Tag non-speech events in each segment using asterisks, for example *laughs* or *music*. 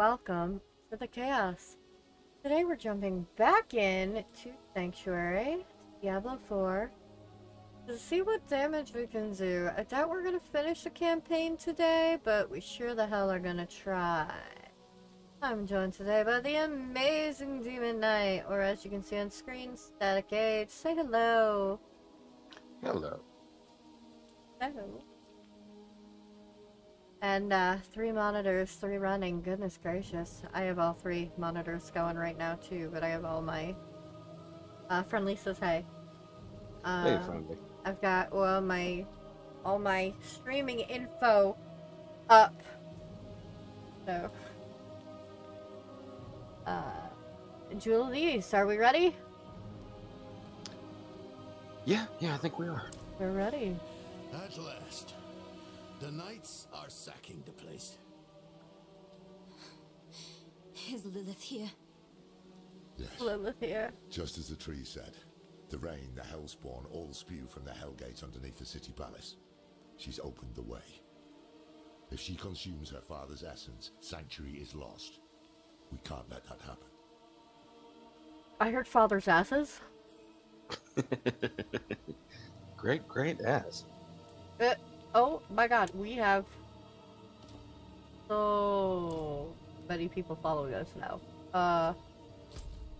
welcome to the chaos. Today we're jumping back in to Sanctuary, Diablo 4, to see what damage we can do. I doubt we're gonna finish the campaign today, but we sure the hell are gonna try. I'm joined today by the amazing Demon Knight, or as you can see on screen, Static Age. Say hello. Hello. Hello. And uh, three monitors, three running. Goodness gracious. I have all three monitors going right now too, but I have all my... Uh, friendly says hey. Uh, Hey, friendly. I've got well my all my streaming info up. So uh Julies, are we ready? Yeah, yeah, I think we are. We're ready. At last, the knights are sacking the place. Is Lilith here? Yes, Lilith here. just as the tree said. The rain, the hellspawn, all spew from the hellgates underneath the city palace. She's opened the way. If she consumes her father's essence, Sanctuary is lost. We can't let that happen. I heard father's asses. *laughs* Great, great ass. Uh, oh my god, we have so many people following us now. Uh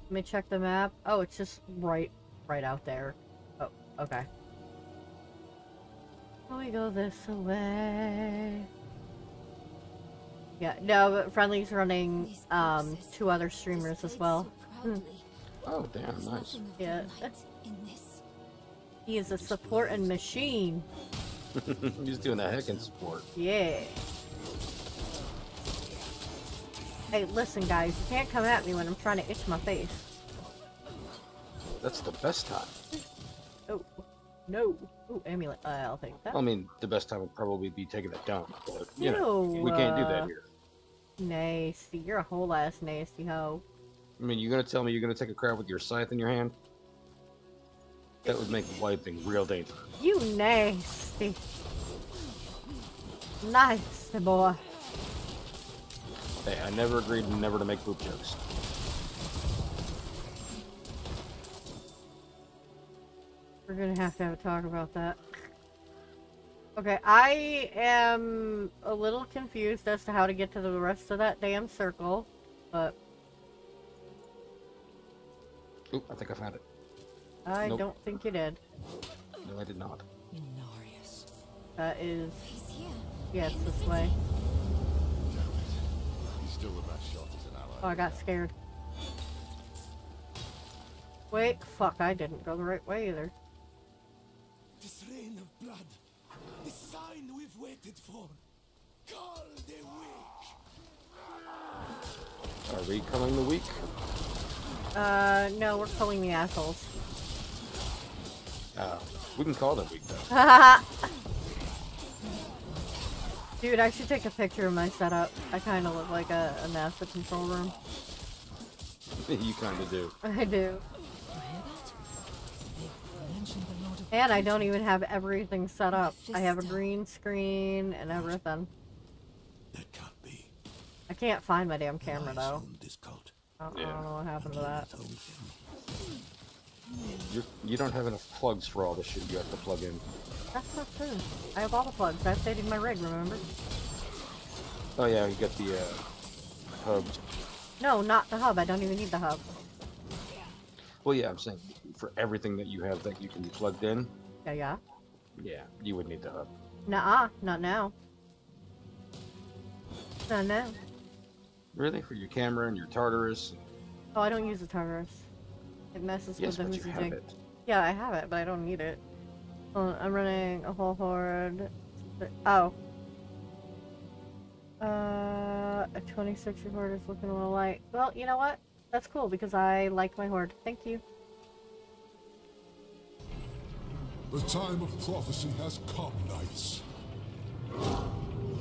let me check the map. Oh, it's just right right out there. Oh, okay. Let me go this way. Yeah, no, but Friendly's running um two other streamers as well. so. Oh, damn, There's nice. nothing of the Yeah. light in this. He is a support and machine. *laughs* He's doing a heckin' sport. Yeah. Hey, listen, guys. You can't come at me when I'm trying to itch my face. That's the best time. Oh, no. Ooh, amulet. Uh, I'll take that. I mean, the best time would probably be taking a dump, but, you know, No, we can't do uh, that here. Nasty. You're a whole ass nasty hoe. I mean, you're gonna tell me you're gonna take a crap with your scythe in your hand? That would make wiping real dangerous. You nasty. Nice boy. Hey, I never agreed never to make poop jokes. We're gonna have to have a talk about that. Okay, I am a little confused as to how to get to the rest of that damn circle, but Oop, I think I found it. I Nope. don't think you did. No, I did not. Inarius. That is, He's here. yeah, this way. Damn it. He's still the best shot as an ally. Oh, I got scared. Wait, fuck, I didn't go the right way either. This rain of blood, the sign we've waited for. Call the witch. Are we coming the week? Uh, no, we're calling the assholes. Uh, we can call them week though. *laughs* Dude, I should take a picture of my setup. I kind of look like a, a NASA control room. *laughs* you kind of do. *laughs* I do. And I don't even have everything set up. I have a green screen and everything. That can't be. I can't find my damn camera though. owned this cult. I don't, I don't know what happened to that. Lilith owned him. You're, you don't have enough plugs for all the shit you have to plug in. That's not true. I have all the plugs. I updated my rig, remember? Oh yeah, you got the uh, hubs. No, not the hub. I don't even need the hub. Well, yeah, I'm saying for everything that you have that you can be plugged in, Yeah, yeah. yeah, you would need the hub. Nuh-uh. Not now. Not now. Really, for your camera and your Tartarus? Oh, I don't use the Tartarus. It messes Yes, with but the you Whoosy have it. Yeah, I have it, but I don't need it. Hold I'm running a whole horde. Oh. Uh, a 26 horde is looking a little light. Well, you know what? That's cool because I like my horde. Thank you. The time of prophecy has come, knights.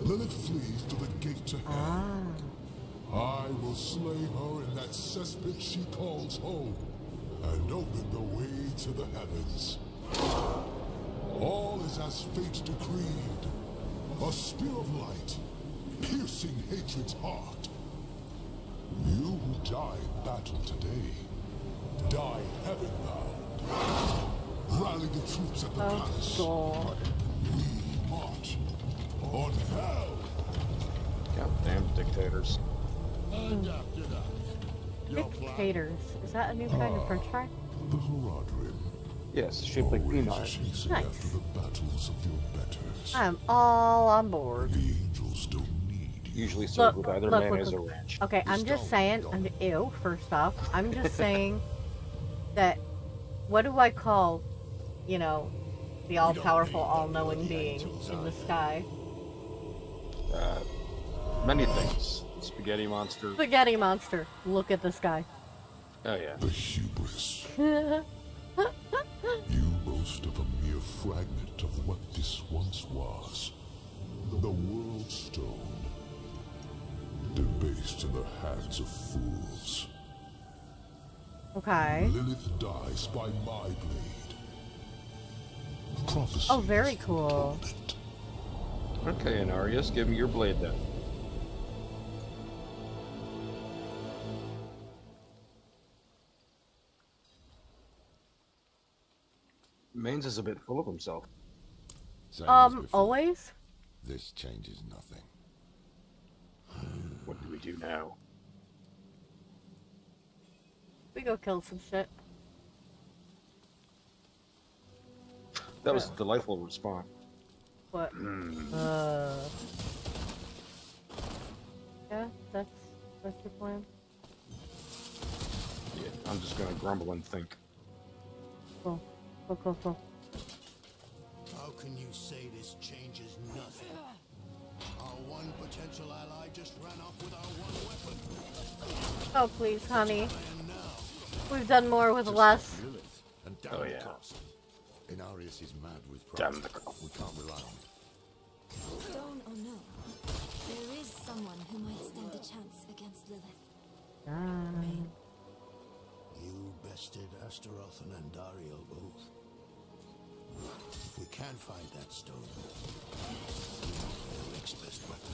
Lilith flees to the gate to hell. Ah. I will slay her in that cesspit she calls home, and open the way to the heavens. All is as fate decreed. A spear of light, piercing hatred's heart. You who die in battle today. Die heaven bound. Rally the troops at the Oh palace. god. We march on hell. Goddamn dictators. And after that, your plan? Dictators. Is that a new kind of french fry? The Horadrim. Yes, shaped like always Enoch. chasing Nice. after the battles of your betters. I'm all on board. The angels don't need you. Usually served Look, with either look, look, mayonnaise look. or ranch. Okay, I'm just saying, I'm, ew, first off. I'm just saying that, what do I call, you know, the all-powerful, all-knowing being in the sky? Uh, many things. Spaghetti monster. Spaghetti monster. Look at this guy. Oh yeah. The hubris. *laughs* You boast of a mere fragment of what this once was. The World Stone. Debased in the hands of fools. Okay. Lilith dies by my blade. Prophecy. Oh, very cool. Okay, Inarius, give me your blade then. Mains is a bit full of himself. Same Um, before. always? This changes nothing. What do we do now? We go kill some shit. That was a delightful response. What? Hmm. Uh. Yeah, that's that's your plan. Yeah, I'm just gonna grumble and think. Cool. Cool, cool, cool. How can you say this changes nothing? Our one potential ally just ran off with our one weapon. Oh, please, honey. We've done more with less. And damn Oh, the yeah. cost. Inarius is mad with pride. Damn the cost. We can't rely on it. Stone or no, there is someone who might stand a chance against Lilith. Ah. you bested Astaroth and Andariel both. If we can't find that stone, the next best weapon.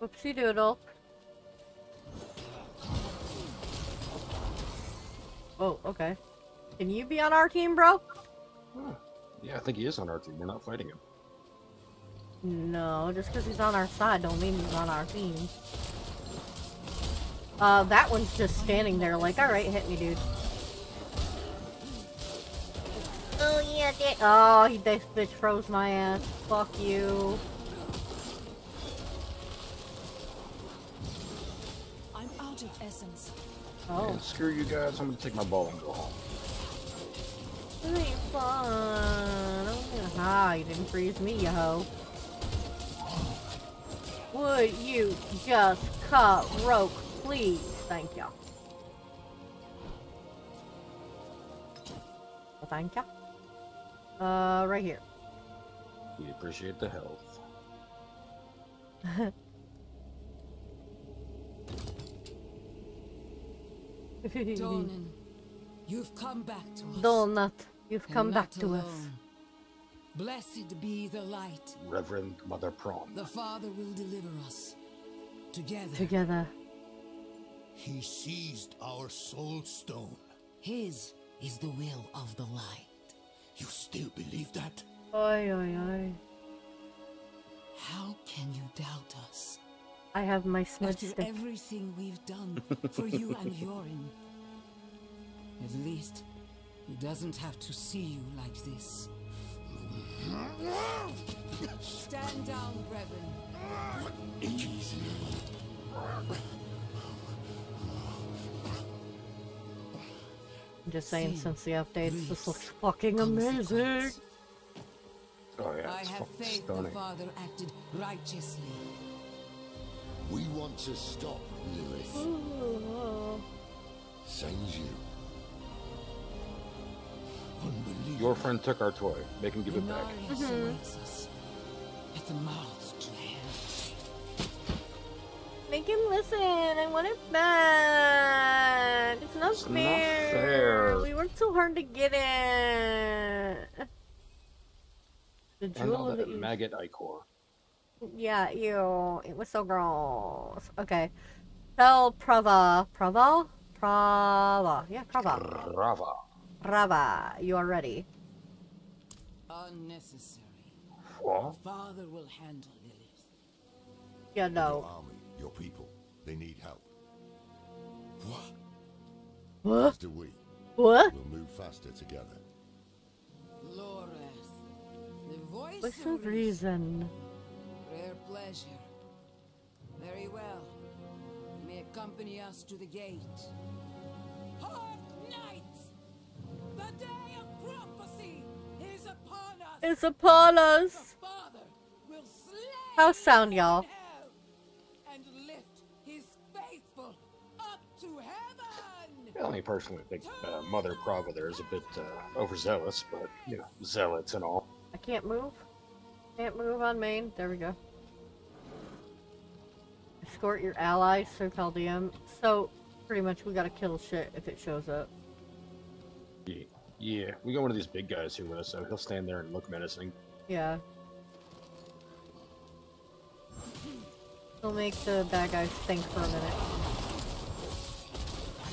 Whoopsie doodle. Oh, okay. Can you be on our team, bro? Yeah, I think he is on our team. We're not fighting him. No, just because he's on our side don't mean he's on our team. Uh, that one's just standing there like, alright, hit me, dude. Oh, yeah, da- Oh, he, this bitch froze my ass. Fuck you. I'm out of essence. Oh, And screw you guys. I'm gonna take my ball and go home. this ain't fun. Aha, you didn't freeze me, you hoe. Would you just cut rope, please? Thank ya. Well, thank ya. Uh, right here. We appreciate the health. Donan, *laughs* you've come back to us. Donut, you've and come back not to us. Blessed be the light. Reverend Mother Prom. The Father will deliver us. Together. Together. He seized our soul stone. His is the will of the light. You still believe that? Oi, oi, oi. How can you doubt us? I have my smudge After stick. everything we've done for you and *laughs* Yorin. At least, he doesn't have to see you like this. Stand down, Brevin. I'm just saying, Sin, since the updates, this grief, looks fucking amazing. Oh yeah, I it's have fucking faith the stunning. Father acted righteously. We want to stop Lilith. Ooh. Oh. Same you. Your friend took our toy. Make him give it back. Inarius mm-hmm. awaits us at the mouth to hell. Make him listen. I want it back. It's not, It's not fair. fair. We worked so hard to get it. The And jewel all of that the East. maggot ichor. Yeah, ew. It was so gross. Okay. Tell Prava. Prava? Prava. Yeah, Prava. Brava. Prava. You are ready. Unnecessary. What? Father will handle Lilith. Yeah, Your no. Army, your people, they need help. What? What? As do we. What? We'll move faster together. Lorath. The voice What's the of reason? Rare pleasure. Very well. You may accompany us to the gate. Hark, knights! The day of prophecy is upon us! It's upon The us. Father will slay How's sound, y'all? I personally think uh, Mother Prava there is a bit uh, overzealous, but, you know, zealots and all. I can't move. Can't move on main. There we go. Escort your allies through Caldeum. So, pretty much we gotta kill shit if it shows up. Yeah, yeah, we got one of these big guys here with us, so he'll stand there and look menacing. Yeah. He'll make the bad guys think for a minute.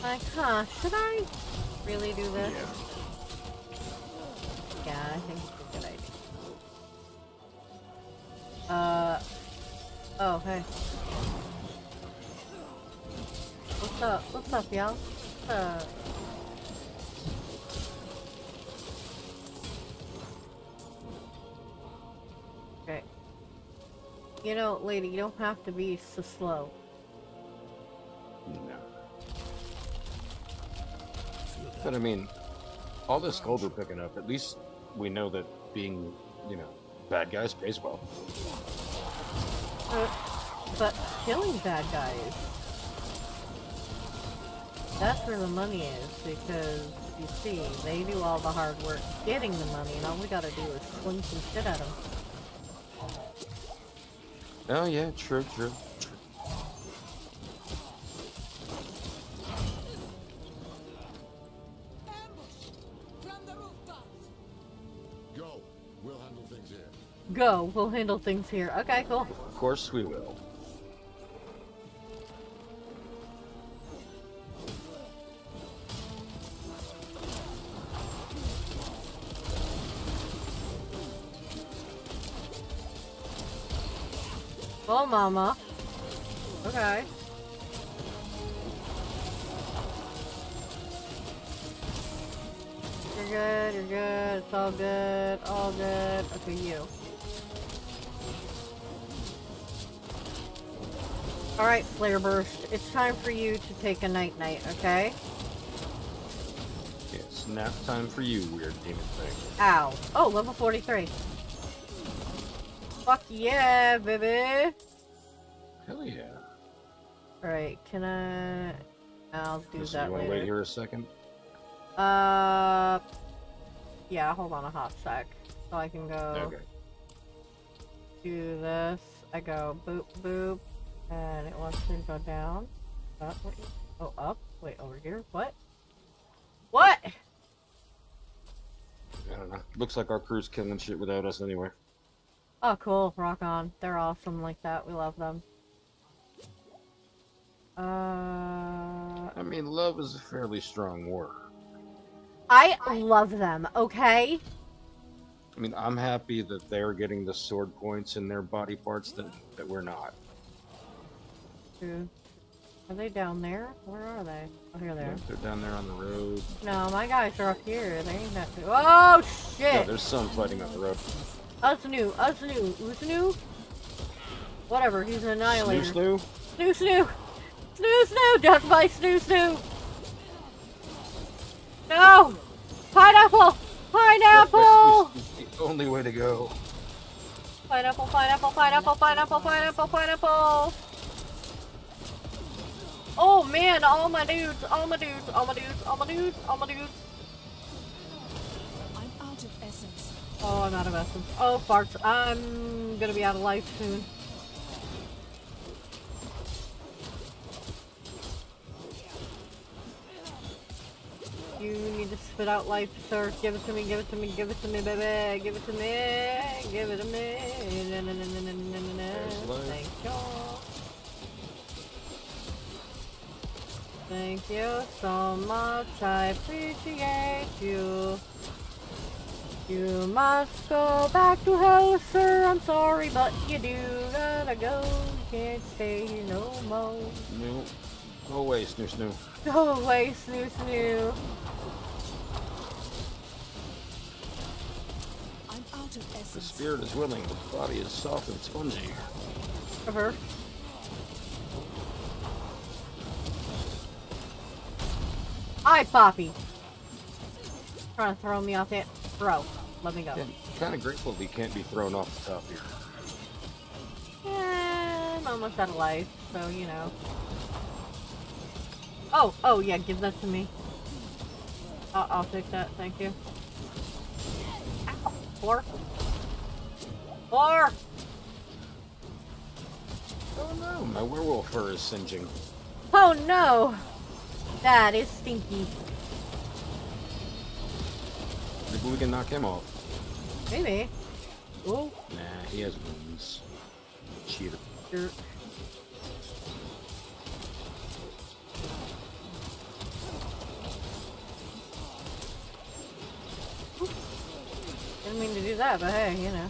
Like, huh, should I really do this? Yeah, I think it's a good idea. Uh. Oh, hey. What's up? What's up, y'all? Uh. Okay. You know, lady, you don't have to be so slow. No. But I mean, all this gold we're picking up, at least we know that being, you know, bad guys pays well. Uh, but killing bad guys. That's where the money is, because you see, they do all the hard work getting the money, and all we gotta do is swing some shit at them. Oh yeah, true, true. Go, we'll handle things here. Okay, cool. Of course we will. Oh, mama. Okay. You're good, you're good, it's all good, all good. Okay, you. Alright, Flare Burst, it's time for you to take a night-night, okay? It's nap time for you, weird demon thing. Ow. Oh, level 43. Fuck yeah, baby! Hell yeah. Alright, can I... I'll do Listen, that you wanna later. wait here a second? Uh, yeah, hold on a hot sec. So I can go Okay. do this. I go boop boop, and it wants to go down. Up, wait, oh up. Wait, over here. What? What? I don't know. Looks like our crew's killing shit without us anyway. Oh, cool. Rock on. They're awesome like that. We love them. Uh, I mean, love is a fairly strong word. I love them. Okay. I mean, I'm happy that they're getting the sword points in their body parts that, that we're not. Are they down there? Where are they? Oh, here they Yeah, are. they're down there on the road. No, my guys are up here. They ain't that. Oh Yeah, shit! there's some fighting on the road. Uznu, Uznu, Uznu? Whatever, he's an annihilator. Snoo snoo? Snoo snoo! Snoo snoo! Duck by snoo snoo! No! Pineapple! Pineapple! The only way to go. Pineapple, pineapple, pineapple, pineapple, pineapple, pineapple! Oh man, all my dudes, all my dudes, all my dudes, all my dudes, all my dudes. I'm out of essence. Oh, I'm out of essence. Oh, farts. I'm gonna be out of life soon. You need to spit out life, sir. Give it to me, give it to me, give it to me, baby. Give it to me, give it to me. Na, na, na, na, na, na, na, na. There's life. Thank you. Thank you so much. I appreciate you. You must go back to hell, sir. I'm sorry, but you do gotta go. You can't stay here no more. No. Go away, snoo snoo. Go away, snoo snoo. I'm out of The spirit is willing, the body is soft and spongy. Cover. Hi, Poppy. Trying to throw me off it. Bro, let me go. Yeah, kind of grateful that he can't be thrown off the top here. Yeah, I'm almost out of life, so you know. Oh, oh yeah, give that to me. I'll, I'll take that, thank you. Ow, four. Four! Oh no, my werewolf fur is singeing. Oh no! That is stinky. Maybe we can knock him off. Maybe. Oh, Nah, he has wounds. Cheater. jerk. Didn't mean to do that, but hey, you know.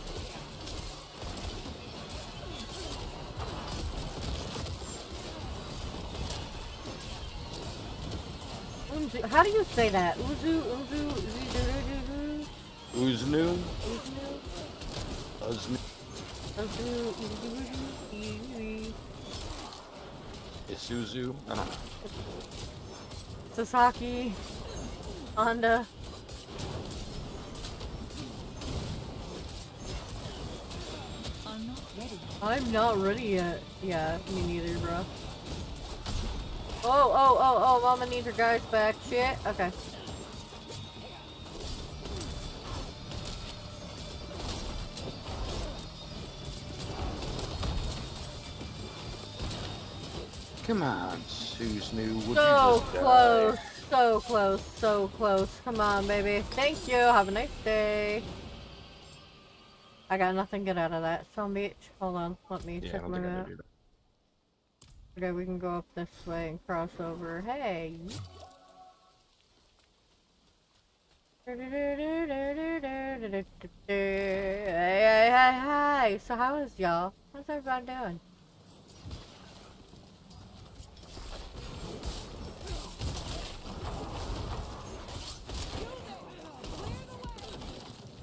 Unzu- How do you say that? Uzu, uzu, uzu, Uznu? uzu, Uznu? uzu, uzu, Isuzu? I don't know. Sasaki, Honda. I'm not ready. I'm not ready yet. Yeah, me neither, bro. Oh, oh, oh, oh, Mama needs her guys back. Shit. Okay. Come on, Susnu. Would So close. So close. So close. Come on, baby. Thank you. Have a nice day. I got nothing good out of that. So, beach. Hold on. Let me Yeah, check my map. Okay, we can go up this way and cross over. Hey. Hey, hey, hey, hey. So how is y'all? How's everybody doing?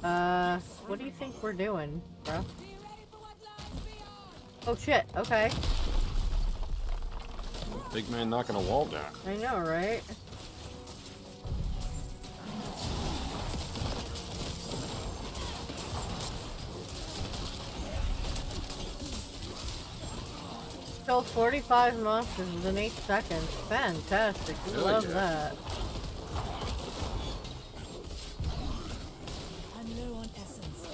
Uh, what do you think we're doing, bro? Oh shit, okay. Big man knocking a wall down. I know, right? Killed 45 monsters in 8 seconds. Fantastic. We Hell love yeah. that. I'm low on essence.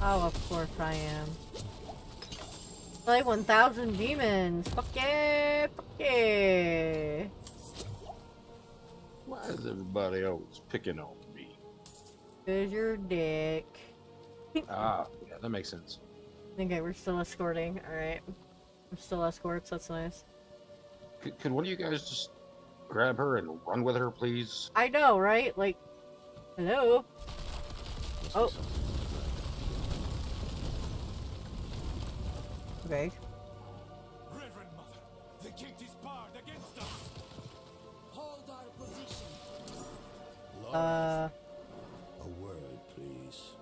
Oh, of course I am. Play 1000 demons. Fuck yeah, fuck yeah. Why is everybody always picking on me? There's your dick. Ah, yeah, that makes sense. Okay, we're still escorting. Alright. I'm still escorts, that's nice. Could, could one of you guys just grab her and run with her, please? I know, right? Like, hello? Oh. Okay. Reverend Mother, the gate is barred against us. Hold our position. Uh, A word, please.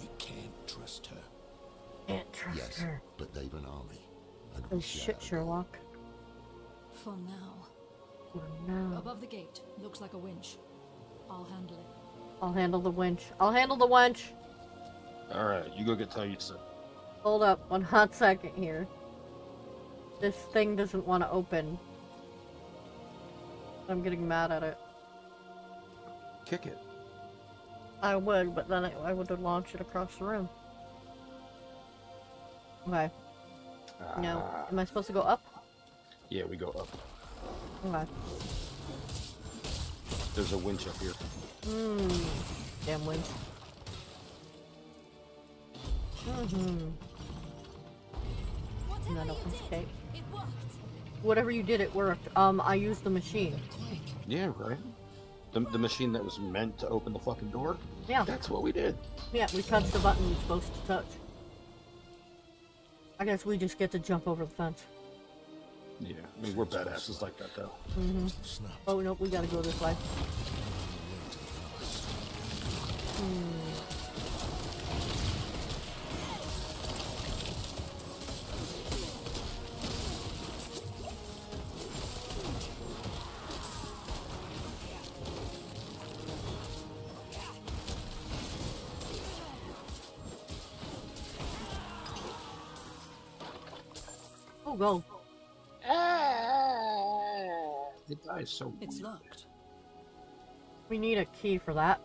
We can't trust her. can't trust Yes, her. but they've an army. And Oh we shit. Sherlock. For now. For now. Above the gate. Looks like a winch. I'll handle it. I'll handle the winch. I'll handle the winch. Alright, you go get Thaisa. Hold up one hot second here. This thing doesn't want to open. I'm getting mad at it. Kick it. I would, but then I, I would have launched it across the room. Okay. No. Ah, Am I supposed to go up? Yeah, we go up. Okay. There's a winch up here. Mmm. Damn winch. Mm-hmm. Whatever you did, it worked. Whatever you did, it worked. Um, I used the machine. Yeah, right. The, the machine that was meant to open the fucking door. Yeah. That's what we did. Yeah, we touched the button we're supposed to touch. I guess we just get to jump over the fence. Yeah, I mean we're badasses like that though. Mm-hmm. Oh, nope, we gotta go this way. Oh, go. The guy is so It's locked. We need a key for that.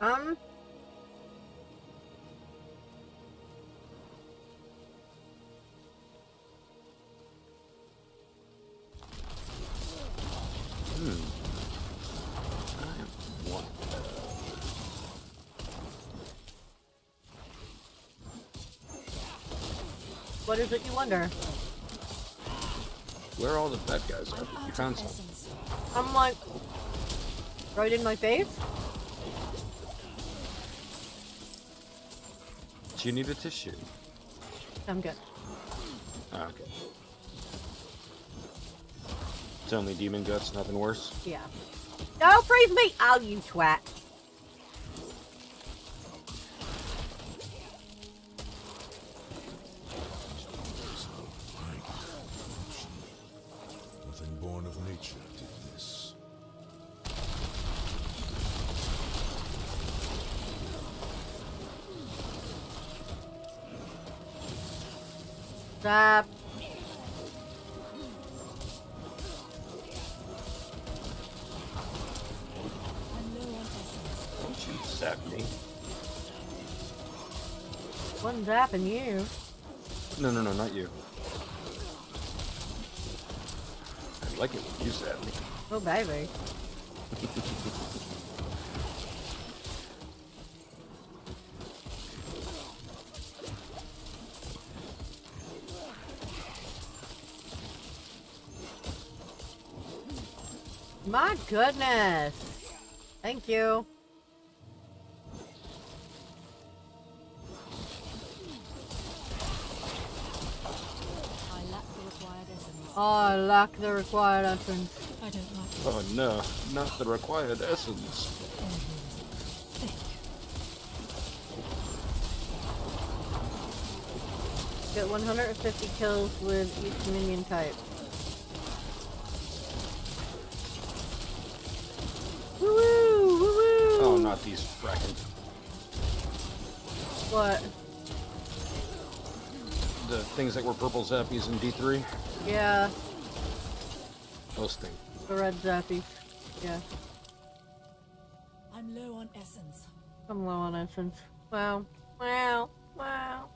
Um. What? What is it you wonder? Where are all the bad guys at? You found some. I'm like. Right in my face? Do you need a tissue? I'm good. Ah, okay. It's only demon guts, nothing worse. Yeah. Don't praise me! Oh, you twat. You. No, no, no, not you. I like it when you zap me. Oh, baby. My goodness. Thank you. The required essence. I don't like it. Oh no, not the required essence. Mm-hmm. Get 150 kills with each minion type. Woo woo! Woo woo! Oh, not these fracking. What? The things that were purple zappies in D3? Yeah, Those things. the red zappies. Yeah, I'm low on essence. I'm low on essence. Wow. Wow. Wow.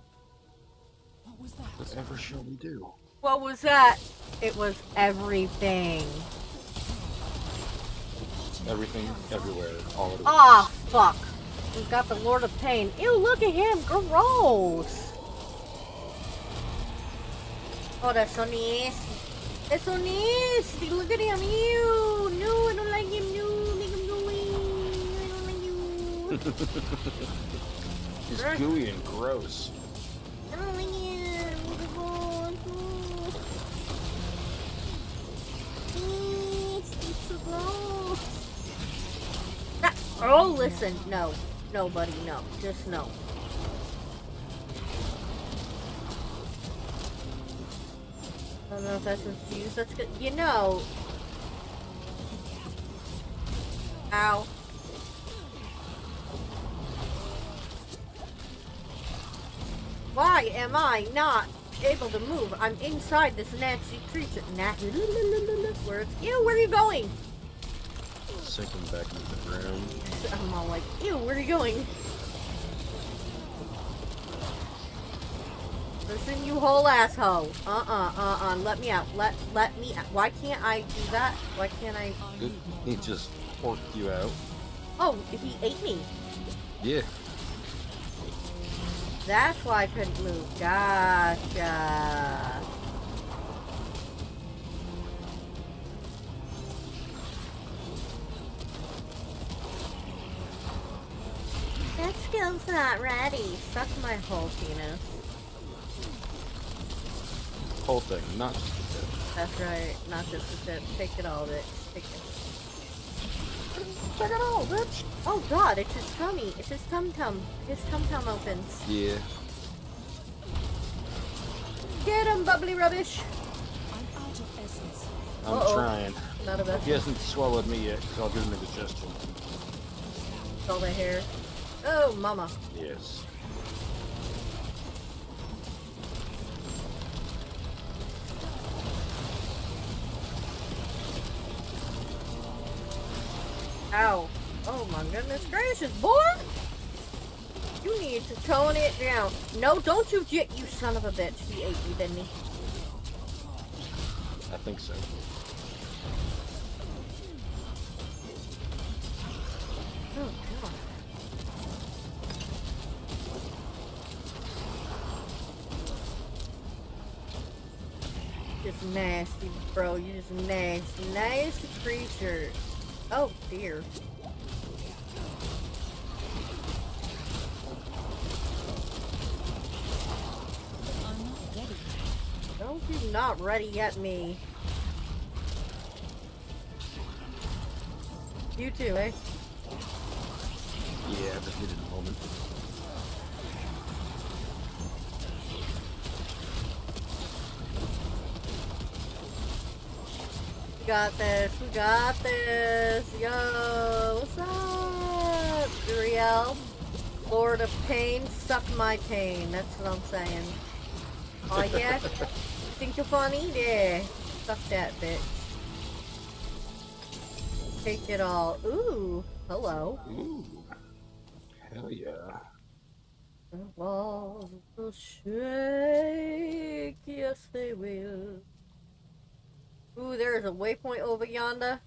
What was that? Whatever shall we do? What was that? It was everything. Everything, everywhere, all at Ah, fuck. We've got the Lord of Pain. Ew, look at him. Gross. Oh, that's so nasty. That's so nasty. Look at him. Ew. No, I don't like him. No, make him go away. I don't like you. He's gooey and gross. I don't like him. Make him go. Nasty. So gross. Ah, Oh, listen. No. No, buddy. No. Just no. I don't know if that's infused. That's good. You know. Ow. Why am I not able to move? I'm inside this nasty creature. Na where it's ew, where are you going? Sinking back into the ground. I'm all like, ew, where are you going? Listen, you whole asshole. Uh-uh, uh-uh. Let me out. Let let me out. Why can't I do that? Why can't I? He just forked you out. Oh, he ate me. Yeah. That's why I couldn't move. Gotcha. That skill's not ready. Suck my whole penis. Whole thing, not just the tip. That's right. Not just the tip. Take it all, bitch. Take it. Check it all, bitch. Oh god, it's his tummy. It's his tum tum. His tum tum opens. Yeah. Get him, bubbly rubbish. I'm out of essence. I'm Uh-oh. trying. Not a best. He hasn't swallowed me yet, so I'll give him a digestion. All the hair. Oh, mama. Yes. Ow. Oh my goodness gracious, boy! You need to tone it down. No, don't you jit, you son of a bitch. He ate you, didn't he? I think so. Oh, God. Just nasty, bro. You're just nasty, nasty creature. Oh, dear. I'm not ready. Don't you not ready yet, me. You too, eh? Yeah, just needed a moment. Got this. We got this. Yo, what's up, Uriel? Lord of Pain, suck my pain. That's what I'm saying. Oh yeah? *laughs* Think you're funny? Yeah. Suck that bitch. Take it all. Ooh. Hello. Ooh. Hell yeah. The walls will shake. Yes, they will. Ooh, there's a waypoint over yonder.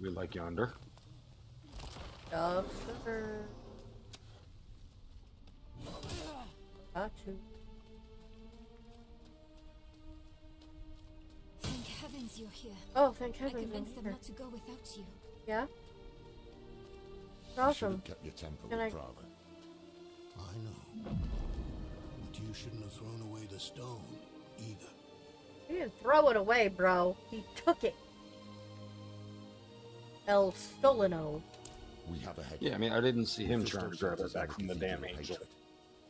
We like yonder. Yes, sir. Got you. Thank heavens you're here. Oh, thank I heavens. convinced I'm them here. not to go without you. Yeah? Should Awesome. have kept your temper Can with I- Prava. I know. But you shouldn't have thrown away the stone either. He didn't throw it away, bro. He took it. El Stolino. We have a head. Yeah, I mean, I didn't see him If the trying to stone grab it back from the give damn angel. hatred,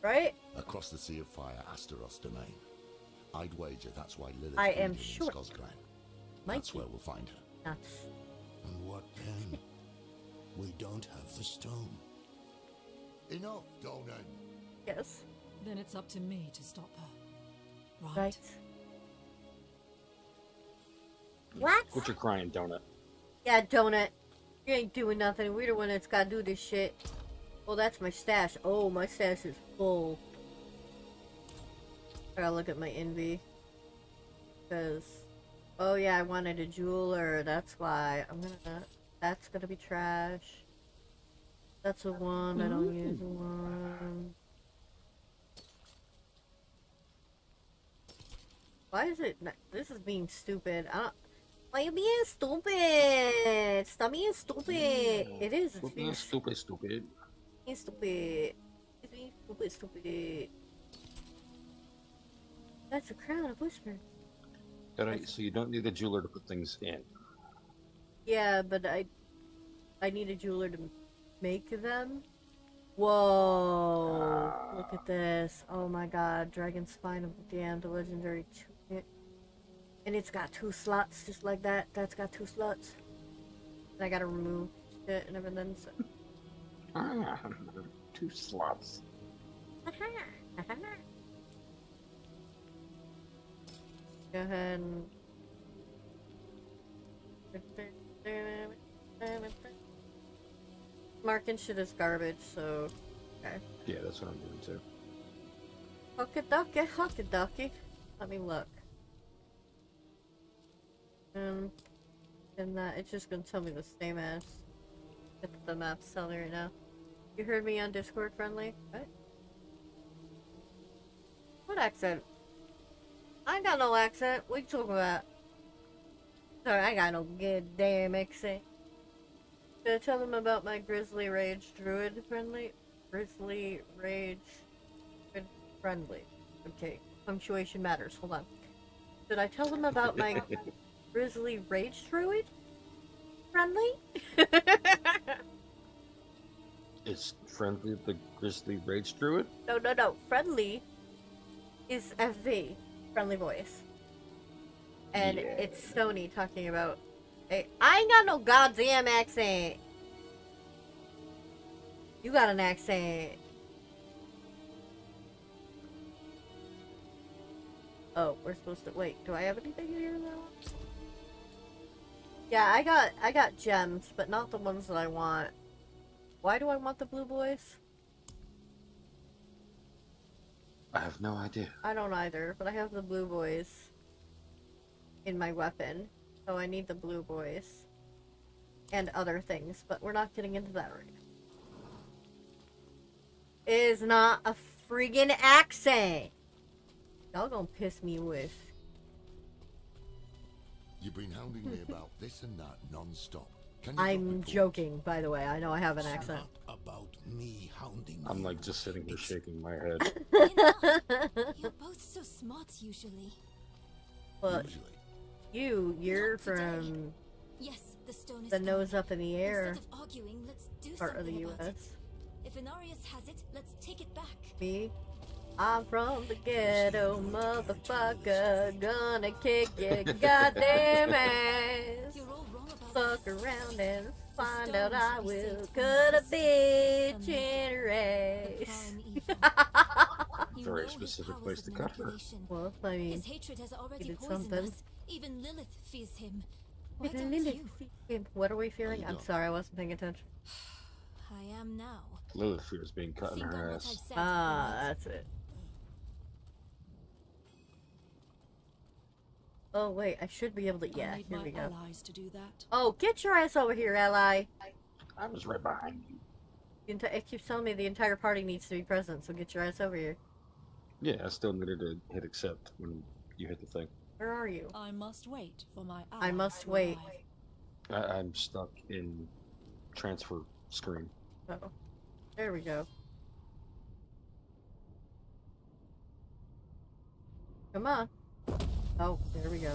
Right? Across the Sea of Fire, Astaroth's domain. I'd wager that's why Lilith I am in sure. Scosglen. That's be. where we'll find her. Nuts. And what then? *laughs* we don't have the stone. Enough, Donan. Yes. Then it's up to me to stop her. Right? Right. What? Quit your crying, donut. Yeah, donut. You ain't doing nothing. We're the one that's gotta do this shit. Oh, that's my stash. Oh, my stash is full. I gotta look at my envy. Because, oh yeah, I wanted a jeweler. That's why. I'm gonna, that's gonna be trash. That's a one. I don't use a one. Why is it, this is being stupid. I don't, why you being stupid? Stop being stupid. It is. Quit being stupid, stupid. being stupid. It's being stupid, stupid. That's a crown of whisper. Alright, so you don't need the jeweler to put things in. Yeah, but I, I need a jeweler to make them. Whoa! Look at this. Oh my God! Dragon spine of the damned legendary and it's got two slots just like that. That's got two slots. And I gotta remove it and everything. So. *laughs* Ah, two slots. *laughs* Go ahead and. Marking shit is garbage, so. Okay. Yeah, that's what I'm doing too. Hockey docky, hockey docky. Let me look. And that it's just gonna tell me the same as the map's telling right now. You heard me on Discord friendly? What? What accent? I got no accent. What you talking about? Sorry, I got no good damn accent. Should I tell them about my Grizzly Rage Druid friendly? Grizzly Rage friendly. Okay, punctuation matters. Hold on. Should I tell them about my *laughs* Grizzly Rage Druid friendly? *laughs* Is friendly the Grizzly Rage Druid? no, no, no. Friendly is FV. Friendly voice. And it's Sony talking about. Hey, I ain't got no goddamn accent. You got an accent. Oh, we're supposed to wait. Do I have anything here now? Yeah, I got I got gems, but not the ones that I want. Why do I want the blue boys? I have no idea. I don't either, but I have the blue boys in my weapon, so I need the blue boys and other things, but we're not getting into that right now. Is not a friggin' accent. Y'all gonna piss me off. You've been hounding me about this and that non-stop. Can you I'm joking, by the way. I know I have an accent. About me hounding I'm like just sitting here shaking my head. *laughs* You're both so smart usually. Well, Usually. you, you're from Yes, the stone is the gone. nose up in the air of arguing, let's do part of the something about it. U.S. If Inarius has it, let's take it back. Me, I'm from the ghetto, motherfucker. Gonna kick your goddamn ass. You're all wrong about Fuck around and find out I will cut a bitch in her The ass. prime evil. You Very know specific place to cut her. manipulation. Well, I mean, His hatred has already did poisoned something. us. Even Lilith fears him. Why even don't Lilith you? feeds him. what are we fearing? I'm sorry, I wasn't paying attention. *sighs* I am now. Lilith fears being cut in Think on her ass. Ah, that's it. Oh wait, I should be able to. Yeah, here we go. to do that. Oh, get your ass over here, ally. I was right behind you. The it keeps telling me the entire party needs to be present, so get your ass over here. Yeah, I still needed to hit accept when you hit the thing. Where are you? I must wait for my I must wait. I, I'm stuck in transfer screen. Oh, there we go. Come on. Oh, there we go.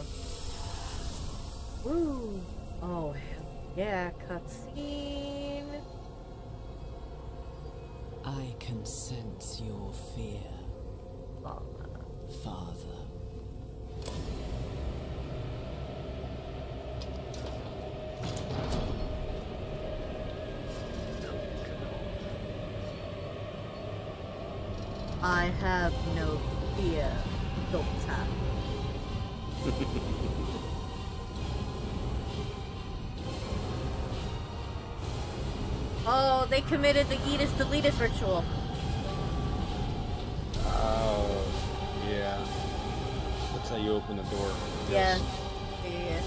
Woo! Oh, yeah, cutscene. I can sense your fear, Oh, Father. I have no fear, Doctor. *laughs* oh, they committed the Edis Deletus ritual. Oh, yeah. That's how you open the door. Yeah, yeah, yeah.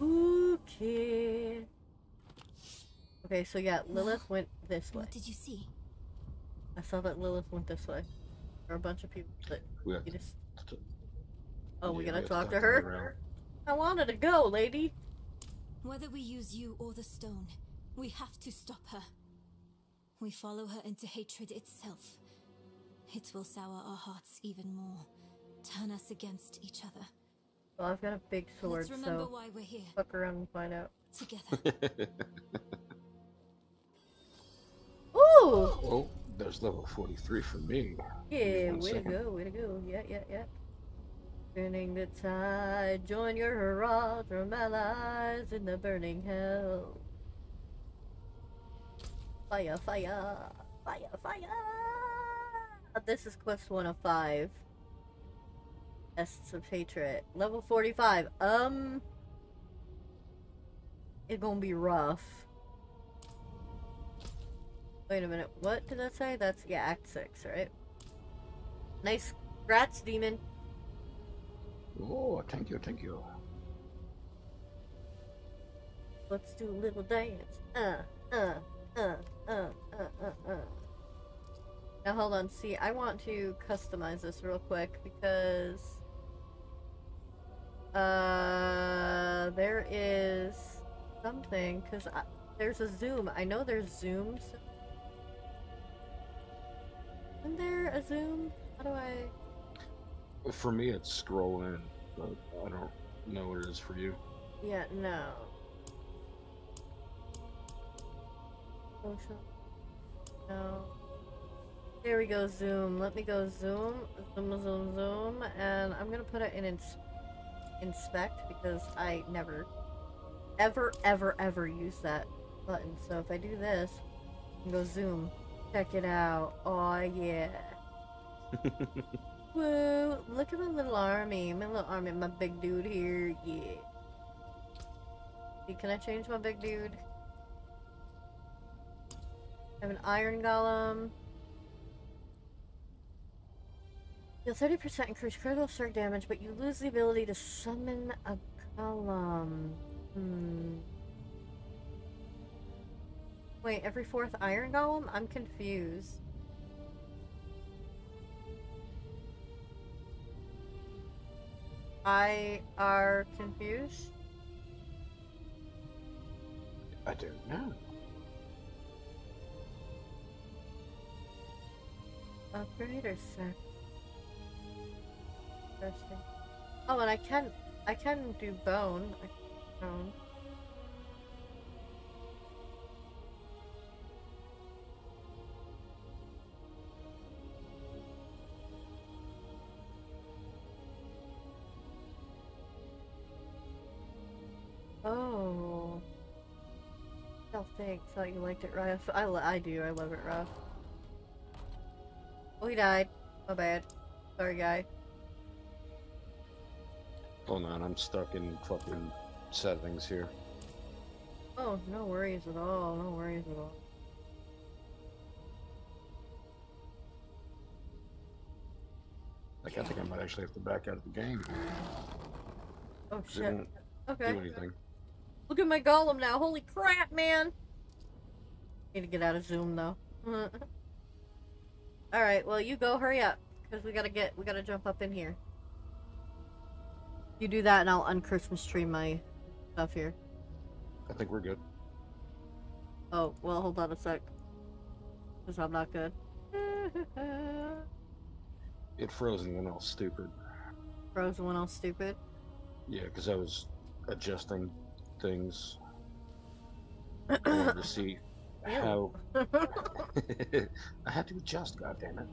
Okay. Okay, so yeah, Lilith went this way. What did you see? I saw that Lilith went this way. There are a bunch of people that We have you to, just. Oh, we yeah, gonna have talk to them her? around. I wanted to go, lady. Whether we use you or the stone, we have to stop her. We follow her into hatred itself. It will sour our hearts even more, turn us against each other. Well, I've got a big sword, Let's remember so why we're here, fuck around and find out. together. *laughs* Oh, there's level 43 for me. Yeah, way second. to go, way to go. Yeah, yeah, yeah. Turning the tide, join your hurrah from allies in the burning hell. Fire, fire, fire, fire! This is quest 105. Essence of Hatred. Level 45. Um. it's gonna be rough. Wait a minute, what did that say? That's, yeah, Act 6, right? Nice. Grats, demon. Oh, thank you, thank you. Let's do a little dance. Uh, uh, uh, uh, uh, uh, uh. Now hold on, see, I want to customize this real quick because uh there is something because there's a zoom. I know there's zooms. Isn't there a zoom? How do I? For me, it's scroll in, but I don't know what it is for you. Yeah, no. Social. No. There we go, zoom. Let me go zoom, zoom, zoom, zoom, and I'm gonna put it in ins inspect because I never, ever, ever, ever use that button. So if I do this, I can go zoom. Check it out. Oh yeah. *laughs* Woo! Look at my little army. My little army, my big dude here. Yeah. Can I change my big dude? I have an iron golem. Deal 30% increased critical strike damage, but you lose the ability to summon a golem. Hmm. Wait, every fourth iron golem? I'm confused. I are confused? I don't know. Upgrade or sec? Interesting. Oh, and I can, I can do bone. I can bone. Oh. Oh, thanks. Thought you liked it rough. I, I do. I love it rough. Oh, he died. My bad. Sorry, guy. Oh, Hold on, I'm stuck in fucking settings here. Oh, no worries at all. No worries at all. Like, I think I might actually have to back out of the game. Oh, it shit. Okay. do anything. Look at my golem now. Holy crap, man. Need to get out of Zoom, though. *laughs* Alright, well, you go. Hurry up. Because we gotta get... We gotta jump up in here. You do that, and I'll unchristmas tree my stuff here. I think we're good. Oh, well, hold on a sec. Because I'm not good. *laughs* It froze and went all stupid. Frozen one all stupid. Yeah, because I was adjusting things. I wanted to see *coughs* how. *laughs* *laughs* I had to adjust, goddammit.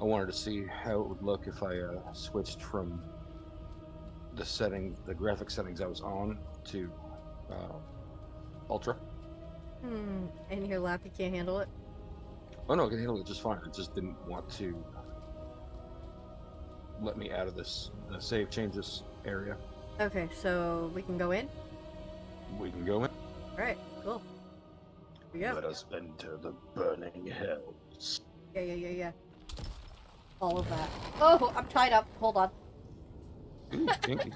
I wanted to see how it would look if I uh, switched from the setting, the graphic settings I was on to uh, ultra. Hmm. And your lap, you can't handle it? Oh no, I can handle it just fine. I just didn't want to let me out of this uh, save changes area. Okay, so we can go in? We can go in. Alright, cool. Here we Let us enter the burning hells. Yeah, yeah, yeah, yeah. All of that. Oh, I'm tied up. Hold on. Ooh. *laughs*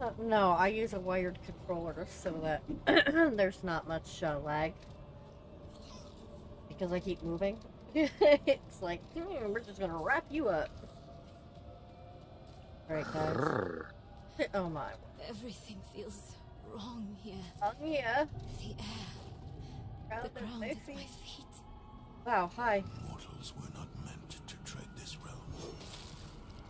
Uh, no, I use a wired controller so that *clears throat* there's not much uh, lag. Because I keep moving. *laughs* it's like, hmm, we're just gonna wrap you up. Alright, guys. Oh my. Everything feels wrong here. Oh yeah. The air, Ground the ground my at my feet. feet. Wow, hi. Mortals were not meant to tread this realm.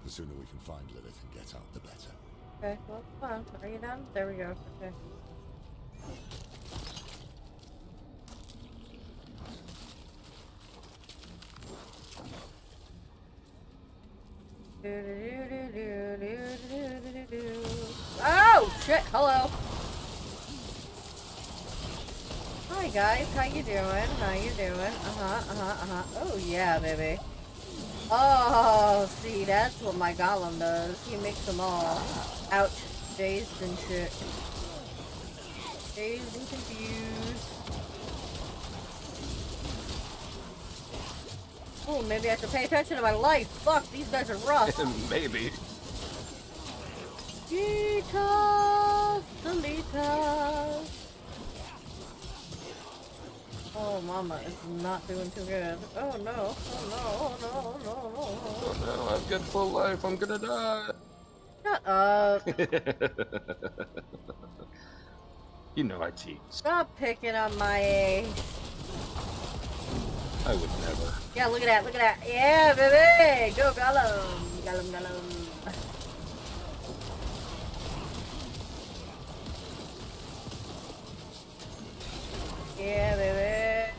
The sooner we can find Lilith and get out, the better. Okay, well, come on. Are you done? There we go. Okay. Oh shit! Hello. Hi guys, how you doing? How you doing? Uh huh. Uh huh. Uh huh. Oh yeah, baby. Oh, see, that's what my golem does. He makes them all out dazed and shit. Dazed and confused. Oh, maybe I should pay attention to my life. Fuck, these guys are rough. *laughs* Maybe. Delitas, Delitas. Oh, Mama is not doing too good. Oh no, oh no, oh no, no, no. Oh no, I've got full life. I'm gonna die. Shut up. *laughs* you know I cheat. Stop picking on my ace. I would never. Yeah, look at that, look at that. Yeah, baby! Go Gollum! Gollum, Gollum. Yeah, baby.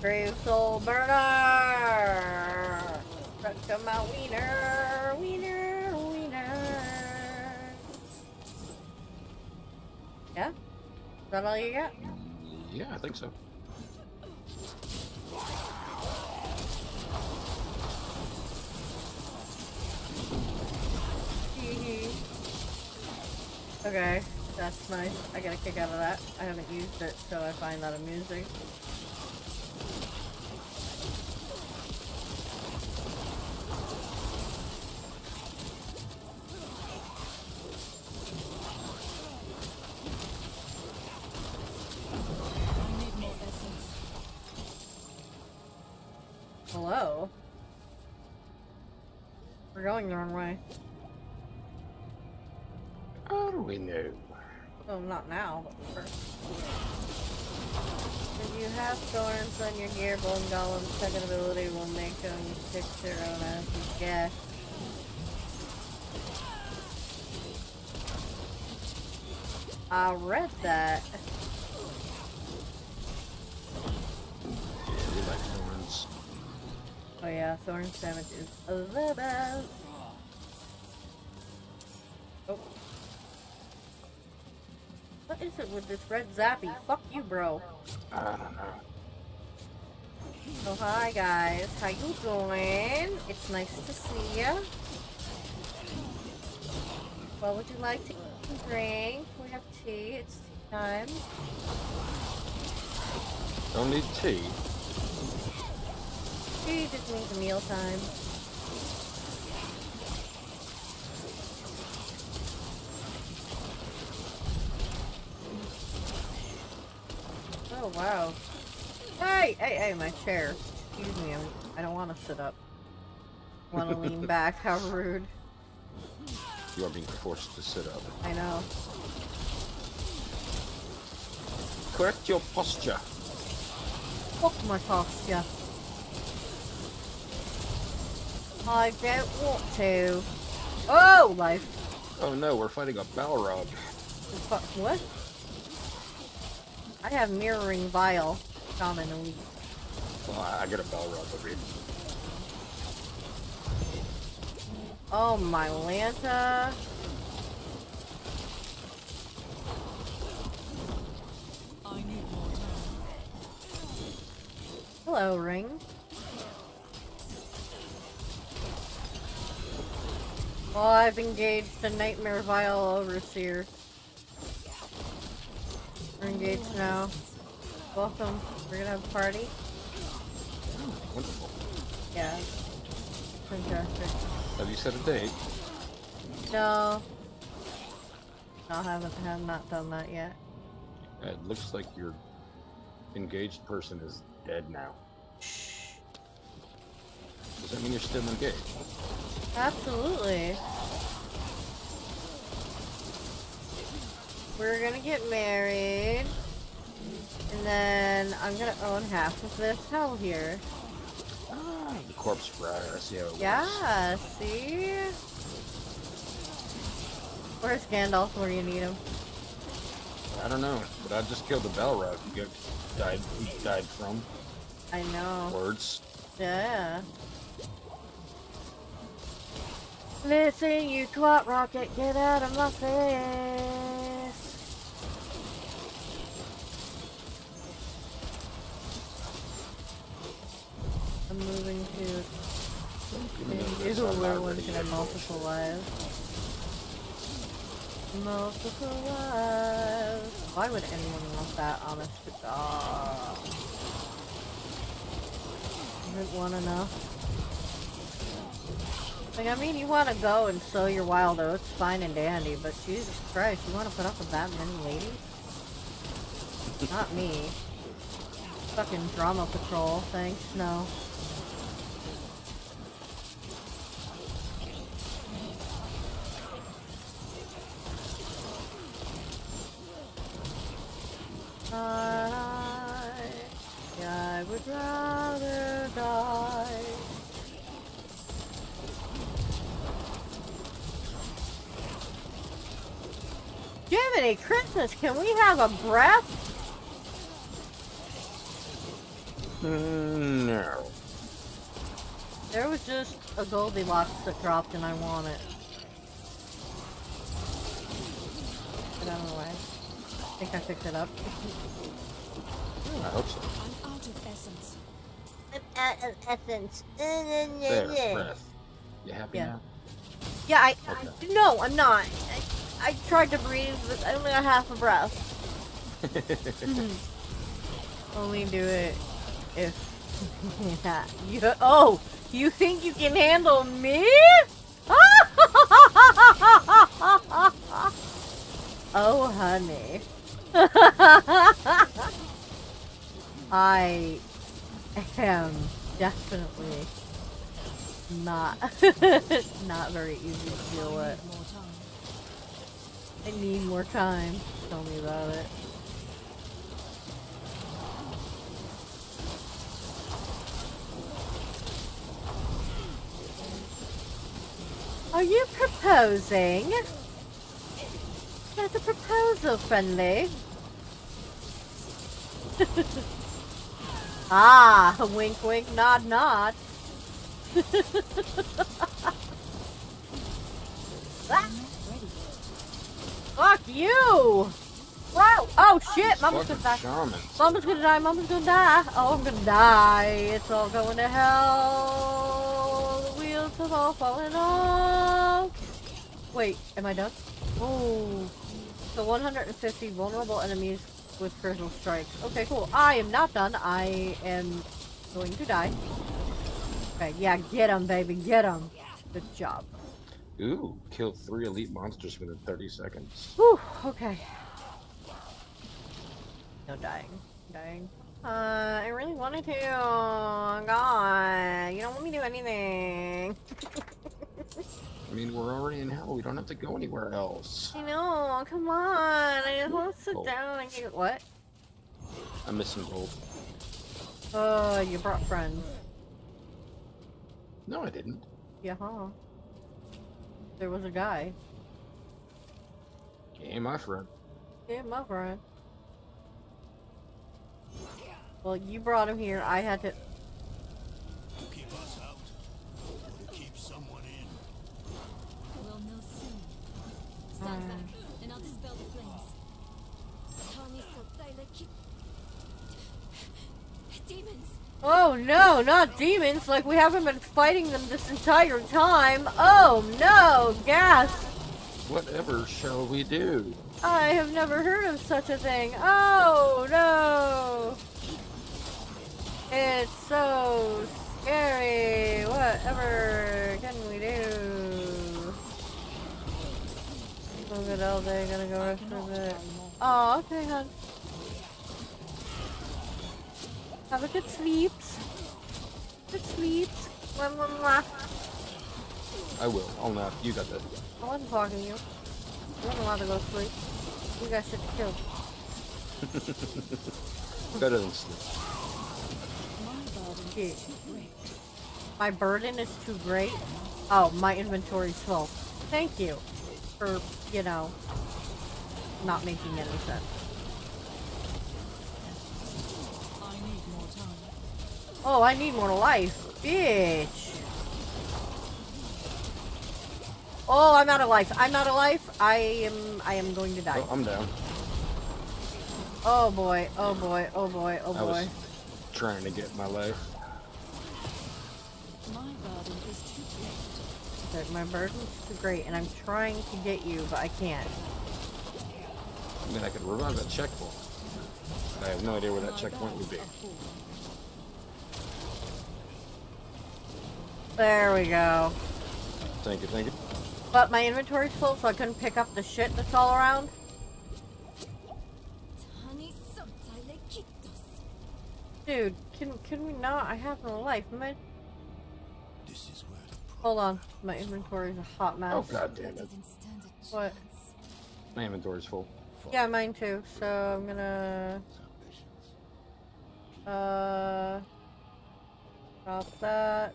Brave soul burner. Stuck to my wiener, wiener, wiener. Yeah? Is that all you got? Yeah, I think so. Okay, that's nice. I get a kick out of that. I haven't used it, so I find that amusing. Hello? We're going the wrong way. How we know? Well, not now, but first. If you have thorns on your gear, Bone Golem's second ability will make them fix their own asses. Yeah. I read that. Yeah, we like thorns. Oh yeah, thorn damage is the best. What is it with this red zappy? Fuck you, bro. I don't know. So hi guys, how you doing? It's nice to see ya. What would you like to eat and drink? We have tea. It's tea time. Don't need tea. Tea just means meal time. Oh wow. Hey, hey, hey, my chair. Excuse me, I'm, I don't want to sit up. I want to lean back. How rude. You are being forced to sit up. I know. Correct your posture. Fuck my posture. I don't want to. Oh, life. Oh no, we're fighting a Balrog. What? I have mirroring vial. Shaman elite. Well, I got a Balrog over here. Oh my Lanta. I need more time. Hello, Ring. Well, I've engaged the Nightmare Vial Overseer. We're engaged now. Welcome. We're gonna have a party. Wonderful. Yeah. Fantastic. Have you set a date? No. No, I haven't have not done that yet. It looks like your engaged person is dead now. Does that mean you're still engaged? Absolutely. We're gonna get married. And then I'm gonna own half of this hell here. *gasps* The corpse fryer, I see how it works. Yeah, see? Where's Gandalf where do you need him? I don't know, but I just killed the Balrog you died you died from. I know. Words. Yeah. Listen, you twat rocket, get out of my face. I'm moving to. The- everyone's gonna have multiple lives. Multiple lives. Why would anyone want that, honest to God? Isn't one enough? Like, I mean, you want to go and sow your wild oats, fine and dandy, but Jesus Christ, you want to put up with that many ladies? Not me. Fucking drama patrol, thanks, no. Jiminy can we have a breath? Mm, no. There was just a Goldilocks that dropped and I want it. Get out of the way. I think I picked it up. I hope so. I'm out of essence. I'm out of essence. Mm, mm, mm, there, breath. You happy Yeah. now? Yeah, I, Okay. I- No, I'm not. I, I tried to breathe, but only got half a breath. *laughs* only do it if. *laughs* yeah. You, oh! You think you can handle me? *laughs* oh, honey. I am definitely not not very easy to deal with. I need more time. Tell me about it. Are you proposing? That's a proposal, friendly. *laughs* ah, wink, wink, nod, nod. *laughs* Ah! Fuck you! Wow! Oh shit! Mama's gonna die. Shamans. Mama's gonna die. Mama's gonna die. Oh, I'm gonna die. It's all going to hell. The wheels have all fallen off. Wait, am I done? Oh. So 150 vulnerable enemies with critical strikes. Okay, cool. I am not done. I am going to die. Okay, yeah, get him, baby, get him. Good job. Ooh, killed three elite monsters within 30 seconds. Whew, okay. No dying. Dying. Uh, I really wanted to. God, you don't let me do anything. I mean, we're already in hell. We don't have to go anywhere else. I know, come on. I just want to sit Oh. down and get. What? I'm missing gold. Uh, you brought friends. No, I didn't. Yeah, huh? There was a guy. Hey, my friend. Yeah, my friend. Well, you brought him here. I had to. Keep us out, or to keep someone in. We'll know soon. Stand back, and I'll dispel the flames. Tani Sotaila ki- Demons! Oh no, not demons! Like we haven't been fighting them this entire time! Oh no! Gas! Whatever shall we do? I have never heard of such a thing! Oh no! It's so scary! Whatever can we do? Look at all gonna go rest for a bit. Oh, okay, hon. Have a good sleep. Good sleep. Mwah, mwah, mwah. I will. I'll nap. You got that. I wasn't talking to you. You wasn't allowed to go to sleep. You got shit to kill. Better than sleep. Shit. My burden is too great. Oh, my inventory's full. Thank you for, you know, not making any sense. I need more time. Oh, I need more life. Bitch. Oh, I'm out of life. I'm out of life. I am I am going to die. Oh, I'm down. Oh boy. Oh boy. Oh boy. Oh boy. I boy. was trying to get my life. My burden is too great. it. My burden's too great, and I'm trying to get you, but I can't. I mean, I could revive that checkpoint. I have no idea where that checkpoint would be. There we go. Thank you, thank you. But my inventory's full, so I couldn't pick up the shit that's all around. Dude, can can we not? I have no life. My... This is where the Hold on. My inventory's a hot mess. Oh god damn it. What? My inventory's full. Yeah, mine too. So I'm gonna uh drop that.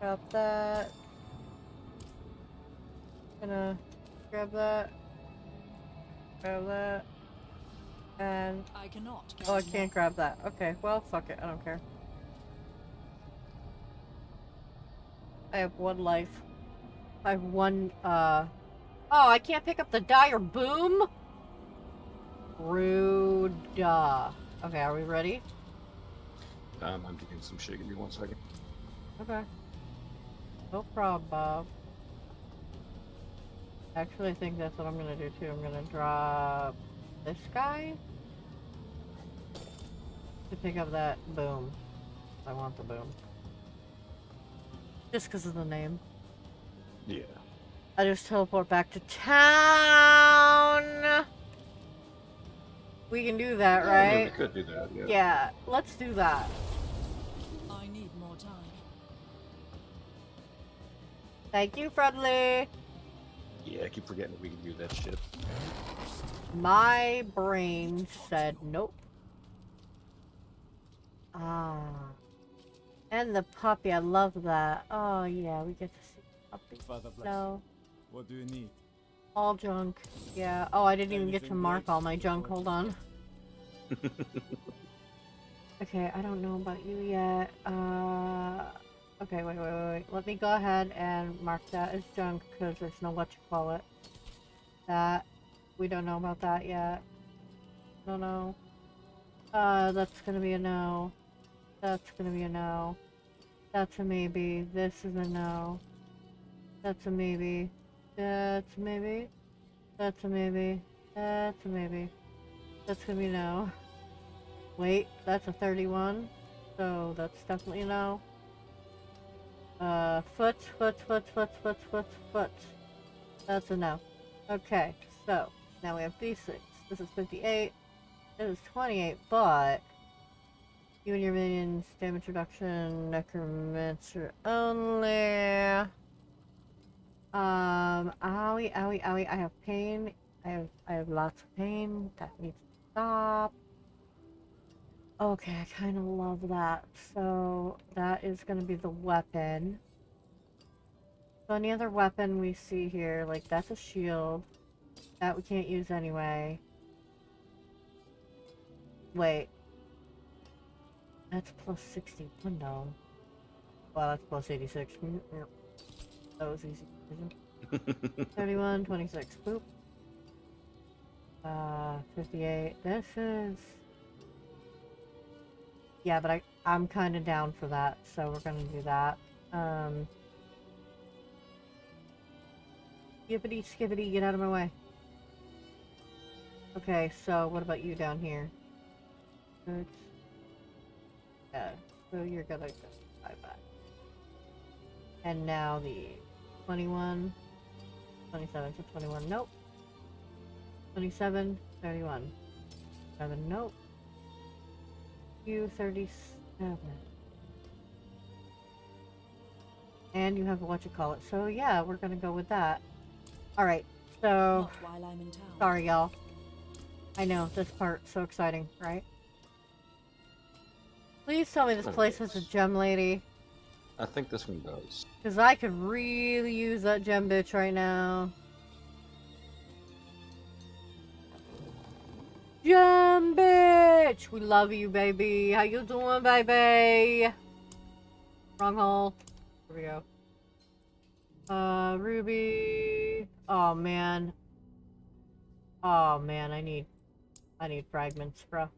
Drop that. Gonna grab that. Grab that. And I cannot. oh, I can't grab that. Okay, well, fuck it. I don't care. I have one life. I have one, uh... Oh, I can't pick up the dire boom? Rude. Okay, are we ready? Um, I'm doing some shit. Give me one second. Okay. No problem, Bob. Actually, I think that's what I'm gonna do too. I'm gonna drop this guy to pick up that boom. I want the boom. Just because of the name. Yeah. I just teleport back to town. We can do that, Yeah, I mean, right? we could do that, yeah. Yeah, let's do that. Thank you, Friendly. Yeah, I keep forgetting that we can do that shit. My brain said nope. Ah. And the puppy, I love that. Oh yeah, we get to see the puppy. Father bless No. What do you need? All junk. Yeah. Oh, I didn't even get to mark all my junk. Hold on. *laughs* Okay, I don't know about you yet. Uh, okay, wait, wait, wait, wait. Let me go ahead and mark that as junk because there's no what you call it. That we don't know about that yet. No, no. Uh, that's gonna be a no. That's gonna be a no. That's a maybe. This is a no. That's a maybe. That's a maybe. That's a maybe. That's a maybe. That's gonna be no. Wait, that's a 31. So that's definitely no. Uh, foot, foot, foot, foot, foot, foot, foot. That's no. Okay, so now we have these six. This is 58. This is 28, but you and your minions, damage reduction, necromancer only. Um, owie, owie, owie, I have pain. I have, I have lots of pain. That needs to stop. Okay, I kind of love that. So that is going to be the weapon. So any other weapon we see here, like that's a shield. That we can't use anyway. Wait. That's plus 61 though. Wow, that's plus 86. Mm, mm. That was easy. *laughs* 31, 26. Boop. Uh, 58. This is... Yeah, but I, I'm kind of down for that, so we're gonna do that. Um... Skippity, skippity, get out of my way. Okay, so what about you down here? Good. Yeah, so you're gonna go bye bye. And now the 21, 27 to 21, nope. 27, 31. 7, nope. You 37. And you have what you call it. So yeah, we're gonna go with that. Alright, so while I'm in town. sorry y'all. I know, this part so exciting, right? Please tell me this place has a gem lady. I think this one does. Because I could really use that gem bitch right now. Jim, bitch! We love you, baby. How you doing, baby? Wrong hole. Here we go. Uh, Ruby. Oh, man. Oh, man, I need... I need fragments, bro.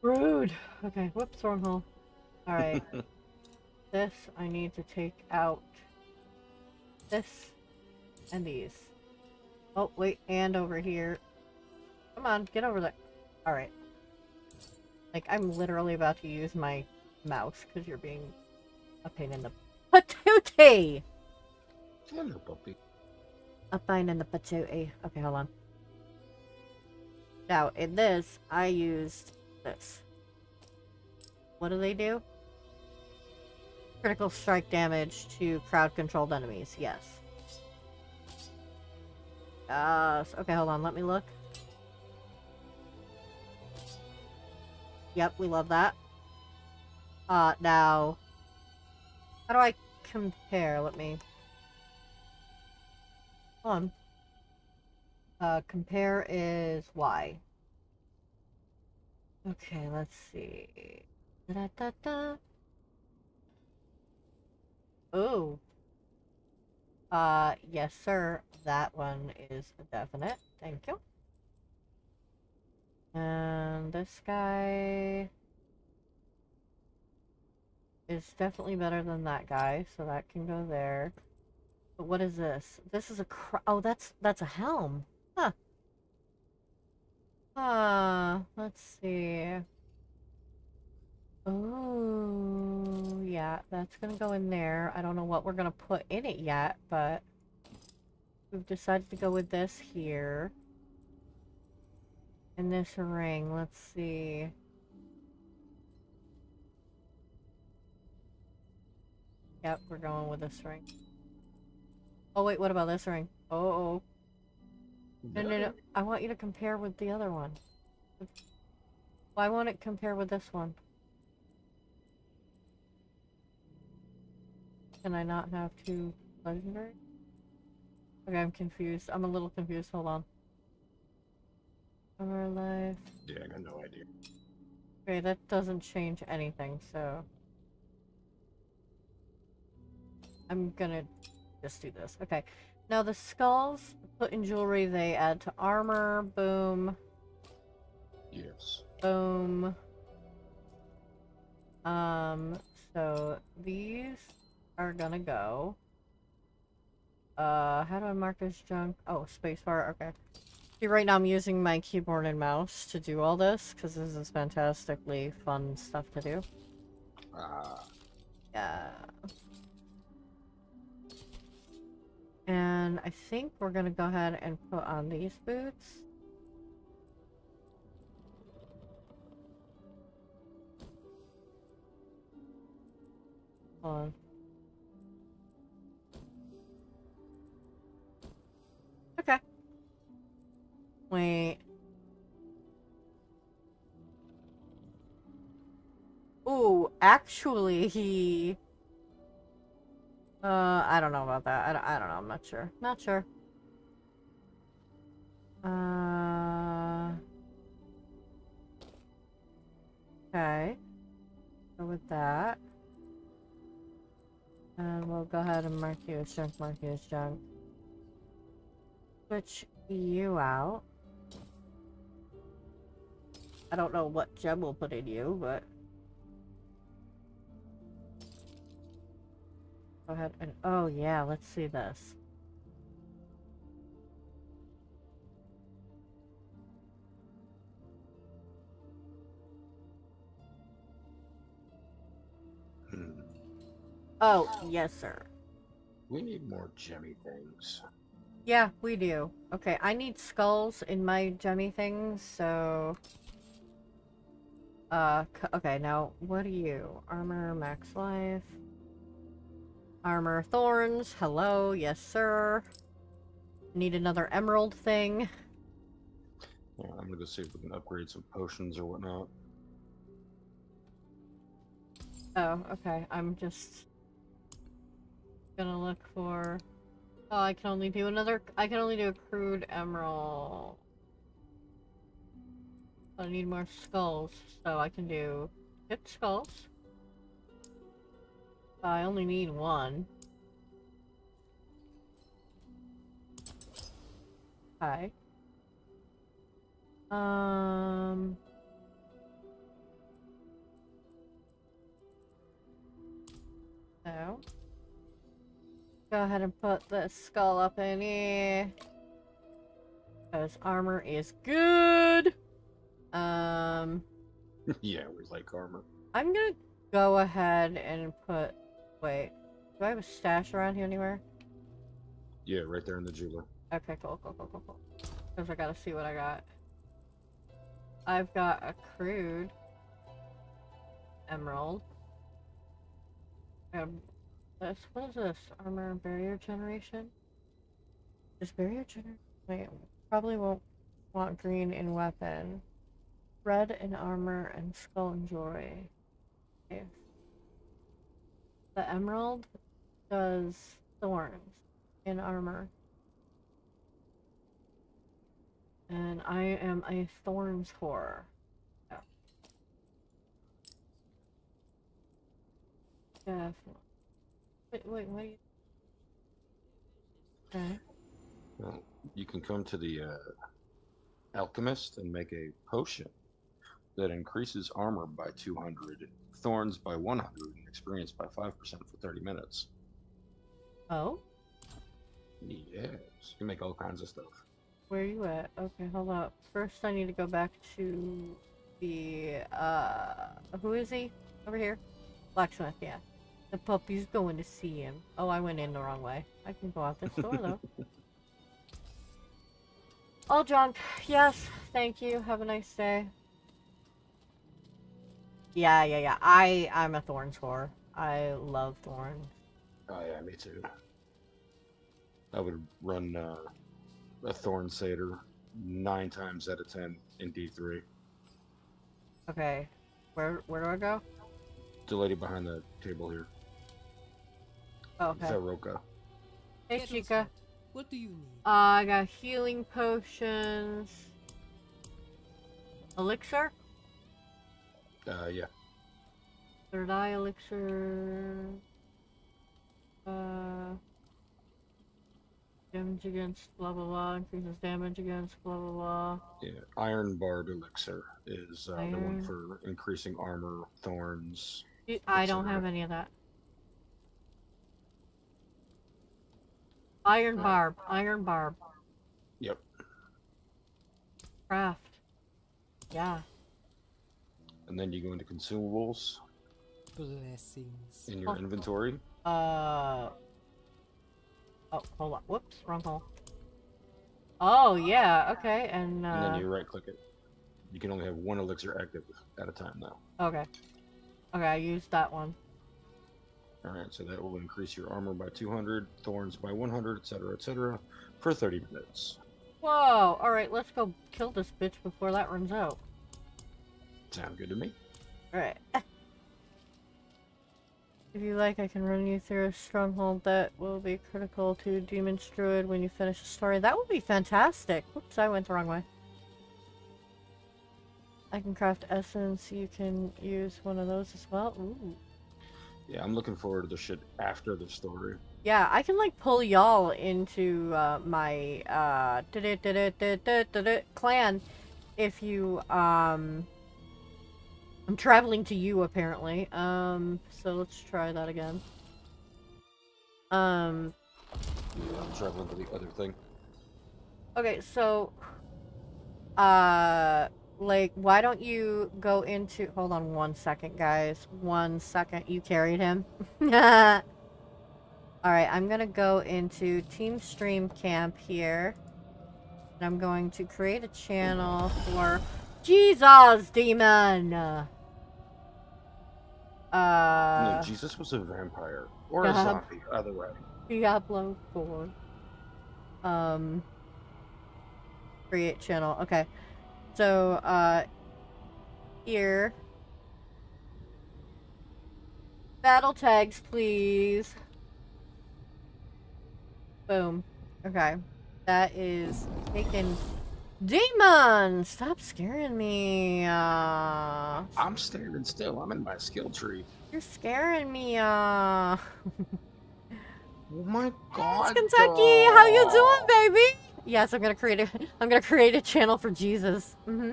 Rude! Okay, whoops, wrong hole. Alright. *laughs* this I need to take out. This and these. Oh, wait, and over here. Come on, get over there. Alright. Like, I'm literally about to use my mouse because you're being a pain in the patootie! Hello, puppy. A pain in the patootie. Okay, hold on. Now, in this, I used this. What do they do? Critical strike damage to crowd-controlled enemies, yes. Uh, okay, hold on, let me look. Yep, we love that. Uh, now... How do I compare? Let me... Hold on. Uh, compare is Y. Okay, let's see. Da da da. Oh. Uh, yes, sir. That one is definite. Thank you. And this guy is definitely better than that guy, so that can go there. But what is this? This is a oh, that's that's a helm. Huh. Uh, let's see. Oh, yeah, that's gonna go in there. I don't know what we're gonna put in it yet, but we've decided to go with this here. And this ring, let's see. Yep, we're going with this ring. Oh wait, what about this ring? Oh, oh. No, no, no. I want you to compare with the other one. Why won't it compare with this one? Can I not have two legendary? Okay, I'm confused. I'm a little confused. Hold on. Summer life. Yeah, I got no idea. Okay, that doesn't change anything, so... I'm gonna just do this. Okay. Now the skulls put in jewelry, they add to armor. Boom. Yes. Boom. Um, so these are gonna go. Uh, how do I mark this junk? Oh, spacebar, okay. See, right now I'm using my keyboard and mouse to do all this, because this is fantastically fun stuff to do. Ah. Yeah. And I think we're gonna go ahead and put on these boots. Hold on. Wait. Ooh, actually, he... Uh, I don't know about that. I don't, I don't know. I'm not sure. Not sure. Uh... Okay. Go with that. And we'll go ahead and mark you as junk, mark you as junk. Switch you out. I don't know what gem we'll put in you, but... Go ahead and... Oh, yeah, let's see this. Hmm. Oh, yes, sir. We need more gemmy things. Yeah, we do. Okay, I need skulls in my gemmy things, so... Uh, okay, now, what are you? Armor, max life... Armor thorns, hello, yes sir. Need another emerald thing. Yeah, I'm gonna go see if we can upgrade some potions or whatnot. Oh, okay, I'm just gonna look for... Oh, I can only do another... I can only do a crude emerald. I need more skulls, so I can do hit skulls. I only need one. Hi. Um... So... Go ahead and put this skull up in here. Because armor is good! Um, yeah, we like armor. I'm gonna go ahead and put. Wait, do I have a stash around here anywhere? Yeah, right there in the jeweler. Okay, cool, cool, cool, cool, cool. Because I gotta see what I got. I've got a crude emerald. Um, this, what is this? Armor and barrier generation? Is barrier generation? Wait, probably won't want green in weapon. Red in armor and skull and jewelry. Okay. The emerald does thorns in armor. And I am a thorns whore. Yeah. Definitely. Wait, wait, you... Okay. Well, you can come to the uh, alchemist and make a potion that increases armor by 200, thorns by 100, and experience by 5% for 30 minutes. Oh? Yes, you can make all kinds of stuff. Where are you at? Okay, hold up. First I need to go back to the, uh, who is he? Over here? Blacksmith, yeah. The puppy's going to see him. Oh, I went in the wrong way. I can go out this door, though. *laughs* All junk. Yes, thank you. Have a nice day. Yeah, yeah, yeah. I, I'm a Thorns whore. I love Thorns. Oh yeah, me too. I would run uh, a Thorn Satyr nine times out of ten in D3. Okay. Where, where do I go? The lady behind the table here. Oh, okay. Veroka. Hey, Get Chica. What do you need? Uh, I got healing potions. Elixir? Uh, yeah. Third eye elixir. Uh. Damage against blah blah blah. Increases damage against blah blah blah. Yeah, Iron Barb Elixir is uh, the one for increasing armor, thorns. I don't have any of that. Iron barb. Iron barb. Yep. Craft. Yeah. And then you go into consumables Blessings. in your Oh. inventory. Uh. Oh, hold on. Whoops, wrong hole. Oh yeah. Okay, and uh. and then you right click it. You can only have one elixir active at a time now. Okay. Okay, I used that one. Alright, so that will increase your armor by 200, thorns by 100, etc., etc., for 30 minutes. Whoa! Alright, let's go kill this bitch before that runs out. Sound good to me? Alright. if you like, I can run you through a stronghold that will be critical to Demon's Druid when you finish the story. That would be fantastic! Whoops, I went the wrong way. I can craft essence, you can use one of those as well. Ooh. Yeah, I'm looking forward to the shit after the story. Yeah, I can like pull y'all into uh, my uh, clan if you um. I'm traveling to you apparently. Um, so let's try that again. Um. Yeah, I'm traveling to the other thing. Okay, so. Uh, like, why don't you go into? Hold on one second, guys. One second. You carried him. *laughs* Alright, I'm gonna go into Team Stream Camp here. And I'm going to create a channel for Jesus Demon! Uh, no, Jesus was a vampire. Or a zombie, either way. Diablo 4. Um, create channel. Okay. So, uh, here. Battle tags, please. Boom. Okay. That is taken. Demon! Stop scaring me. Uh, I'm standing still. I'm in my skill tree. you're scaring me. Uh. Oh my god. It's Kentucky, how you doing, baby? Yes, I'm gonna create a I'm gonna create a channel for Jesus. Mm-hmm.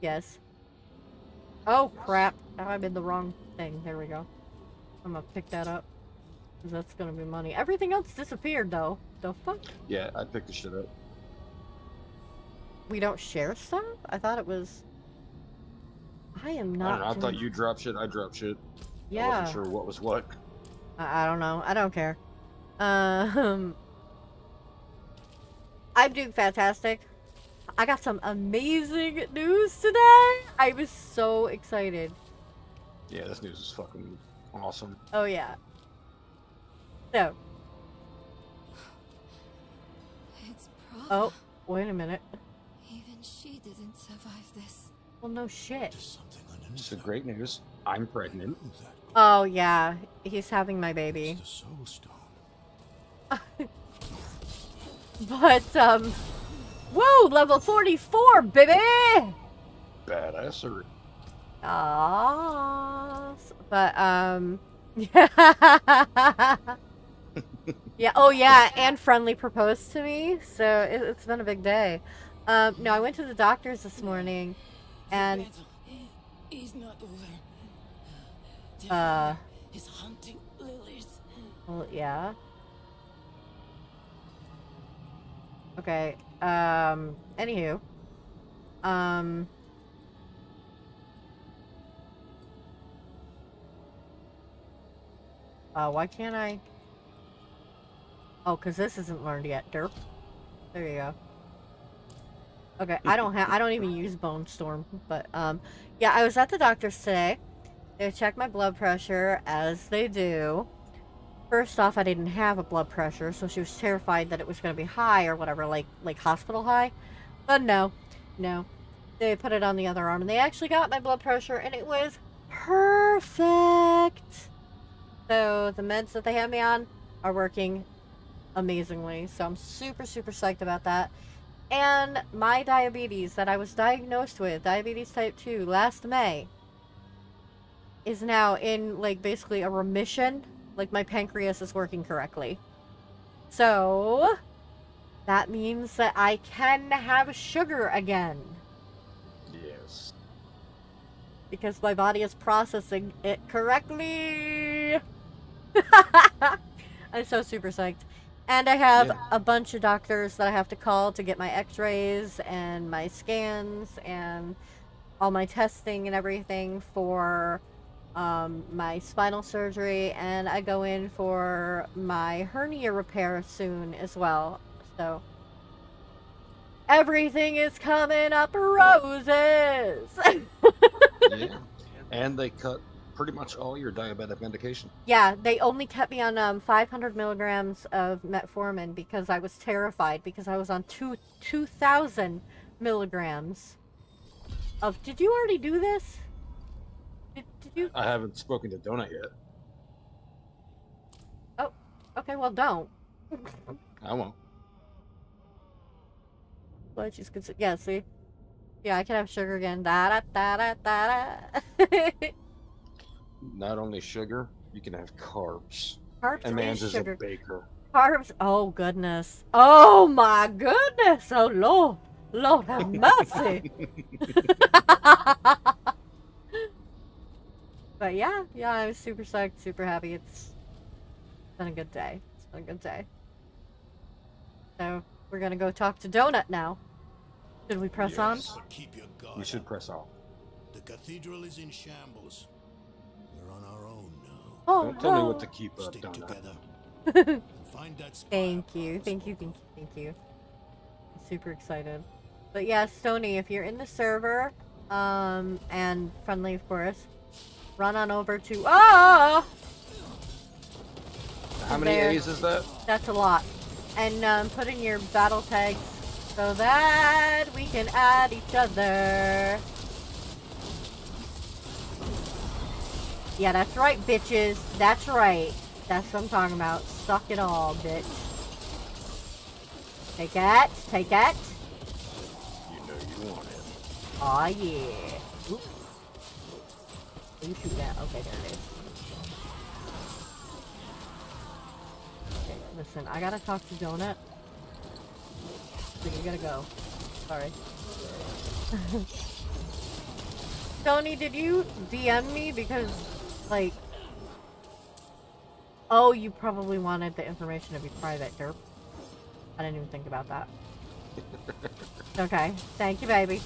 Yes. Oh crap! Now I'm in the wrong thing. There we go. I'm gonna pick that up. That's gonna be money. Everything else disappeared though. The fuck? Yeah, I picked the shit up. We don't share stuff? I thought it was. I am not. know. I thought you dropped shit. I dropped shit. I Yeah. wasn't sure what was what. I, I don't know. I don't care. Um, I'm doing fantastic. I got some amazing news today. I was so excited. Yeah, this news is fucking awesome. Oh yeah. So, oh, wait a minute. Even she didn't survive this. Well, no shit. There's something It's a great news. I'm pregnant. Oh yeah, he's having my baby. It's the soul. *laughs* But um, whoa, level 44, baby. Badassery. Ah, but um, yeah, *laughs* yeah. Oh yeah, and friendly proposed to me, so it, it's been a big day. Um, no, I went to the doctor's this morning, and He's not over. uh, He's hunting lilies. well, yeah. Okay. Um. Anywho. Um. Uh, why can't I? Oh, cause this isn't learned yet. Derp. There you go. Okay, I don't have. I don't even use Bone Storm, but um, yeah, I was at the doctor's today. They checked my blood pressure as they do. First off, I didn't have a blood pressure, so she was terrified that it was going to be high or whatever, like like hospital high. But no, no. They put it on the other arm, and they actually got my blood pressure, and it was perfect. So the meds that they have me on are working amazingly. So I'm super super psyched about that. And my diabetes that I was diagnosed with, diabetes type 2, last May, is now in like basically a remission. Like my pancreas is working correctly. So that means that I can have sugar again Yes. because my body is processing it correctly. *laughs* I'm so super psyched. And I have Yeah. a bunch of doctors that I have to call to get my x-rays and my scans and all my testing and everything for um, my spinal surgery and I go in for my hernia repair soon as well. So everything is coming up roses. *laughs* Yeah. and they cut pretty much all your diabetic medication. Yeah, they only kept me on um, 500 milligrams of metformin because I was terrified because I was on two 2,000 milligrams of. Did you already do this? Did, did you? I haven't spoken to Donut yet. Oh, okay, well, don't. I won't. Let's just consider. Yeah, see? Yeah, I can have sugar again. Da da da da da. *laughs* Not only sugar, you can have carbs. Carbs And Mans is is a sugar. baker. Carbs. Oh, goodness. Oh, my goodness. Oh, Lord. Lord have *laughs* mercy. *laughs* but yeah, yeah, I was super psyched, super happy. It's been a good day. It's been a good day. So we're gonna go talk to Donut now. Should we press on? Yes. But keep your guard You should up. press on. The cathedral is in shambles. Oh, Don't tell me what to keep up, Stick Donut. together. *laughs* find that spire Thank you, thank you, thank you, thank you. I'm super excited. But yeah, Stony, if you're in the server, um, and friendly of course, run on over to ah, How many There. A's is that? that's a lot, and um, put in your battle tags so that we can add each other. Yeah, that's right, bitches. That's right. That's what I'm talking about. Suck it all, bitch. Take that. Take that. You know you want it. Aw, yeah. Oop. You shoot that? Okay, there it is. Okay, listen, I gotta talk to Donut. So you gotta go. Sorry. *laughs* Tony, did you DM me? Because, like, Oh, you probably wanted the information to be private, derp. I didn't even think about that. *laughs* okay, thank you, baby.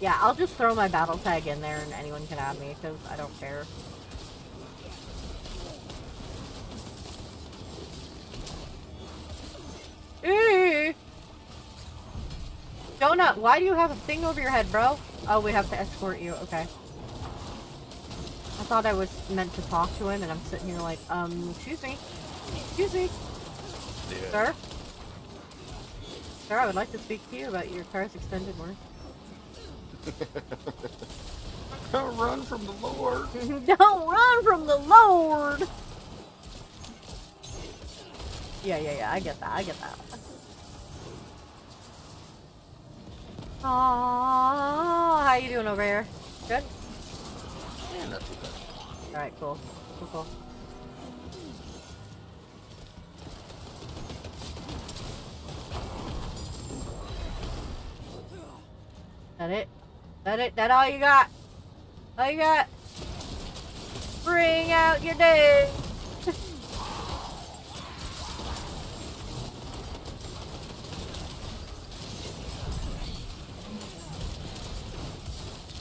Yeah, I'll just throw my battle tag in there and anyone can add me, because I don't care. Eee! Donut, why do you have a thing over your head, bro? Oh, we have to escort you. Okay. I thought I was meant to talk to him, and I'm sitting here like, um, excuse me. Excuse me. Yeah. Sir? Sir, I would like to speak to you about your car's extended warranty. *laughs* Don't run from the Lord. *laughs* Don't run from the Lord! Yeah, yeah, yeah, I get that, I get that. Aww, how you doing over here? Good? Yeah, not too bad. Alright, cool. Cool, cool. That it? That it? That all you got? All you got? Bring out your day! *laughs*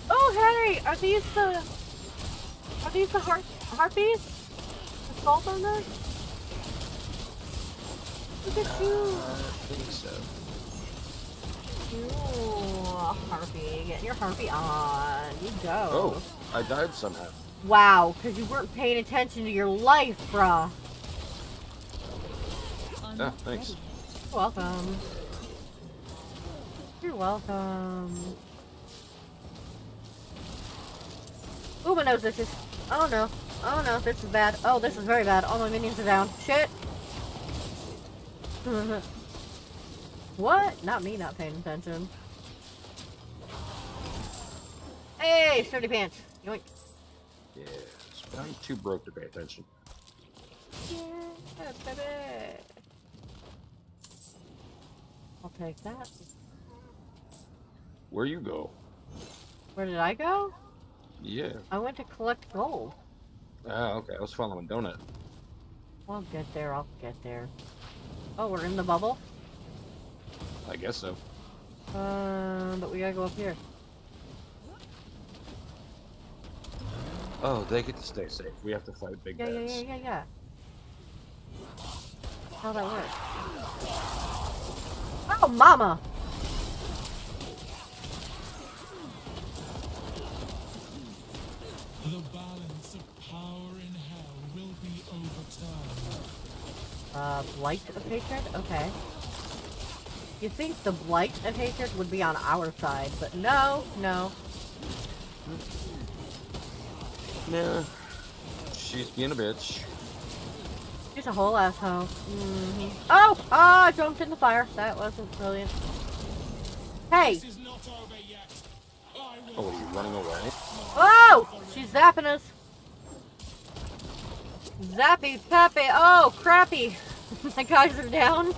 oh, hey! Are these the... Are these the har harpies? The salt on those? Look at you! I think so. Ooh, harpy. Get your harpy on. You go. Oh, I died somehow. Wow, because you weren't paying attention to your life, bruh. Ah, thanks. You're welcome. You're welcome. Ooh, my nose itches. Oh no. Oh no, this is bad. Oh, this is very bad. All my minions are down. Shit! *laughs* what? Not me not paying attention. Hey, sturdy pants. Yoink. Yes, but I'm too broke to pay attention. Yeah, baby. I'll take that. Where you go? Where did I go? Yeah. I went to collect gold. Ah, okay. I was following Donut. I'll get there, I'll get there. Oh, we're in the bubble? I guess so. Um, but we gotta go up here. Oh, they get to stay safe. We have to fight big Yeah, yeah, yeah, yeah, yeah. How that work? Oh, mama! The balance of power in hell will be overturned. Uh, blight of hatred? Okay. You think the blight of hatred would be on our side, but no, no. Nah. She's being a bitch. She's a whole asshole. Mm -hmm. Oh! Ah, I jumped in the fire. That wasn't brilliant. Hey! This is not over yet. I will Oh, are you running away? Oh! She's zapping us. Zappy Peppy. Oh, crappy. *laughs* My guys are down.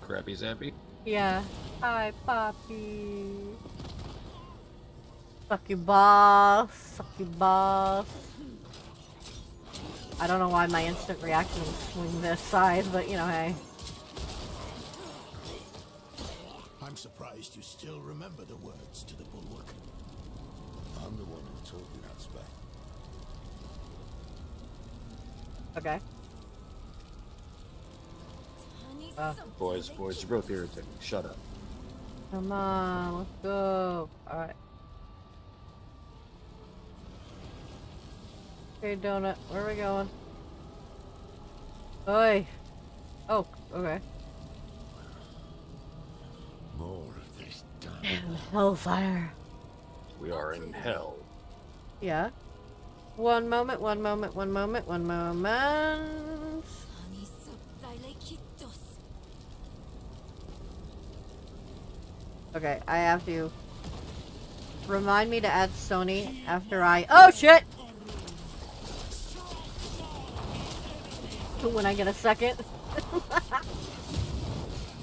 Crappy Zappy? Yeah. Hi, Poppy. Suck you, boss. Suck you, boss. I don't know why my instant reaction was swing this side, but you know, hey. I'm surprised you still remember the words to the bulwark. I'm the one who taught you that spell. Okay. Uh, Boys, boys, you're both irritating. Shut up. come on, let's go. Alright. Okay, Donut, where are we going? Oi! Oh, okay. More of this *laughs* damn. Damn, hellfire. We are in hell. Yeah. One moment, one moment, one moment, one moment. Okay, I have to remind me to add Sony after I. Oh shit! When I get a second. *laughs*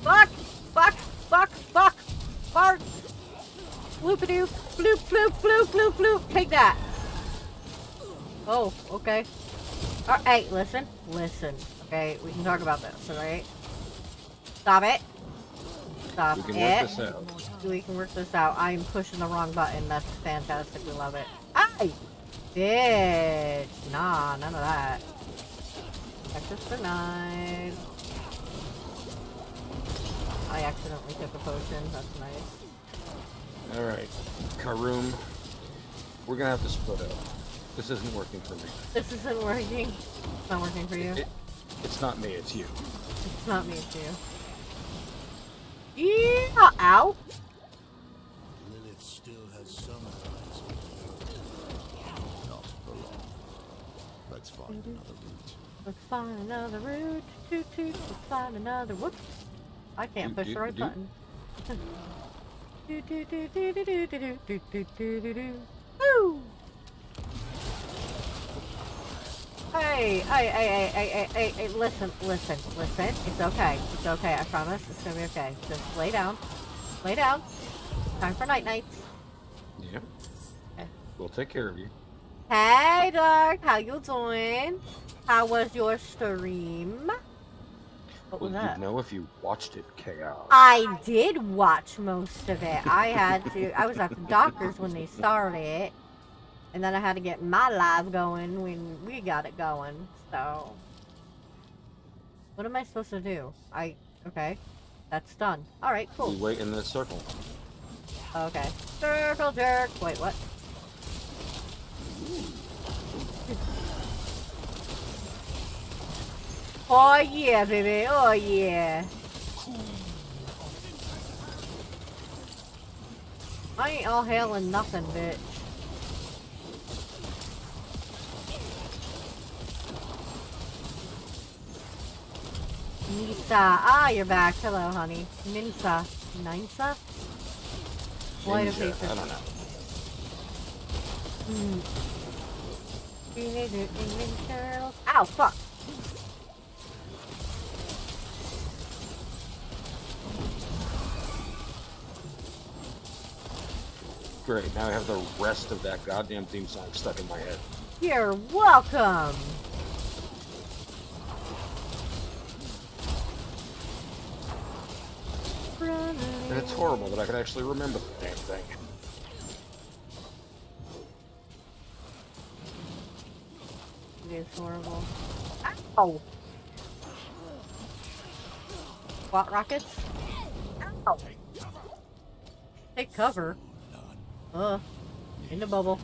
fuck! Fuck! Fuck! Fuck! Fart! Bloop-a-doop! Bloop, bloop, bloop, bloop, bloop! Take that! Oh, okay. Uh, hey, listen, listen. Okay, we can talk about this, alright? Stop it. Stop We can it. work this out. We can work this out. I'm pushing the wrong button. That's fantastic. We love it. Ay! Bitch! Nah, none of that. Access denied. I accidentally took a potion. That's nice. Alright. Karoom. We're gonna have to split up. This isn't working for me. This isn't working. It's not working for you. It, it's not me, it's you. It's not me, it's you. Yeah! Ow! Lilith still has some eyes. Not for long. Let's find another route. Let's find another route. Toot toot. Let's find another. Whoops. I can't Do, push do, the right do. button. do do do do do do do do do do do do do. Woo! Hey, hey, hey, hey, hey, hey, hey, listen, listen, listen. It's okay. It's okay. I promise. It's gonna be okay. Just lay down. Lay down. Time for night nights. Yeah. Okay. We'll take care of you. Hey, Dark. How you doing? How was your stream? What was Well, you'd know if you watched it, Chaos. I did watch most of it. I had to. I was at the doctor's when they started, and then I had to get my live going when we got it going. So, what am I supposed to do? I okay, that's done. All right, We cool. wait in the circle. Okay, circle jerk. Wait, what? Oh yeah, baby. Oh yeah. I ain't all hailing nothing, bitch. Nisa. Ah, you're back. Hello, honey. Ninsa. Ninsa? White paper. I don't know. Mm. Teenage Mutant Turtles. Ow, fuck. Great, now I have the rest of that goddamn theme song stuck in my head. You're welcome. And it's horrible that I can actually remember the damn thing. It is horrible. Ow! What rockets? Ow! Take cover. Uh, in the bubble.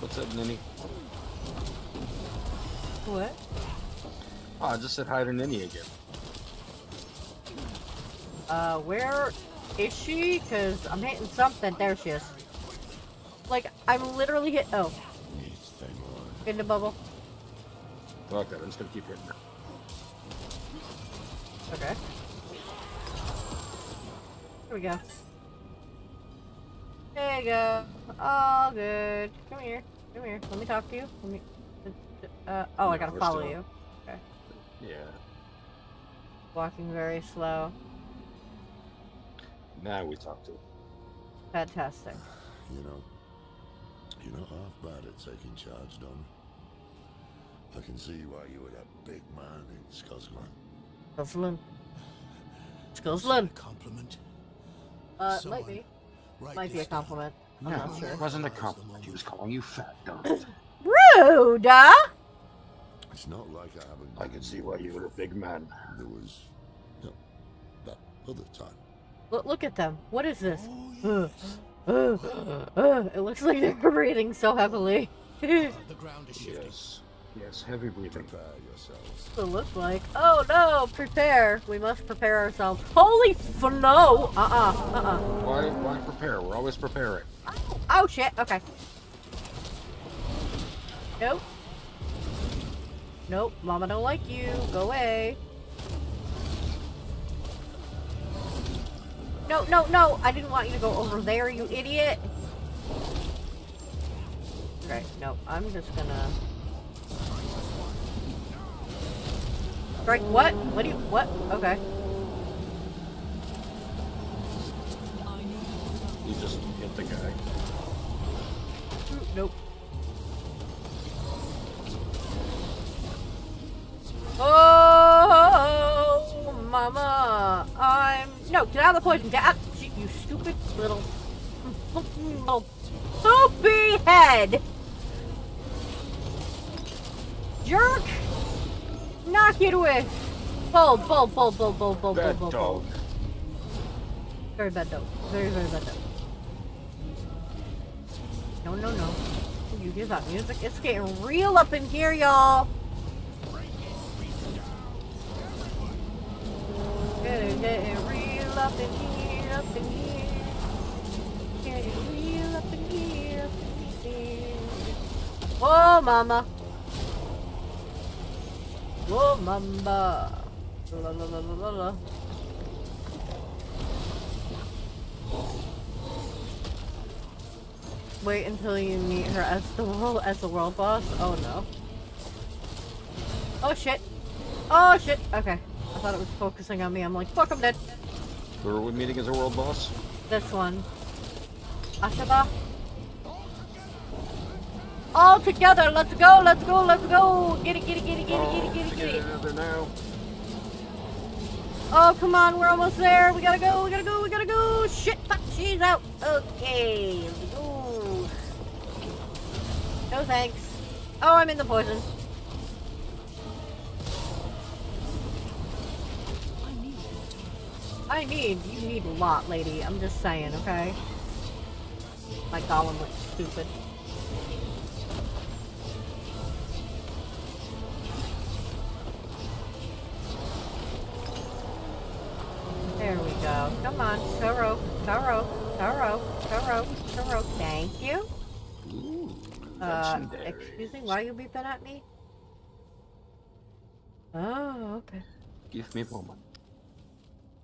What's up, Ninny? What? Oh, I just said hi to Ninny again. Uh, where is she? Cause I'm hitting something. There she is. Like, I'm literally hit- oh. In the bubble. Fuck that, I'm just gonna keep hitting her. Okay. Here we go. There you go. All good. Come here. Come here. Let me talk to you. Let me. Uh, oh, I gotta we're follow still- you. Okay. Yeah. Walking very slow. Now we talk to her. Fantastic. *sighs* You know, you're not half bad at taking charge, Don. I can see why you were that big man in Scosglen. Guzzlin. It's Compliment. Uh, might be. write Might be a this down. compliment. I'm No, not sure. it wasn't a compliment. He was calling you fat, Don. *laughs* Rude! uh? It's not like I haven't. I can see why you were a big man. There was, no, that other time. Look, look at them. What is this? Oh, Uh, uh, uh, it looks like they're breathing so heavily. *laughs* The ground is shifting. Yes. Yes, heavy breathing. Prepare yourselves. it looks like. Oh no! Prepare. We must prepare ourselves. Holy f no! Uh uh. Uh uh. Why, why prepare? We're always preparing. Oh shit. Okay. Nope. Nope, mama don't like you. Go away. No, no, no! I didn't want you to go over there, you idiot! Okay, no, I'm just gonna... Strike what? What do you- what? Okay. You just hit the guy. Nope. Oh, mama. I'm... No, get out of the poison. Get out. You stupid little... *laughs* Little poopy head. Jerk. Knock it with. Bold, bold, bold, bold, bold, Bad bold, bold, dog. Very bad dog. Very, very bad dog. No, no, no. You hear that music? It's getting real up in here, y'all. Getting, real up in here, up in here. Getting real up in here, up in here. Whoa, mama. Whoa, mamba. La la la la la la. Wait until you meet her as the world as the world boss. Oh no. Oh shit. Oh shit. Okay. I thought it was focusing on me. I'm like, fuck, I'm dead. Who are we meeting as a world boss? This one. Ashava. All together. Let's go. Let's go. Let's go. Get it. Get it. Get it. Get it. Get it. Get it. Get it. Now. Oh, come on. We're almost there. We gotta go. We gotta go. We gotta go. Shit. Fuck. She's out. Okay. Let's go. No thanks. Oh, I'm in the poison. I need, you need a lot, lady. I'm just saying, okay? My golem looks stupid. There we go. Come on, Toro, Toro, Toro, Toro, Toro. Thank you. Ooh, Uh, excuse me, why are you beeping at me? Oh, okay. Give me a moment.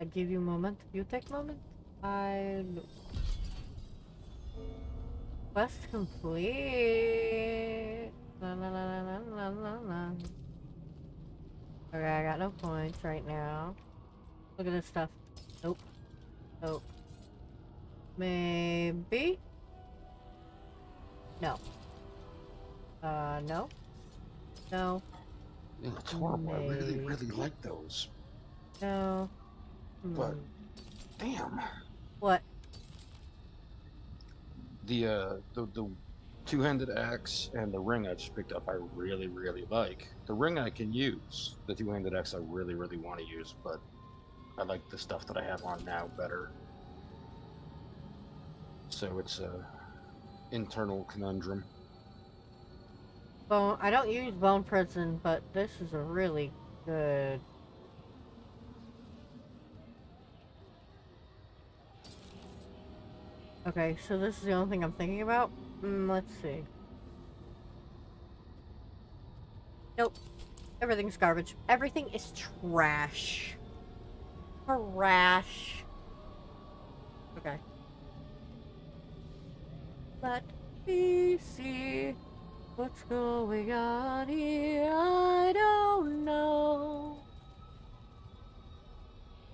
I give you a moment. You take a moment. I. Quest complete. La, la, la. Okay, I got no points right now. Look at this stuff. Nope. Nope. Maybe? No. Uh, no. No. Yeah, it's horrible. I really, really like those. No. But, Hmm. damn. What? The, uh, the, the two-handed axe and the ring I just picked up I really, really like. The ring I can use. The two-handed axe I really, really want to use, but I like the stuff that I have on now better. So it's a internal conundrum. Bone. I don't use bone prison, but this is a really good. Okay, so this is the only thing I'm thinking about. Mm, let's see. Nope. Everything's garbage. Everything is trash. Trash. Okay. Let me see. What's going on here? I don't know.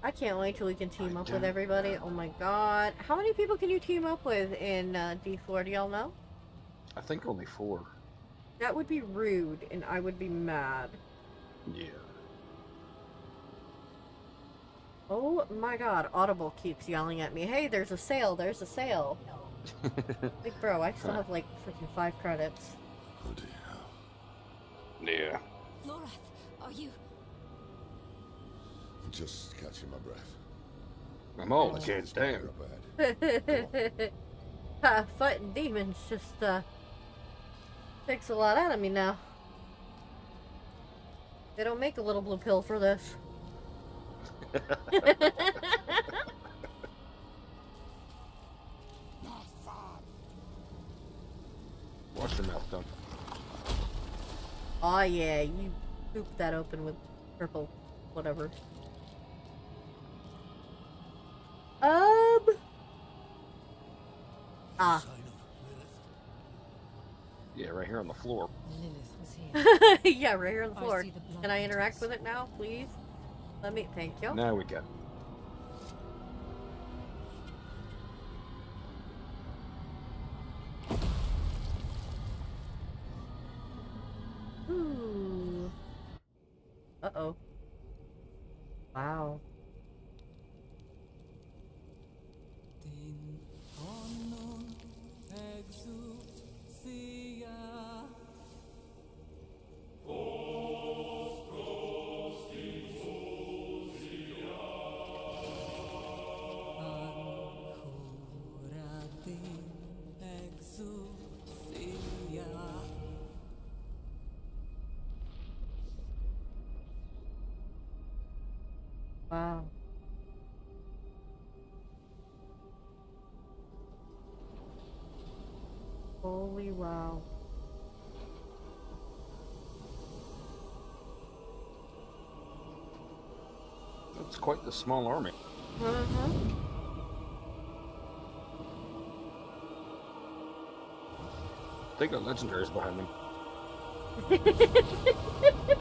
I can't wait till we can team I up with don't everybody. Oh my god. How many people can you team up with in uh, D4? Do y'all know? I think only four. That would be rude, and I would be mad. Yeah. Oh my god, Audible keeps yelling at me. Hey, there's a sale, there's a sale. *laughs* Like, bro, I still have like freaking five credits. Oh dear. yeah. Lorath, are you? Just catching my breath. I'm all the kids, damn. Up *laughs* uh, fighting demons just uh takes a lot out of me now. They don't make a little blue pill for this. *laughs* Watch your mouth, Doug. oh yeah, you pooped that open with purple whatever. Um. Ah. Yeah, right here on the floor. *laughs* yeah, right here on the floor. Can I interact with it now, please? Let me. Thank you. Now we can. Ooh. Uh oh. Wow. Quite the small army. Uh-huh. They got legendaries behind them. *laughs*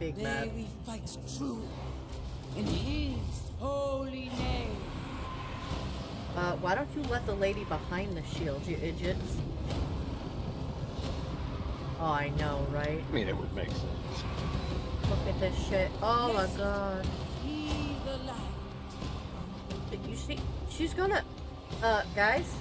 mad, mad. He big There mad. we fight true in his holy name. Uh, why don't you let the lady behind the shield, you idiots? Oh, I know, right? I mean, it would make sense. Look at this shit. Oh my god. He. Did you see? She's gonna... Uh, guys?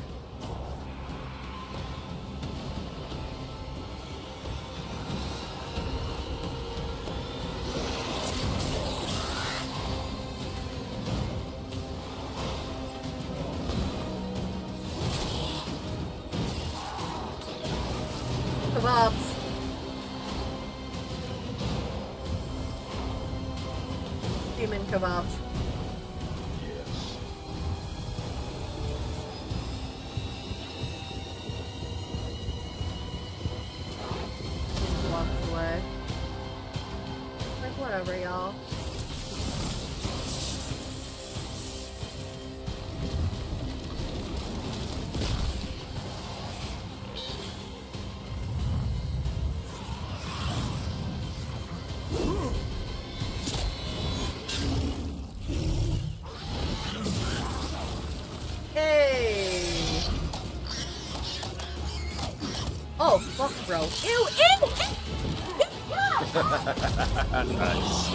Nice.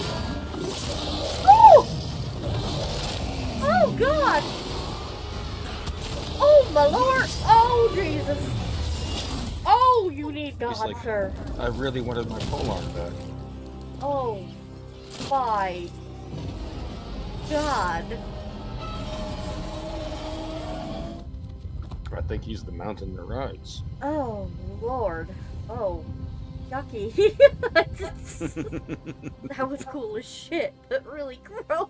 Oh! Oh, God! Oh, my lord! Oh, Jesus! Oh, you need God, like- sir. I really wanted my polearm back. Oh, my God. I think he's the mountain that rides. Oh, Lord. Oh, yucky. *laughs* *laughs* that was cool as shit, but really gross.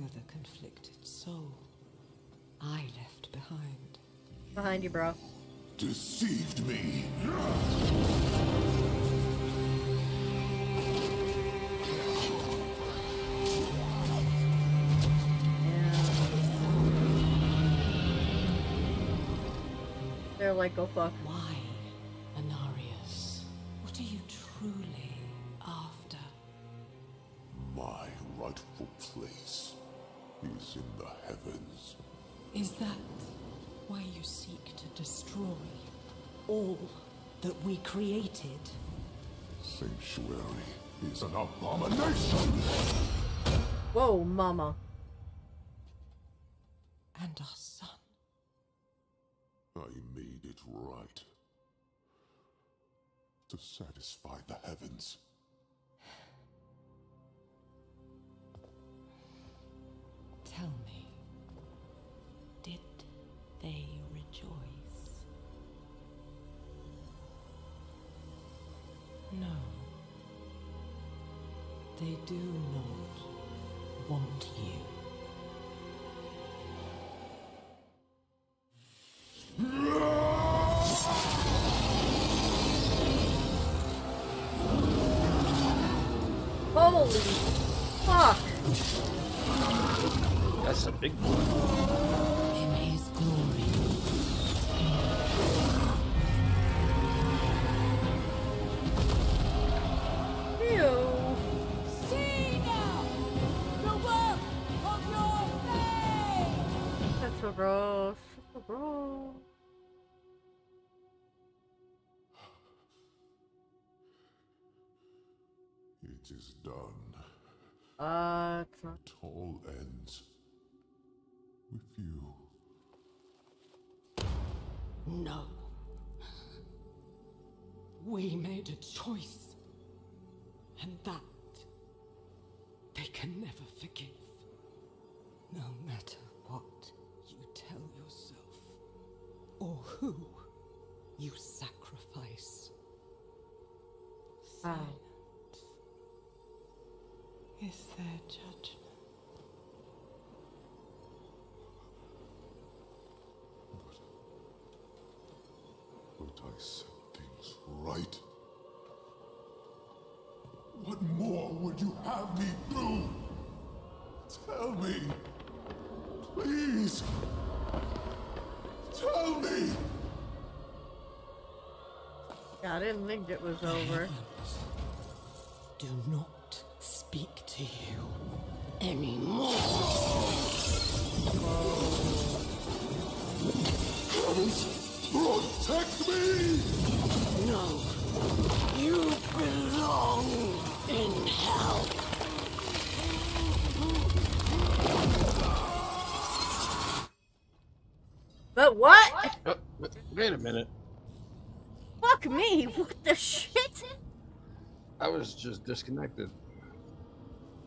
Longer the conflicted soul I left behind. Behind you, bro. Deceived me. They're like, go fuck. Is that why you seek to destroy all that we created? Sanctuary is an abomination. Whoa, mama. And our son. I made it right. To satisfy the heavens. Tell me, did they rejoice? No. They do not want you. Holy fuck! That's a big one. It is done. Uh, it's not. It all ends No. We made a choice. And that they can never forgive. No matter what you tell yourself, or who you sacrifice. Silence Yeah, I didn't think it was over. Do not speak to you anymore. Protect me! No. You belong in hell. But what? Oh, wait- wait a minute. Fuck me! What the shit? I was just disconnected.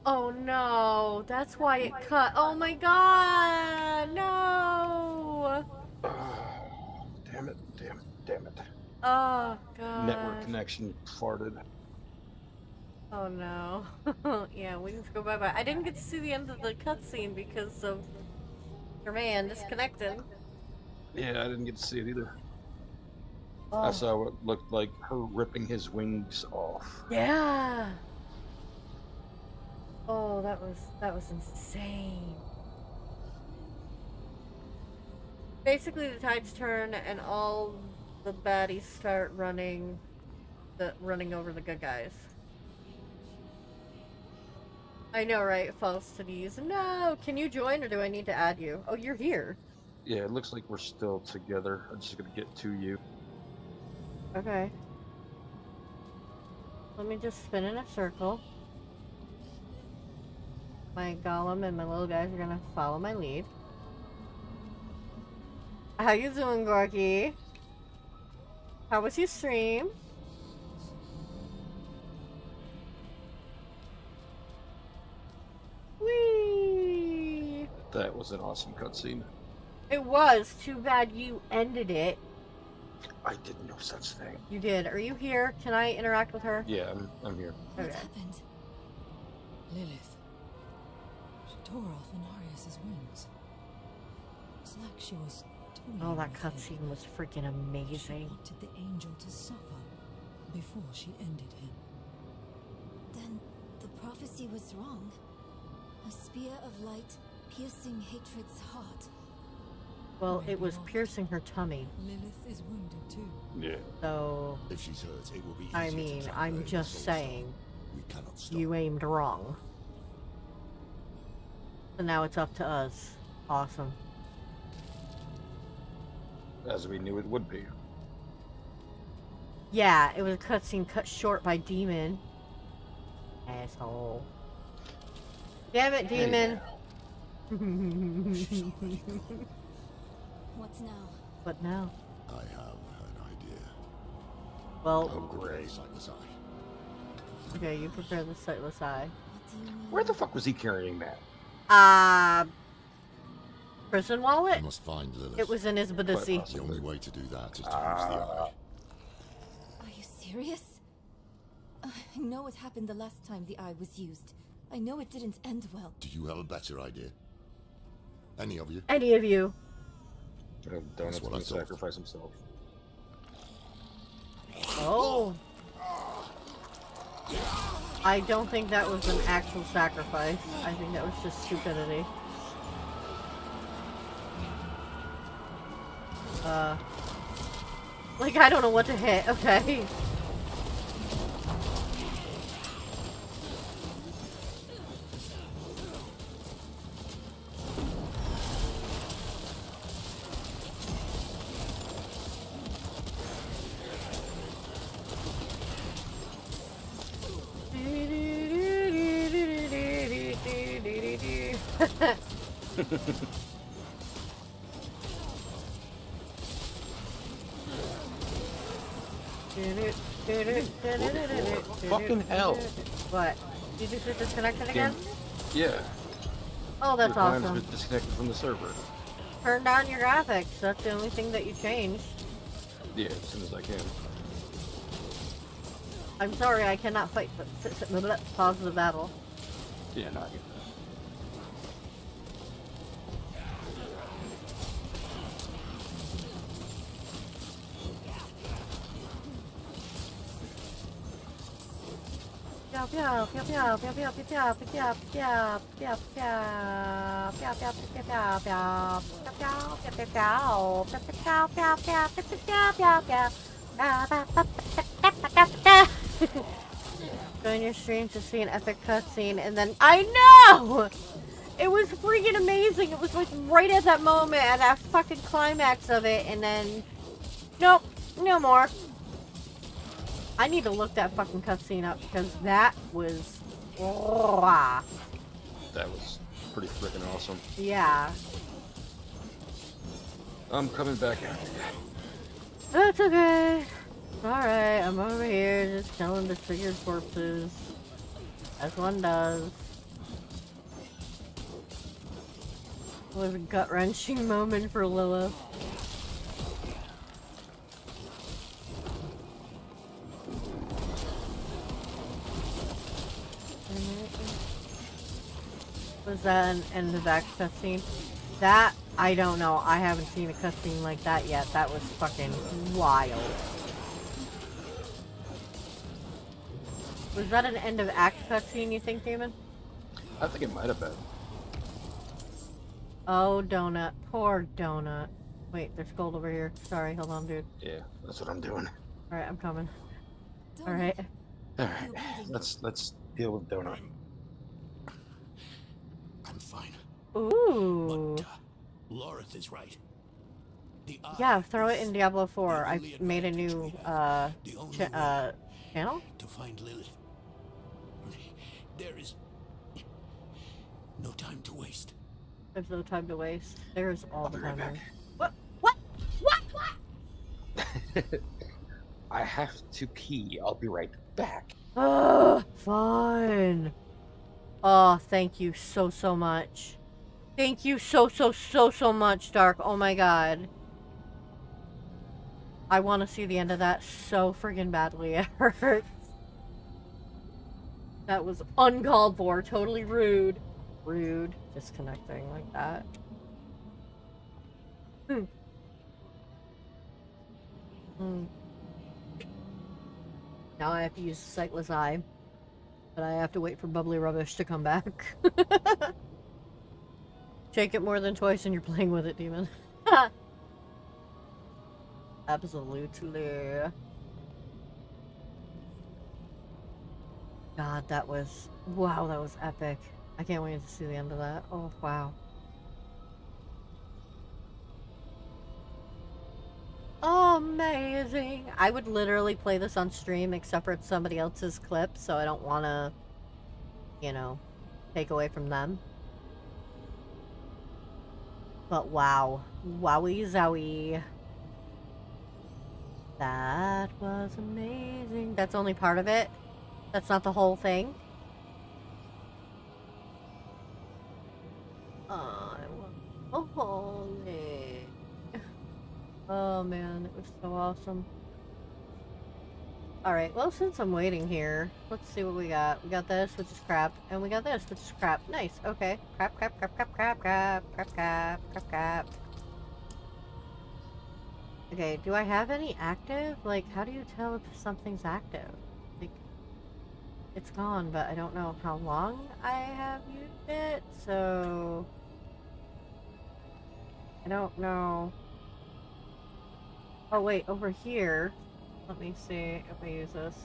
Oh no, that's why it cut. Oh my god, no! *sighs* Damn it, damn it, damn it. Oh god. Network connection farted. Oh no. *laughs* yeah, we need to go bye bye. I didn't get to see the end of the cutscene because of your man disconnecting. Yeah, I didn't get to see it either. Oh. I saw what looked like her ripping his wings off. Yeah. Oh, that was that was insane. Basically, the tides turn and all the baddies start running, the running over the good guys. I know, right? False cities. No, can you join or do I need to add you? Oh, you're here. Yeah, it looks like we're still together. I'm just gonna get to you. Okay. Let me just spin in a circle. My golem and my little guys are gonna follow my lead. How you doing, Gorky? How was your stream? Whee! That was an awesome cutscene. It was. Too bad you ended it. I did no such thing. You did. Are you here? Can I interact with her? Yeah, I'm, I'm here. What happened? Lilith. She tore off Inarius' wings. It's like she was toying Oh, that cutscene was freaking amazing. She amazing. wanted the angel to suffer before she ended him. Then the prophecy was wrong. A spear of light piercing hatred's heart. Well, it was piercing her tummy, Lilith is wounded too. Yeah. so If she's hurt, it will be I mean, I'm her in the just saying, We cannot stop. you aimed wrong. So now it's up to us. Awesome. As we knew it would be. Yeah, it was a cutscene cut short by Demon. Asshole. Damn it, Hey Demon! *laughs* What's now? but now, I have an idea. well, Oh, Prepare great. the sightless eye. okay, you prepare the sightless eye. What do you mean? Where the fuck was he carrying that? Uh, prison wallet? We must find Lilith. It was in his Quite bodysy. The only way to do that is to use the Ah. eye. Are you serious? Uh, I know what happened the last time the eye was used. I know it didn't end well. Do you have a better idea? Any of you? Any of you. Uh, Donut's what gonna sacrifice himself. Oh. I don't think that was an actual sacrifice. I think that was just stupidity. Uh. Like, I don't know what to hit, *laughs* okay? *laughs* Fucking hell. What? Did you just hit disconnected again? Yeah. Oh, that's your awesome. disconnected from the server. Turn down your graphics. That's the only thing that you changed. Yeah, as soon as I can. I'm sorry, I cannot fight. But s- s- blah, blah, pause the battle. Yeah, no, I Join your stream to see an epic cutscene, and then I know it was freaking amazing. It was like right at that moment, at that fucking climax of it, and then nope, no more. I need to look that fucking cutscene up because that was, That was pretty freaking awesome. yeah. I'm coming back after you. That's okay. Alright, I'm over here just killing disfigured corpses. As one does. It was a gut-wrenching *laughs* moment for Lilith. Was that an end of that cutscene? That, I don't know. I haven't seen a cutscene like that yet. That was fucking wild. Was that an end of act cutscene, you think, Damon? I think it might have been. Oh, Donut. Poor Donut. Wait, there's gold over here. Sorry, hold on, dude. Yeah, that's what I'm doing. Alright, I'm coming. Alright. Alright, let's let's deal with Donut. I'm fine. Ooh. But, uh, Lorath is right. Yeah, throw it in Diablo 4. I made a new, uh, The only cha- way uh, channel? to find Lilith. There is no time to waste. There's no time to waste. There's all I'll the be right time. What? What? What? What? *laughs* I have to pee. I'll be right back. Ugh, fine. Oh, thank you so, so much. Thank you so, so, so, so much, Dark. Oh my god. I want to see the end of that so friggin' badly. *laughs* It hurts. That was uncalled for. Totally rude. Rude. Disconnecting like that. Hmm. Hmm. Now I have to use Sightless Eye. But I have to wait for Bubbly Rubbish to come back. *laughs* Shake it more than twice and you're playing with it, Demon. *laughs* Absolutely. God, that was... Wow, that was epic. I can't wait to see the end of that. Oh, wow. Amazing. I would literally play this on stream except for it's somebody else's clip, so I don't want to, you know, take away from them. But wow. Wowie zowie. That was amazing. That's only part of it? That's not the whole thing? I was holy. *laughs* Oh man, it was so awesome. Alright, well, since I'm waiting here, let's see what we got. We got this, which is crap, and we got this, which is crap. Nice, okay. Crap, crap, crap, crap, crap, crap, crap, crap, crap, crap. Okay, do I have any active? Like, how do you tell if something's active? Like, it's gone, but I don't know how long I have used it, so... I don't know. Oh wait, over here. Let me see if I use this.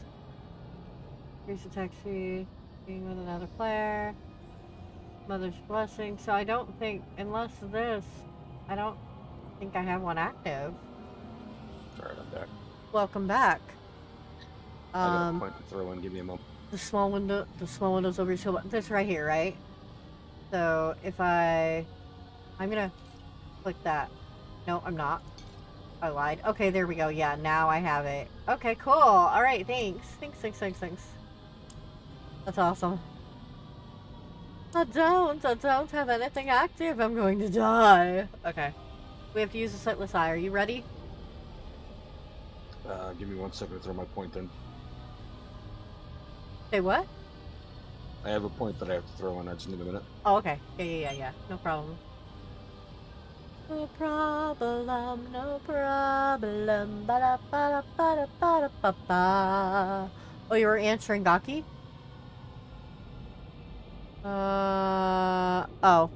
Increase attack speed, being with another player. Mother's blessing. So I don't think, unless this, I don't think I have one active. Alright, I'm back. Welcome back. I got a Um, point to throw in. Give me a moment. the small window, the small windows over your shoulder. This right here, right? So if I, I'm gonna click that. No, I'm not. I lied. Okay, there we go. Yeah, now I have it. Okay, cool. All right, thanks. Thanks, thanks, thanks, thanks. That's awesome. I don't, I don't have anything active. I'm going to die. Okay. We have to use a sightless eye. Are you ready? Uh, give me one second to throw my point in. Say what? I have a point that I have to throw in. I just need a minute. Oh, okay. Yeah, yeah, yeah, yeah. No problem. No problem, no problem. Ba da ba da ba da ba da ba ba. Oh, you were answering Gaki? Uh, oh.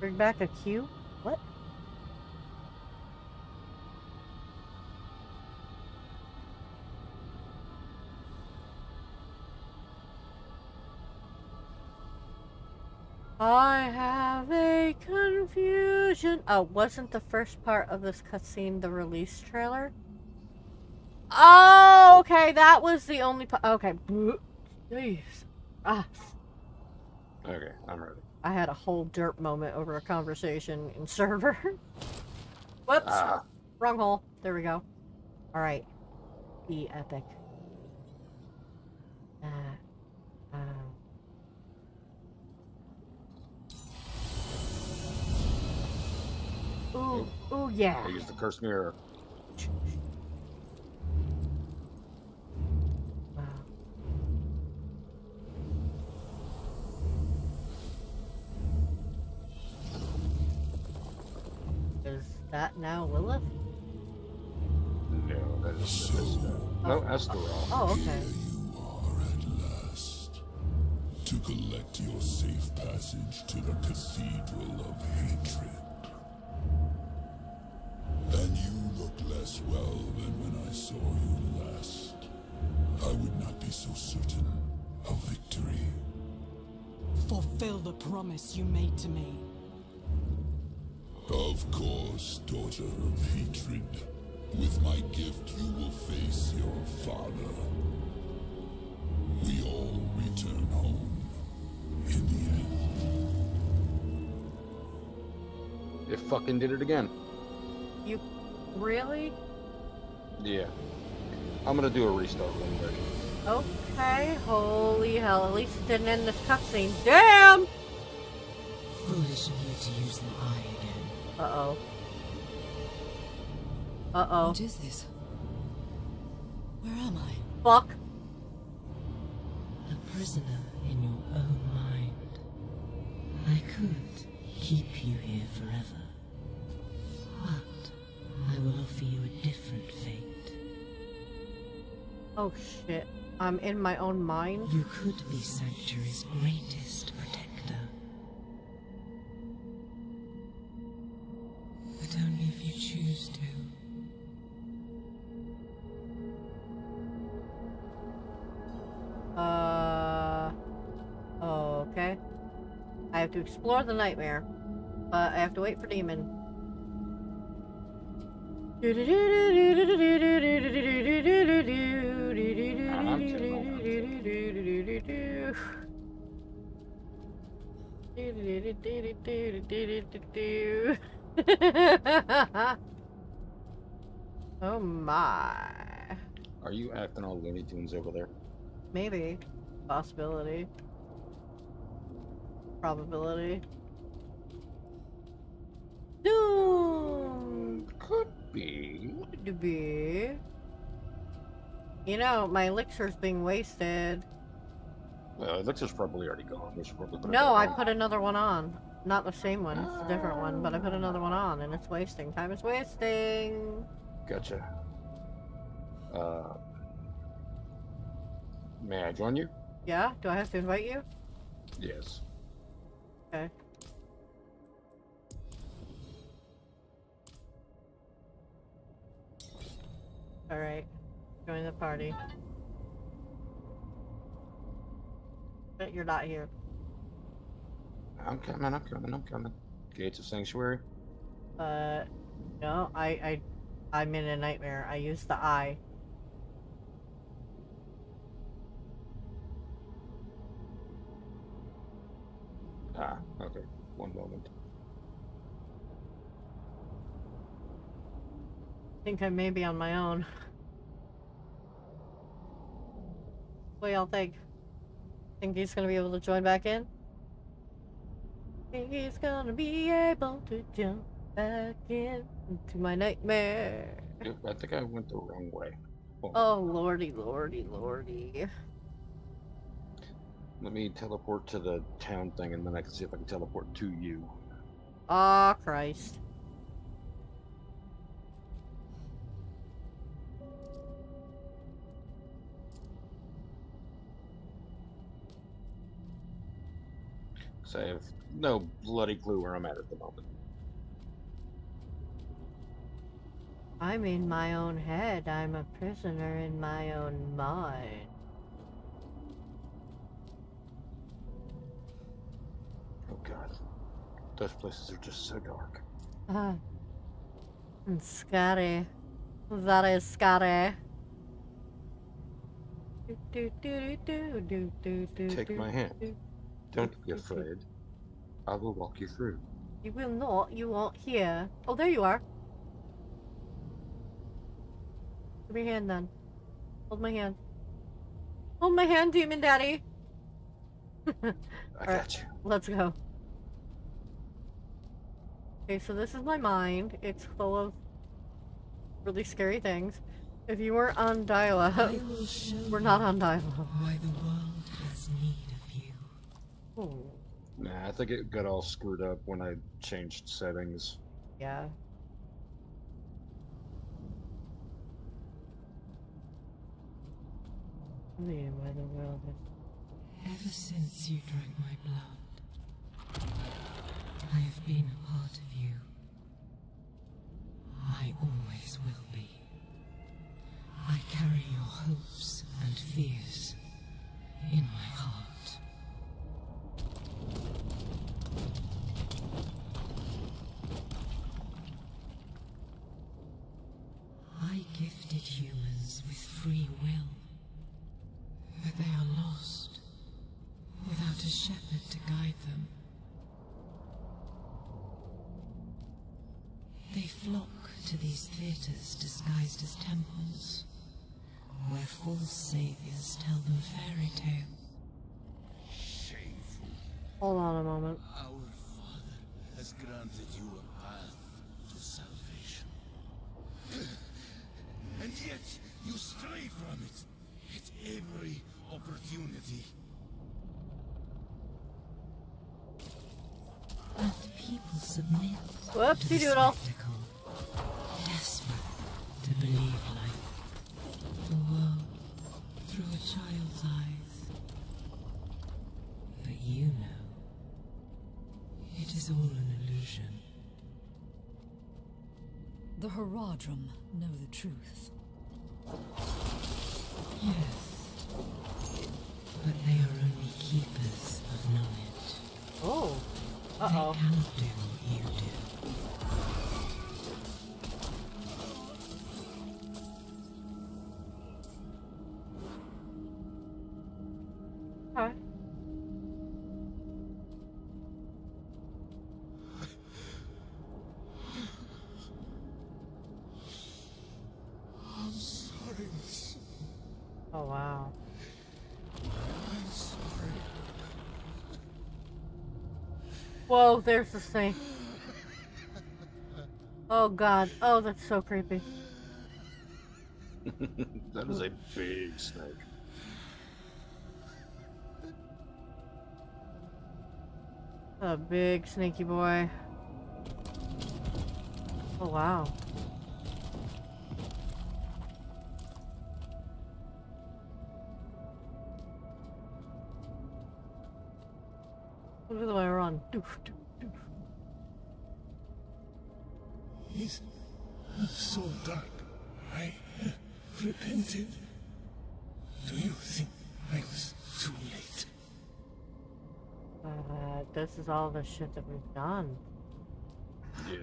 Bring back a queue? I have a confusion. Oh, wasn't the first part of this cutscene the release trailer? Oh, okay, that was the only part. Okay. Jeez. Ah, Okay, I'm ready. I had a whole derp moment over a conversation in server. *laughs* Whoops. Ah. Wrong hole. There we go. Alright. Be epic. Uh, uh. Ooh, ooh, yeah. I use the cursed mirror. Wow. Is that now Lilith? No, that is. That is no, oh. Astaroth. Oh, okay. You are at last. To collect your safe passage to the Cathedral of Hatred. And you look less well than when I saw you last. I would not be so certain of victory. Fulfill the promise you made to me. Of course, daughter of hatred. With my gift, you will face your father. We all return home in the end. It fucking did it again. You really? Yeah. I'm gonna do a restart real quick. Okay, holy hell. At least it didn't end this cutscene. Damn! Foolish of you to use the eye again. Uh-oh. Uh-oh. What is this? Where am I? Fuck. A prisoner in your own mind. I could keep you here forever. I will offer you a different fate. Oh shit. I'm in my own mind. You could be Sanctuary's greatest protector. But only if you choose to. Uh. Oh, okay. I have to explore the nightmare, but I have to wait for demon. *laughs* oh my. Are you acting all Looney Tunes over there? Maybe. Possibility. Probability. Be. Be. You know, my elixir's being wasted. Well, elixir's probably already gone. Probably put No, I on. put another one on. Not the same one, it's a different one, but I put another one on and it's wasting. Time is wasting. Gotcha. Uh, may I join you? Yeah? Do I have to invite you? Yes. Okay. Alright. Join the party. But you're not here. I'm coming. I'm coming. I'm coming. Gates of Sanctuary. Uh, no, I, I, I'm in a nightmare. I used the eye. Ah, okay. One moment. I think I may be on my own. What y'all think? Think he's gonna be able to join back in? Think he's gonna be able to jump back in into my nightmare. I think I went the wrong way. On. Oh lordy, lordy, lordy. Let me teleport to the town thing, and then I can see if I can teleport to you. Ah, Christ. Because I have no bloody clue where I'm at at the moment. I'm in my own head. I'm a prisoner in my own mind. Oh god. Those places are just so dark. Ah. And scary. That is scary. Do, do, do, do, do, do, do, Take my hand. Do. Don't be afraid. I will walk you through. You will not. You won't hear. Oh, there you are. Give me your hand then. Hold my hand. Hold my hand, demon daddy. *laughs* I Alright. got you. Let's go. Okay, so this is my mind. It's full of really scary things. If you were on dial-up, I will show we're not on dial-up. why the world has need of you. Oh, Nah, I think it got all screwed up when I changed settings. yeah. Me, why the world is Ever since you drank my blood, I have been a part of you. I always will be. I carry your hopes and fears in my heart. I gifted humans with free will, but they are lost without a shepherd to guide them. They flock to these theatres disguised as temples, where false saviors tell them fairy tales. Shameful. Hold on a moment. Our Father has granted you a path to salvation. *sighs* And yet, you stray from it at every opportunity. But people submit to the Whoopsie doodle. spectacle, desperate to believe life, the world through a child's eyes. But you know, it is all an illusion. The Horadrim know the truth. Yes, but they are only keepers of knowledge. Oh. Uh-oh. cannot what you do. Whoa, there's the snake. Oh god. Oh, that's so creepy. *laughs* that is a big snake. A big snaky boy. Oh wow. Look at the way I run. Doof, doof, dark. I repented. Do you think I was too late? Uh, this is all the shit that we've done. Yeah.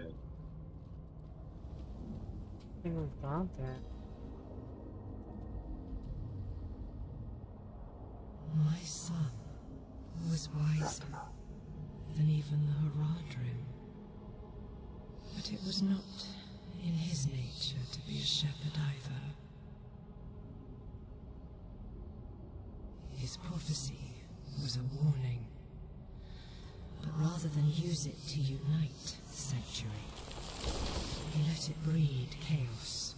I think we've gone through. My son was wiser than even the Horadrim. But it was not in his nature to be a shepherd either. His prophecy was a warning. But rather than use it to unite Sanctuary, he let it breed chaos.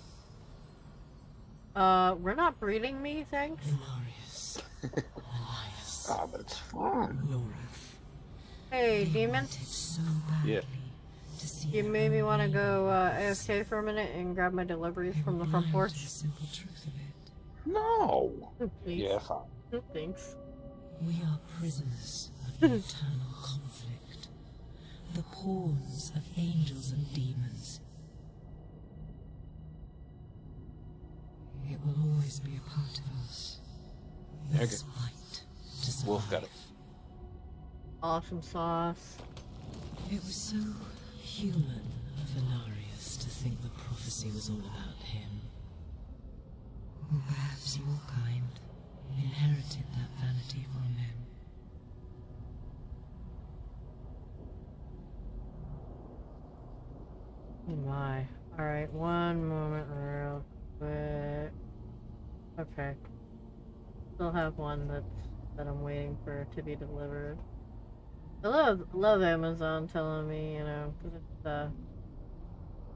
Uh, we're not breeding me, thanks. Inarius, Elias, Ah, but it's fun. Lorath. Hey, They demon. wanted so badly Yeah. To see You made me want to go uh, AFK for a minute and grab my deliveries They from the front porch. The simple truth of it. No. Please. Yeah, fine. Thanks. We are prisoners of the eternal conflict, the pawns of angels and demons. It will always be a part of us. Okay. This fight to survive. Wolf got it. Awesome sauce. It was so human of Inarius to think the prophecy was all about him. Or perhaps your kind inherited that vanity from him. Oh my. Alright, one moment real quick. Okay. Still have one that's that I'm waiting for to be delivered. I love love Amazon telling me, you know, uh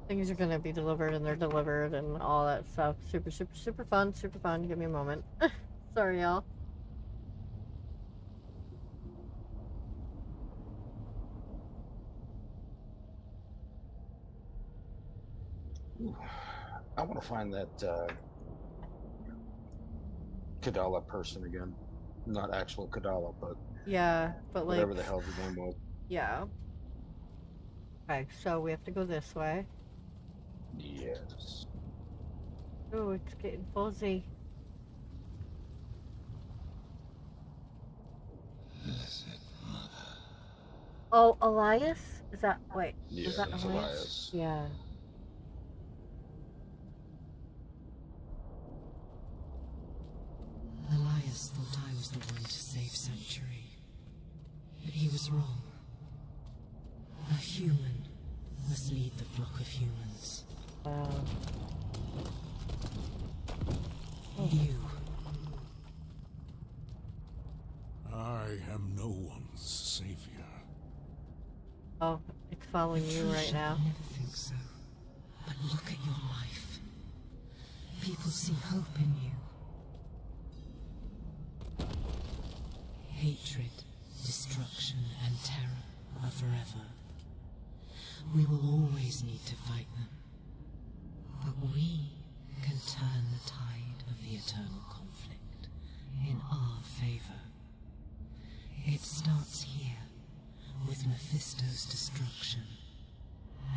things are gonna be delivered and they're delivered and all that stuff. Super, super, super fun, super fun. Give me a moment. *laughs* Sorry, y'all. I want to find that uh, Kadala person again. Not actual Kadala, but Yeah, but like, whatever the hell the name was. yeah. Okay, so we have to go this way. Yes. Oh, it's getting fuzzy. Oh, Elias? Is that wait? Yeah, is that that's Elias? Elias. Yeah. Elias thought I was the one to save Sanctuary. But he was wrong. A human must lead the flock of humans. Wow. You, I am no one's savior. Oh, it's following you right should now. never think so. But look at your life. People see hope in you. Hatred, destruction, and terror are forever. We will always need to fight them. But we can turn the tide of the eternal conflict in our favor. It starts here with Mephisto's destruction,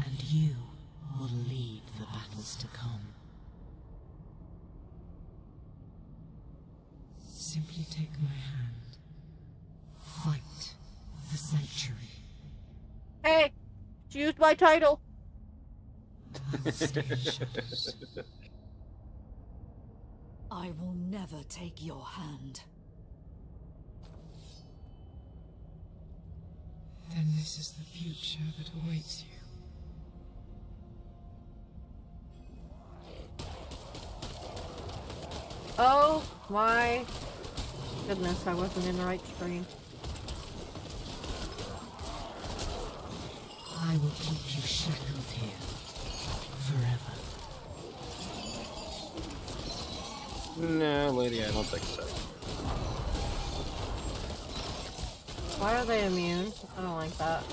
and you will lead the battles to come. Simply take my hand. Fight the sanctuary. Hey, she used my title. I will stay in shadows. I will never take your hand. Then this is the future that awaits you. Oh my goodness, I wasn't in the right screen. I will keep you shackled here. forever. No, lady, I don't think so. Why are they immune? I don't like that.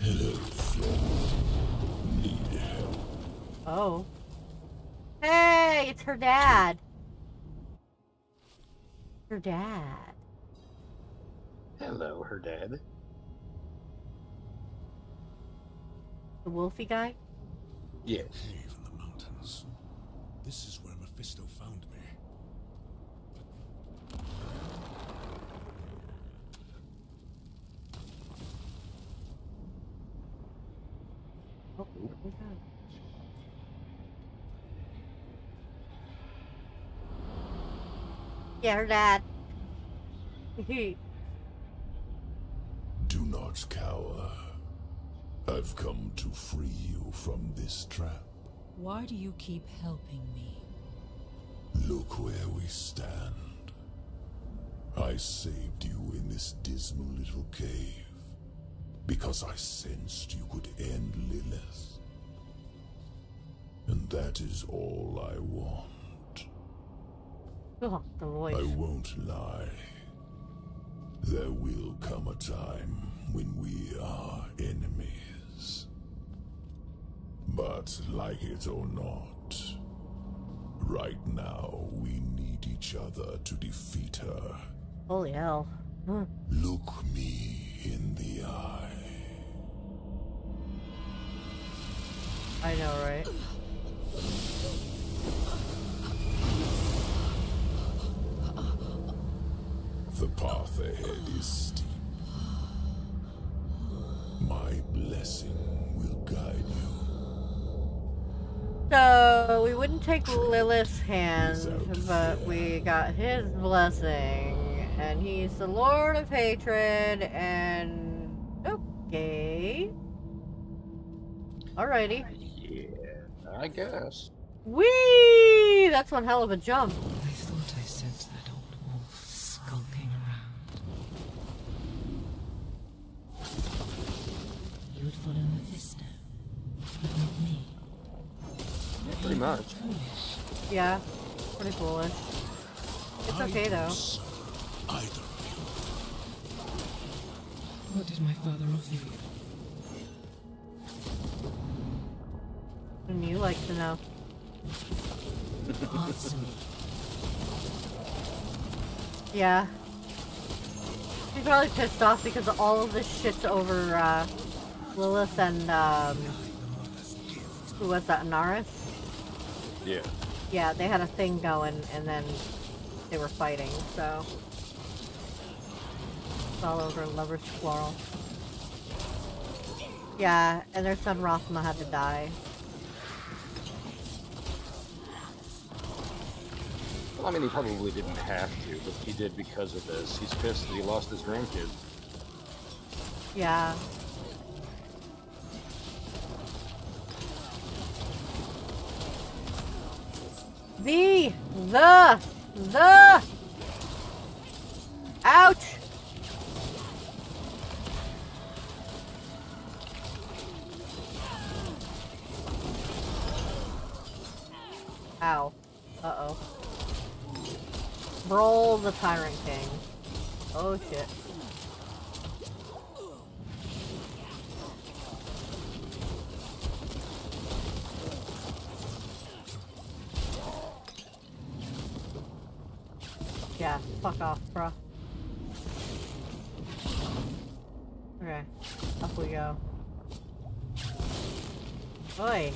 Hello, friend. Need help? Oh. Hey, it's her dad. Her dad. Hello, her dad. The wolfy guy? Yes. Cave in the mountains. This is where Mephisto found me. Oh, oh we got. Yeah, her dad. *laughs* Do not cower. I've come to free you from this trap. Why do you keep helping me? Look where we stand. I saved you in this dismal little cave because I sensed you could end Lilith. And that is all I want. Oh, the voice. I won't lie. There will come a time when we are enemies. But like it or not, right now we need each other to defeat her. Holy hell. Huh. Look me in the eye. I know, right? The path ahead is steep. My blessing will guide you. So, we wouldn't take Lilith's hand, but we got his blessing. And he's the Lord of Hatred, and... Okay. Alrighty. Yeah, I guess. Whee! That's one hell of a jump. I thought I sensed that old wolf skulking around. You would follow Mephisto, but not me. Pretty much. Yeah, pretty foolish. It's okay though. Either What did my father offer you? And you like to know. Answer me. Yeah. He's probably pissed off because all of this shit's over uh, Lilith and um, who was that? Naris? Yeah. Yeah, they had a thing going and then they were fighting, so it's all over Lover's Quarrel. Yeah, and their son Rathma had to die. Well, I mean, he probably didn't have to, but he did because of this. He's pissed that he lost his grandkid. Yeah. The, the, the. Ouch. Ow. Uh-oh. Brawl the Tyrant King. Oh shit. Yeah, fuck off, bro. Okay, up we go. Oi.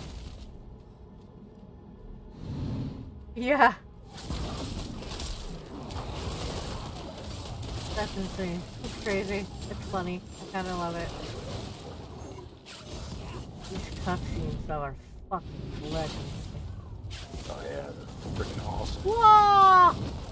Yeah. That's insane. It's crazy. It's funny. I kinda love it. These cutscenes though are fucking legends. Oh yeah, they're freaking awesome. Whoa!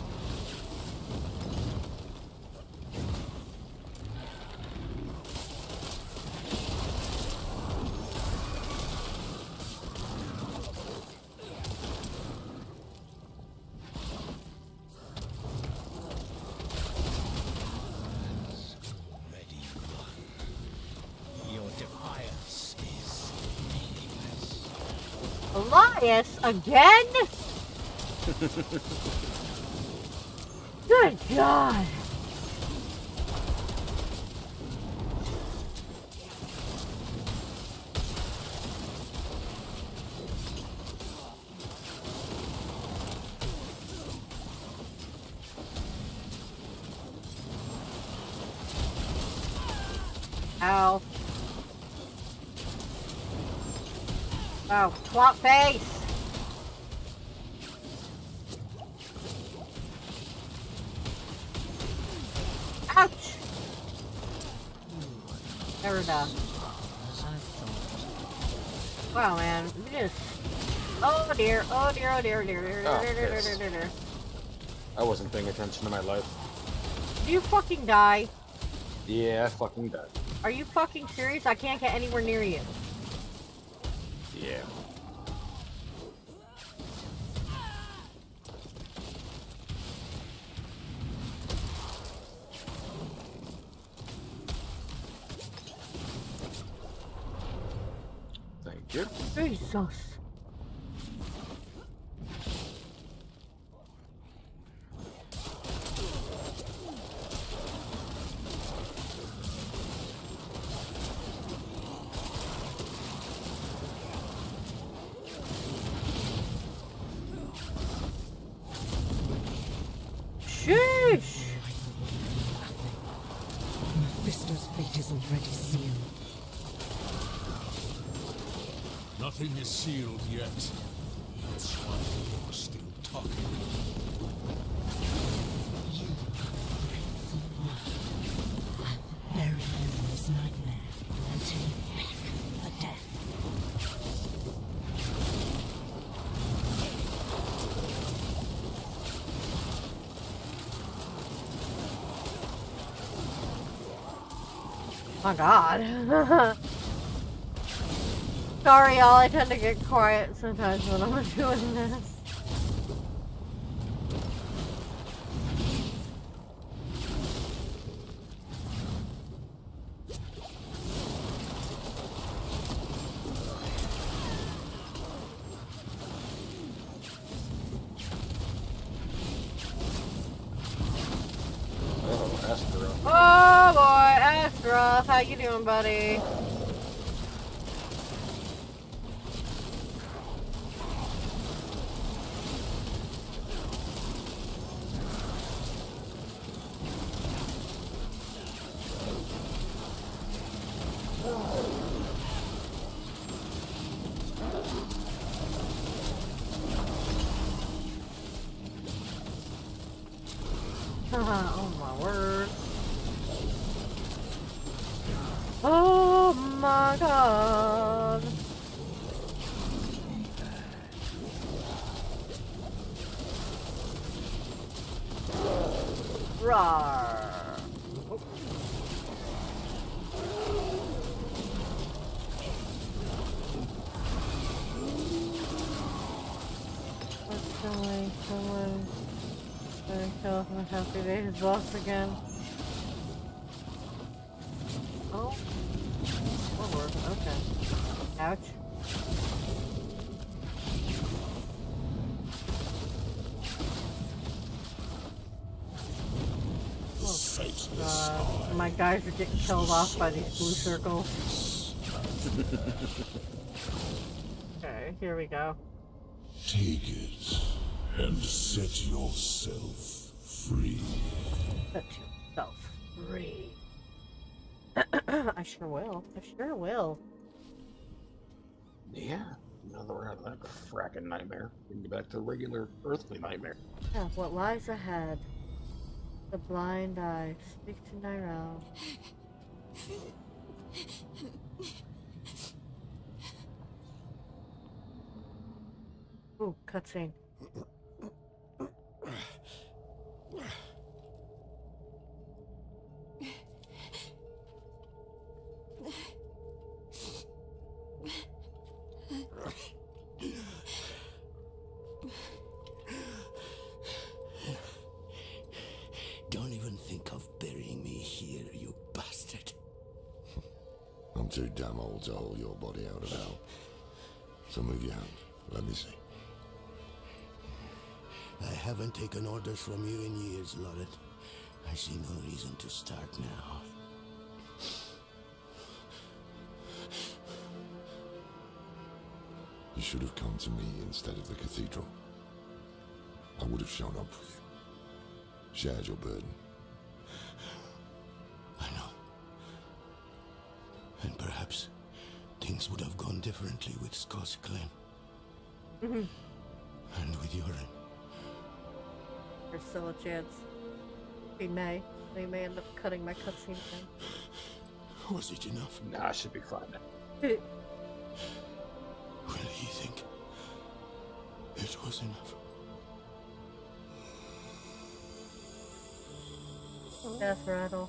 Elias again? *laughs* Good God. Ow. Oh, twat face! Ouch! Never done. Wow, man. We just... Oh dear, oh dear, dear, dear, dear, Oh, dear. I wasn't paying attention to my life. Do you fucking die? Yeah, I fucking died. Are you fucking serious? I can't get anywhere near you. Yeah. Thank you. Jesus. Sheesh! Mephisto's fate is already sealed. Nothing is sealed yet. That's why you're still talking. Bury you in this nightmare until you beg for death. My god. *laughs* Sorry, y'all. I tend to get quiet sometimes when I'm *laughs* doing this. Oh, Astro. Oh boy, Astaroth, how you doing, buddy? oh my word. Oh my god. Rawr. Let's go away, go away. Gonna kill off my boss again. Oh. Forward, okay. Ouch. Uh, my guys are getting killed off by these blue circles. *laughs* okay, here we go. Take it and set yourself will. I sure will. Yeah. Another out of that fracking nightmare. Bring you back to the regular earthly nightmare. Yeah, what lies ahead? The blind eye. Speak to Neyrelle. Ooh, cutscene. *laughs* So move your hand. Let me see. I haven't taken orders from you in years, Lorath. I see no reason to start now. You should have come to me instead of the cathedral. I would have shown up for you. Shared your burden. I know. And perhaps things would have gone differently with Scosglen. Mm-hmm. And with Yoren. There's still a chance. We may. They may end up cutting my cutscene down. Was it enough? Nah, I should be fine. *laughs* Will he think it was enough? Death rattle.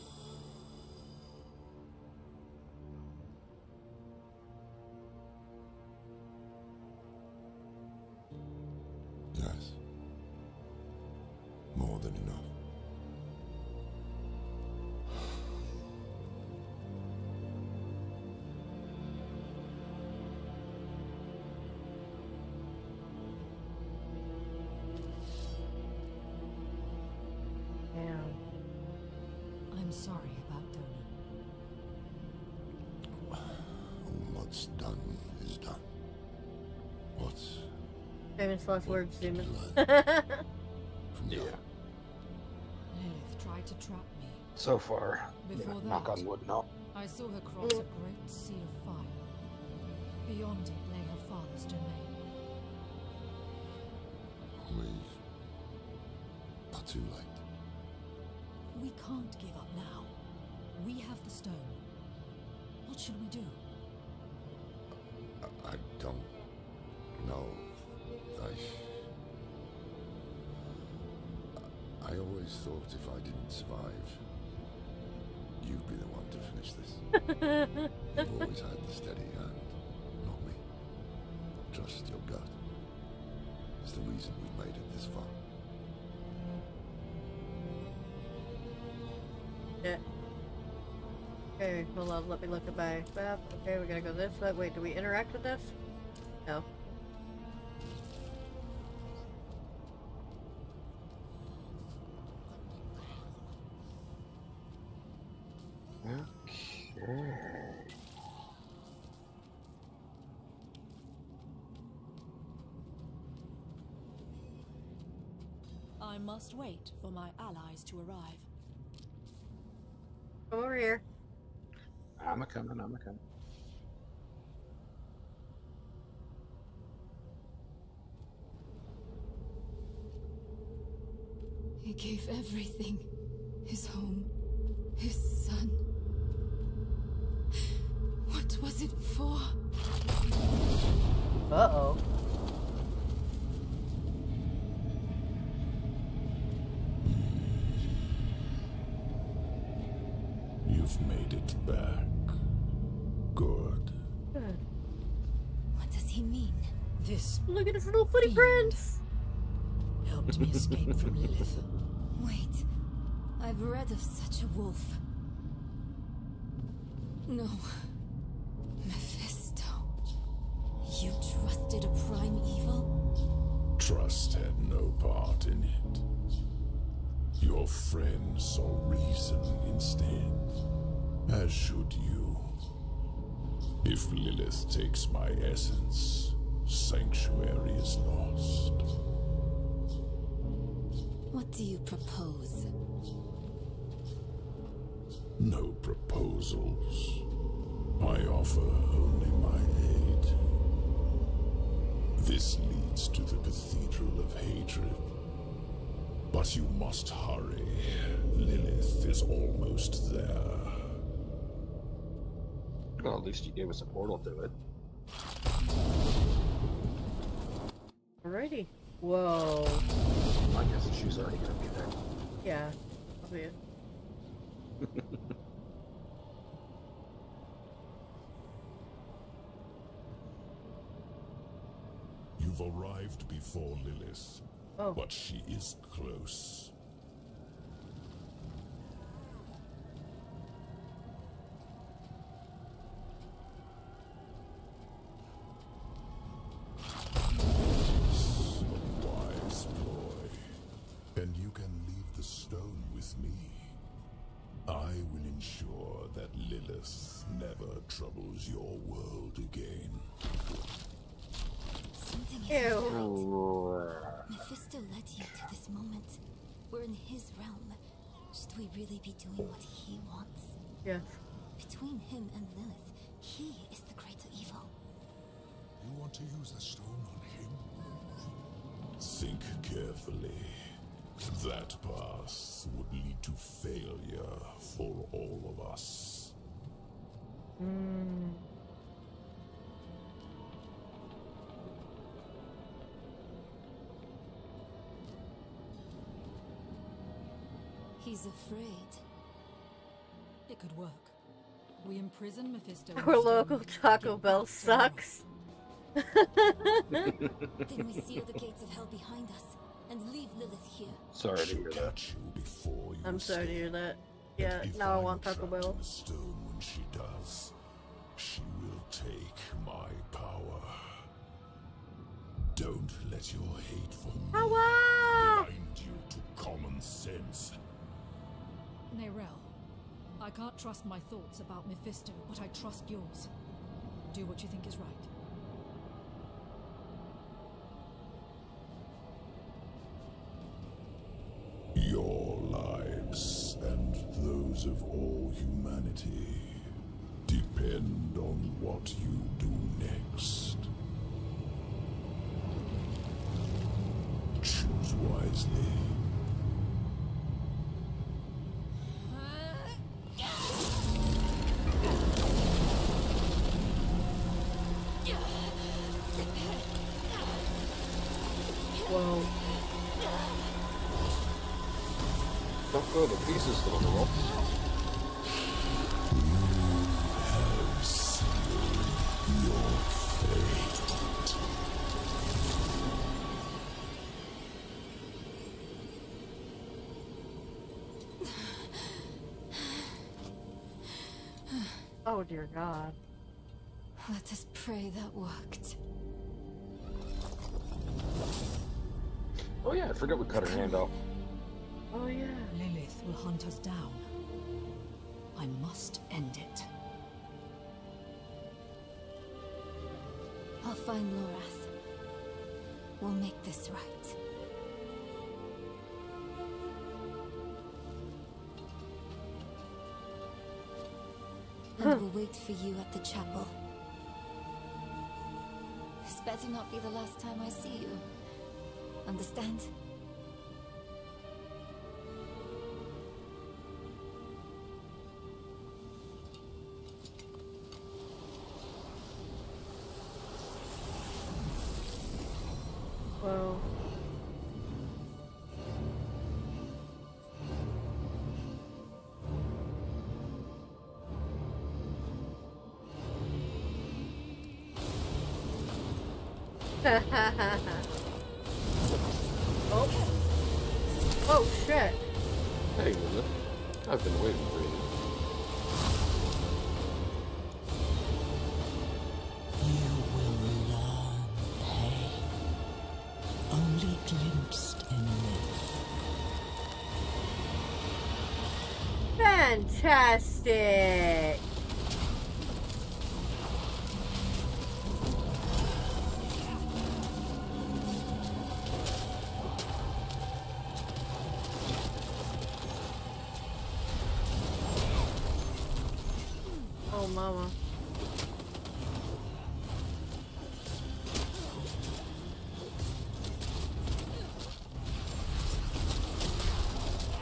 Famous last words, Demon. *laughs* from Yeah. Lilith tried to trap me. So far, you know, Before knock that- on wood, no. I saw her cross a great sea of fire. Beyond it lay her father's domain. We are too late. We can't give up now. We have the stone. What should we do? I, I don't know. Always thought if I didn't survive, you'd be the one to finish this. *laughs* You've always had the steady hand, not me. Trust your gut. It's the reason we've made it this far. Yeah. Okay, hold on, let me look at my map. Okay, we gotta go this way. Wait, do we interact with this? No. Wait for my allies to arrive. Come over here. I'm a coming, I'm a coming. He gave everything his home, his son. What was it for? Uh oh. You've made it back. Good. What does he mean? This Look at his little footy Fiend. prints. helped me escape from Lilith. Wait, I've read of such a wolf. No. Mephisto. You trusted a prime evil? Trust had no part in it. Your friend saw reason instead, as should you. If Lilith takes my essence, Sanctuary is lost. What do you propose? No proposals. I offer only my aid. This leads to the Cathedral of Hatred. But you must hurry. Lilith is almost there. Well, at least you gave us a portal to it. Alrighty. Whoa. I guess she's already gonna be there. Yeah. Obvious. *laughs* You've arrived before Lilith, Oh. but she is close. Doing what he wants? Yes. Between him and Lilith, he is the greater evil. You want to use the stone on him? Think carefully. That path would lead to failure for all of us. Mm. He's afraid. It could work. We imprison Mephisto. Our local Taco Bell back to life. sucks. *laughs* Then we seal the gates of hell behind us and leave Lilith here. Sorry to She'll hear that. you I'm sorry to hear that. Yeah, now I I'm want Taco Bell. in stone when she does, she will take my power. Don't let your hate for me Power! blind you to common sense. Neyrelle, I can't trust my thoughts about Mephisto, but I trust yours. Do what you think is right. Your lives and those of all humanity depend on what you do next. Choose wisely. Dear God. Let us pray that worked. Oh yeah, I forgot we cut her hand off. Oh yeah. Lilith will hunt us down. I must end it. I'll find Lorath. We'll make this right. Hmm. And we'll wait for you at the chapel. This better not be the last time I see you. Understand? Oh. *laughs* Oh shit. Hey, Linda. I've been waiting for you. You will long pay. Only glimpsed in myth. Fantastic. Oh, mama.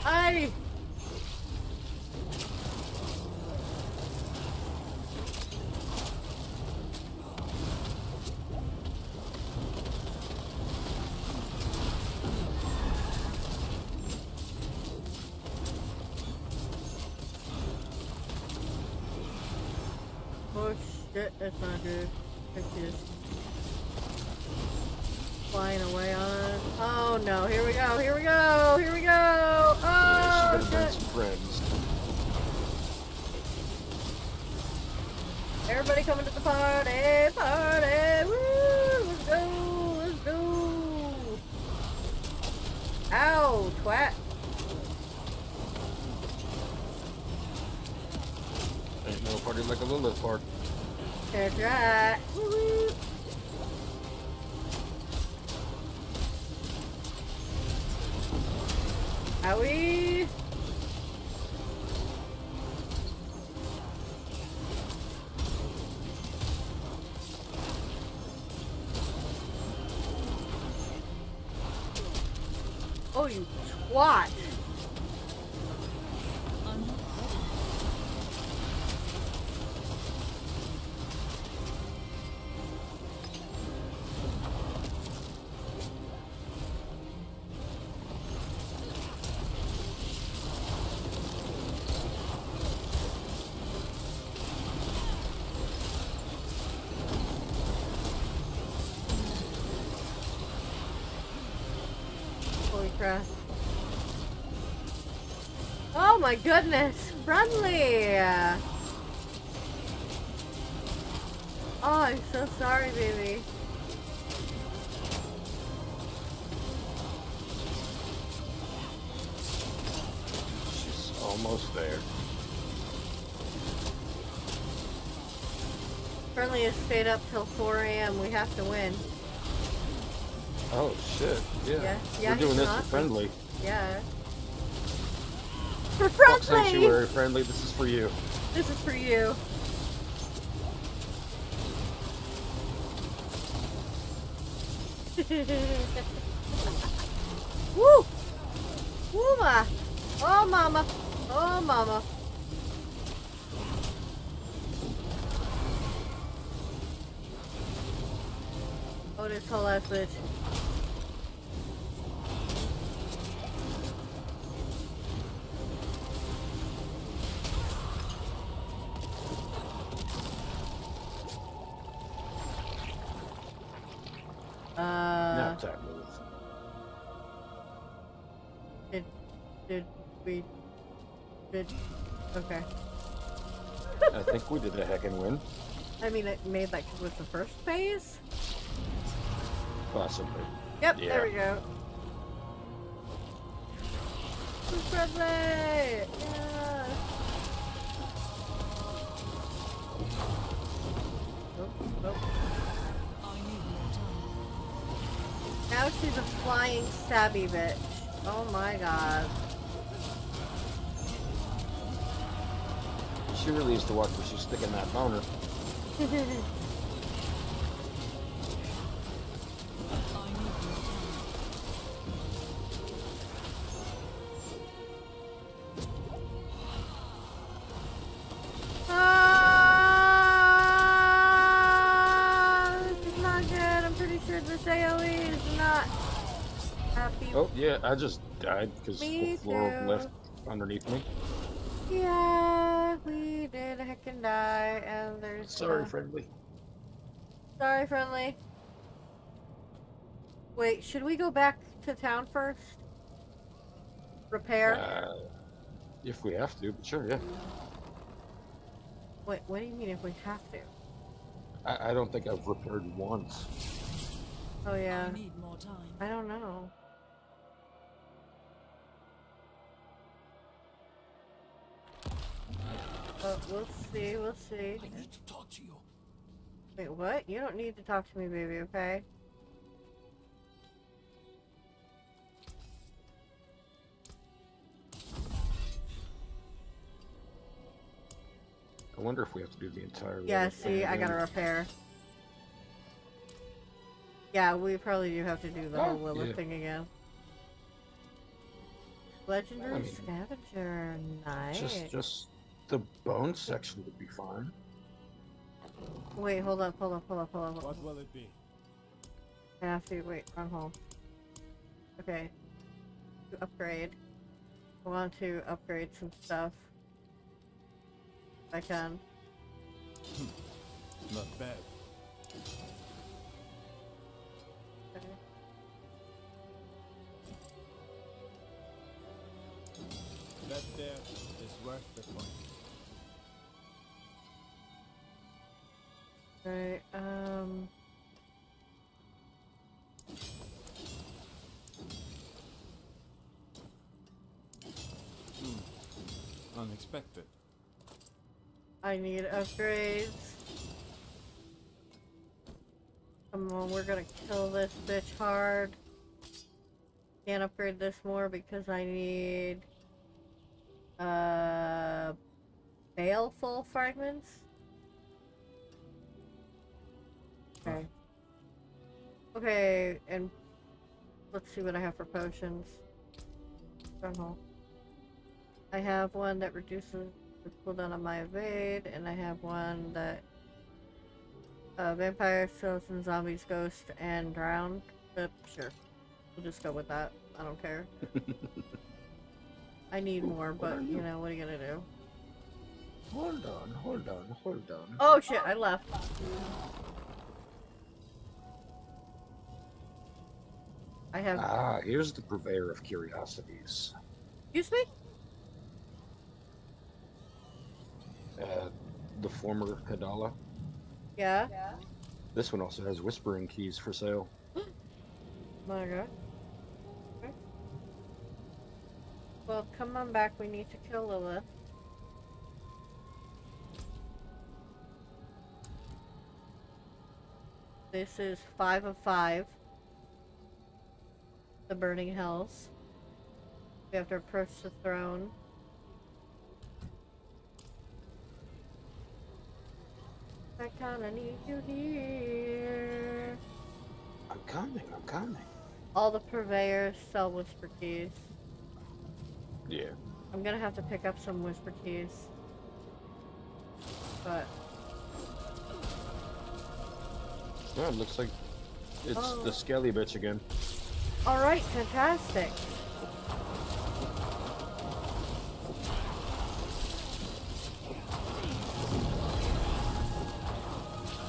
Ay! Shit, that's not good. It's just flying away on us. Oh no, here we go, here we go, here we go! yeah, Oh she better find shit! some friends. Everybody coming to the party, party! Woo! Let's go, let's go! Ow, twat! Ain't no party like a Lilith bar. That's right. My goodness! Friendly! Oh, I'm so sorry, baby. She's almost there. Friendly has stayed up till 4 a.m. We have to win. Oh shit! Yeah, Yeah, yeah, we're doing this for friendly. Yeah. For Fuck sanctuary friendly. This is for you. This is for you. *laughs* Woo! Woo, ma! Oh, mama! Oh, mama! Oh, this whole ass bitch. Made like was the first phase. Possibly. Yep, Yeah. there we go. Who's friendly? Yeah. Nope, nope. Now she's a flying stabby bitch. Oh my god. She really used to watch where she's sticking that boner. This is not good. I'm pretty sure this AoE is not happy. Oh yeah, I just died because the floor too. left underneath me. And. Sorry, uh, friendly. Sorry, friendly. Wait, should we go back to town first? Repair? Uh, if we have to, but sure, yeah. Wait, what do you mean if we have to? I, I don't think I've repaired once. Oh yeah. I need more time. I don't know. Uh, we'll see, we'll see. I need to talk to you. Wait, what? You don't need to talk to me, baby, okay? I wonder if we have to do the entire. Yeah, see, I gotta repair. Yeah, we probably do have to do the Oh, whole Lilith yeah. thing again. Legendary I mean, Scavenger, nice. Just, just the bone section would be fine. Wait, hold up, hold up, hold up, hold up. What will it be? I have to wait, run home. Okay. To upgrade. I want to upgrade some stuff. If I can. Hmm. Not bad. Okay. That there is worth the coin. Right, um... Unexpected. I need upgrades. Come on, we're gonna kill this bitch hard. Can't upgrade this more because I need uh baleful fragments. Okay, and let's see what I have for potions. Stronghold. I have one that reduces the cooldown of my evade, and I have one that uh, vampire, skeleton, zombies, ghost, and drown. But sure, we'll just go with that. I don't care. *laughs* I need more, but you know what are you gonna do? Hold on, hold on, hold on. Oh shit! I left. I have. Ah, here's the purveyor of curiosities. Excuse me. Uh, the former Hadala. Yeah. This one also has whispering keys for sale. *gasps* My god. Okay. Well, come on back. We need to kill Lilith. This is five of five. The Burning Hells. We have to approach the throne. I kinda need you here. I'm coming, I'm coming. All the purveyors sell whisper keys. Yeah. I'm gonna have to pick up some whisper keys. But Yeah, it looks like it's Oh. the skelly bitch again. Alright, fantastic.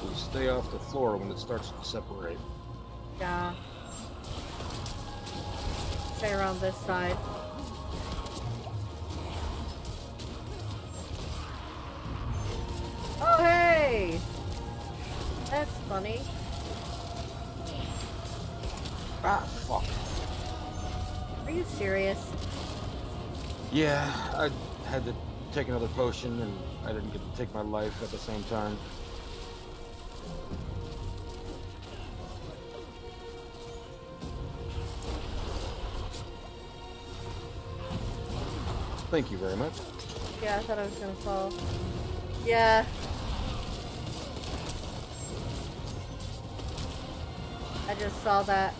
We stay off the floor when it starts to separate. Yeah. Stay around this side. Oh hey! That's funny. Ah, fuck. Are you serious? Yeah, I had to take another potion and I didn't get to take my life at the same time. Thank you very much. Yeah, I thought I was gonna fall. Yeah. I just saw that.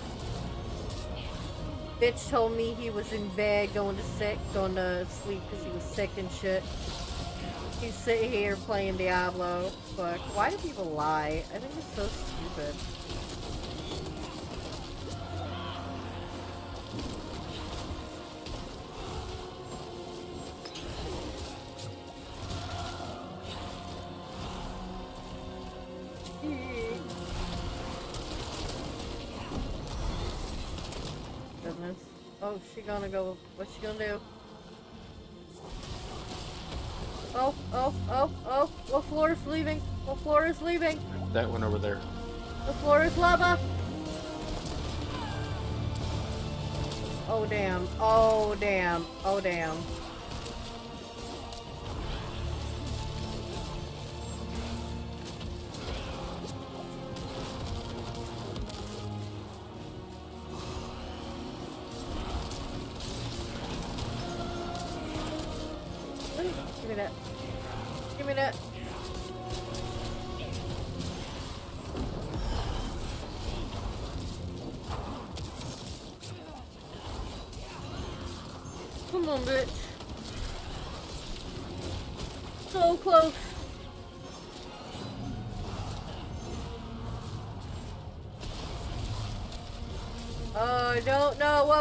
Bitch told me he was in bed going to sick, going to sleep because he was sick and shit. He's sitting here playing Diablo. Fuck. Why do people lie? I think it's so stupid. Gonna go. What's she gonna do? Oh, oh, oh, oh. What floor is leaving? What floor is leaving? That one over there. The floor is lava. Oh damn. Oh damn. Oh damn.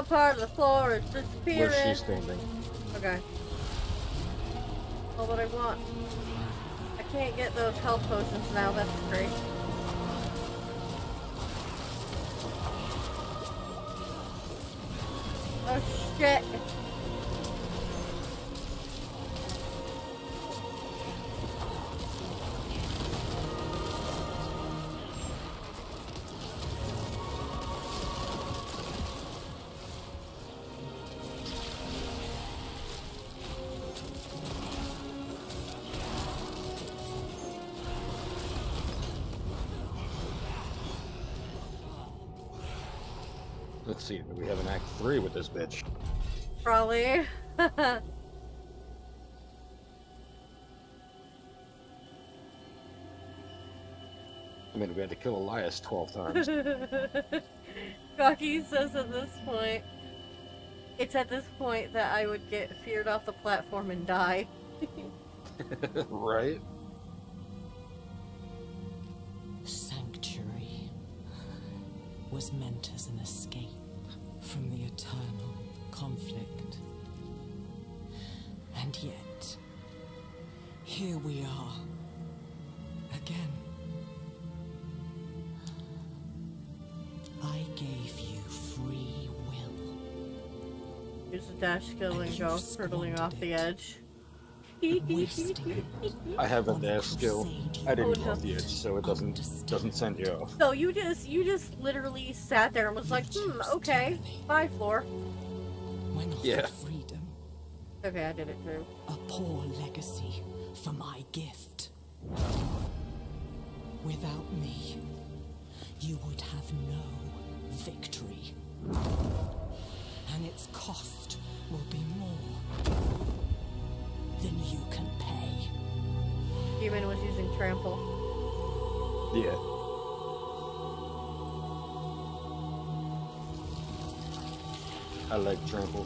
Part of the floor is disappearing. Where's she standing? Okay. Oh, what I want. I can't get those health potions now, that's great. Have 3 with this bitch? Probably. *laughs* I mean, we had to kill Elias 12 times. *laughs* Rocky says at this point, it's at this point that I would get feared off the platform and die. *laughs* right? Sanctuary was meant as an escape from the eternal conflict. And yet, here we are, again. I gave you free will. Use the dash skill and go hurtling off the edge. I have a dash skill. I didn't go off the edge, so it doesn't doesn't send you off. So you just you just literally sat there and was like, hmm, okay, bye floor. When Yeah. freedom, Okay, I did it too. a poor legacy for my gift. Without me, you would have no victory. And its cost will be more than you can pay. Demon was using trample. Yeah. I like trample.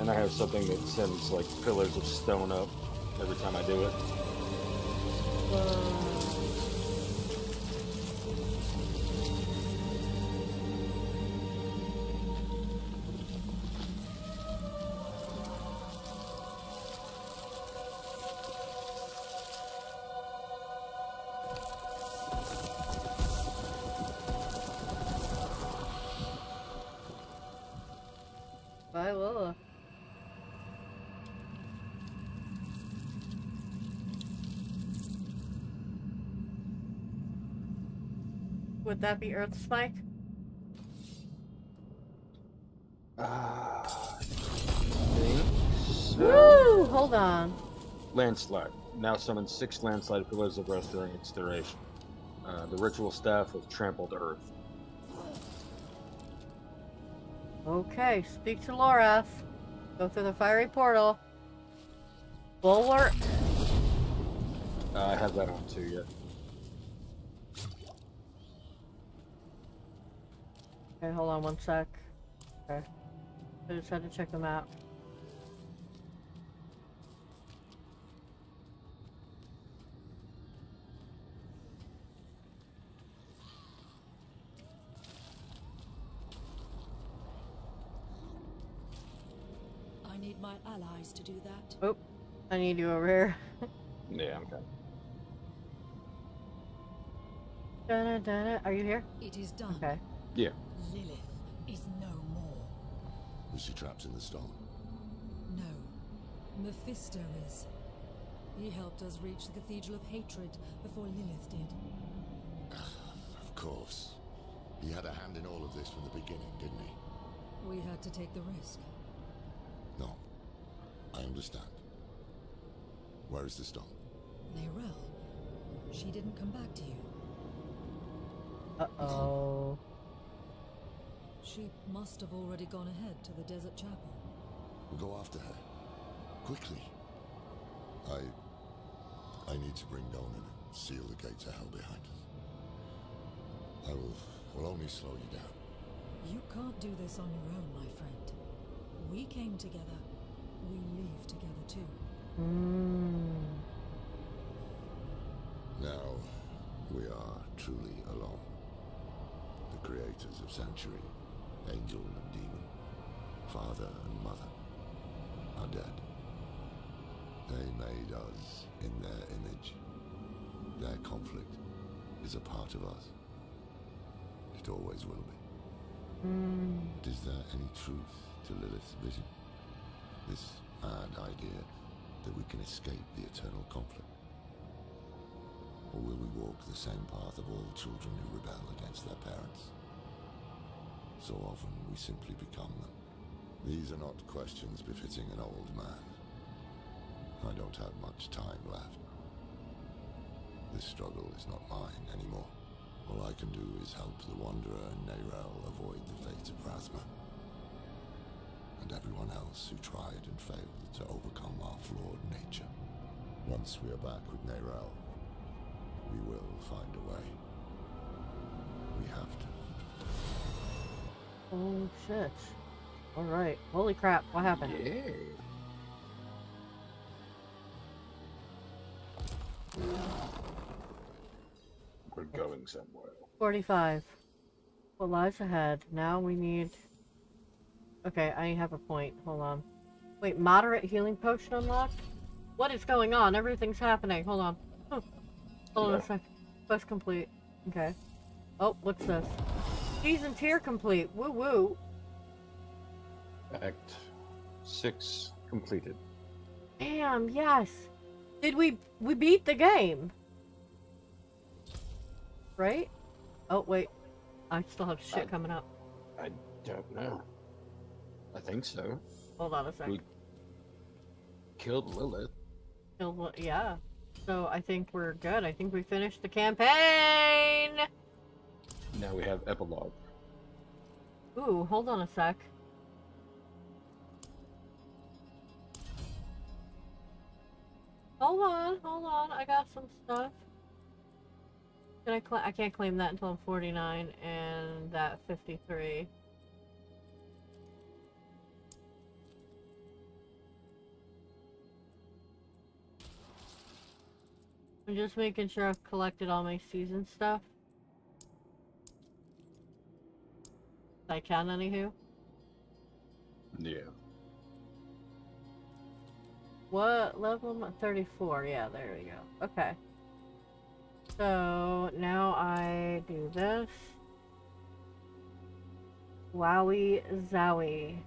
And I have something that sends like pillars of stone up every time I do it. Bye that be Earth Spike? Ah. Woo! Hold on. Landslide. Now summon six landslide pillars of rest during its duration. Uh, the ritual staff of trampled earth. Okay, speak to Lorath. Go through the fiery portal. Bulwark. Uh, I have that on too yet. Okay, hold on one sec. Okay. I just had to check the map. I need my allies to do that. Oh, I need you over here. *laughs* Yeah, I'm coming. Dun, dun, dun. Are you here? It is done. Okay. Yeah. Lilith is no more. Was she trapped in the stone? No. Mephisto is. He helped us reach the Cathedral of Hatred before Lilith did. *sighs* Of course. He had a hand in all of this from the beginning, didn't he? We had to take the risk. No. I understand. Where is the stone? Neyrelle. She didn't come back to you. Uh-oh. She must have already gone ahead to the Desert Chapel. We'll go after her. Quickly. I... I need to bring Donan and seal the gates of hell behind us. I will... will only slow you down. You can't do this on your own, my friend. We came together. We leave together too. Mm. Now, we are truly alone. The creators of Sanctuary, Angel and Demon, Father and Mother, are dead. They made us in their image. Their conflict is a part of us. It always will be. Mm. But is there any truth to Lilith's vision? This mad idea that we can escape the eternal conflict? Or will we walk the same path of all children who rebel against their parents? So often we simply become them. These are not questions befitting an old man. I don't have much time left. This struggle is not mine anymore. All I can do is help the Wanderer and Neyrelle avoid the fate of Rathma. And everyone else who tried and failed to overcome our flawed nature. Once we are back with Neyrelle, we will find a way. We have to. Oh shit. Alright. Holy crap, what happened? Yeah. We're going somewhere. 45. What lies ahead? Now we need... Okay, I have a point. Hold on. Wait, moderate healing potion unlocked? What is going on? Everything's happening. Hold on. Huh. Hold on a sec. Quest complete. Okay. Oh, what's this? Season tier complete. Woo woo. Act six completed. Damn, yes. Did we we beat the game? Right? Oh wait. I still have shit I- coming up. I don't know. I think so. Hold on a sec. We killed Lilith. Killed Yeah. So I think we're good. I think we finished the campaign. Now we have epilogue. Ooh, hold on a sec. Hold on, hold on. I got some stuff. Can I I can't claim that until I'm 49 and that 53. I'm just making sure I've collected all my season stuff. I can, anywho. Yeah. What level am I? 34. Yeah, there we go. Okay. So now I do this. Wowie zowie.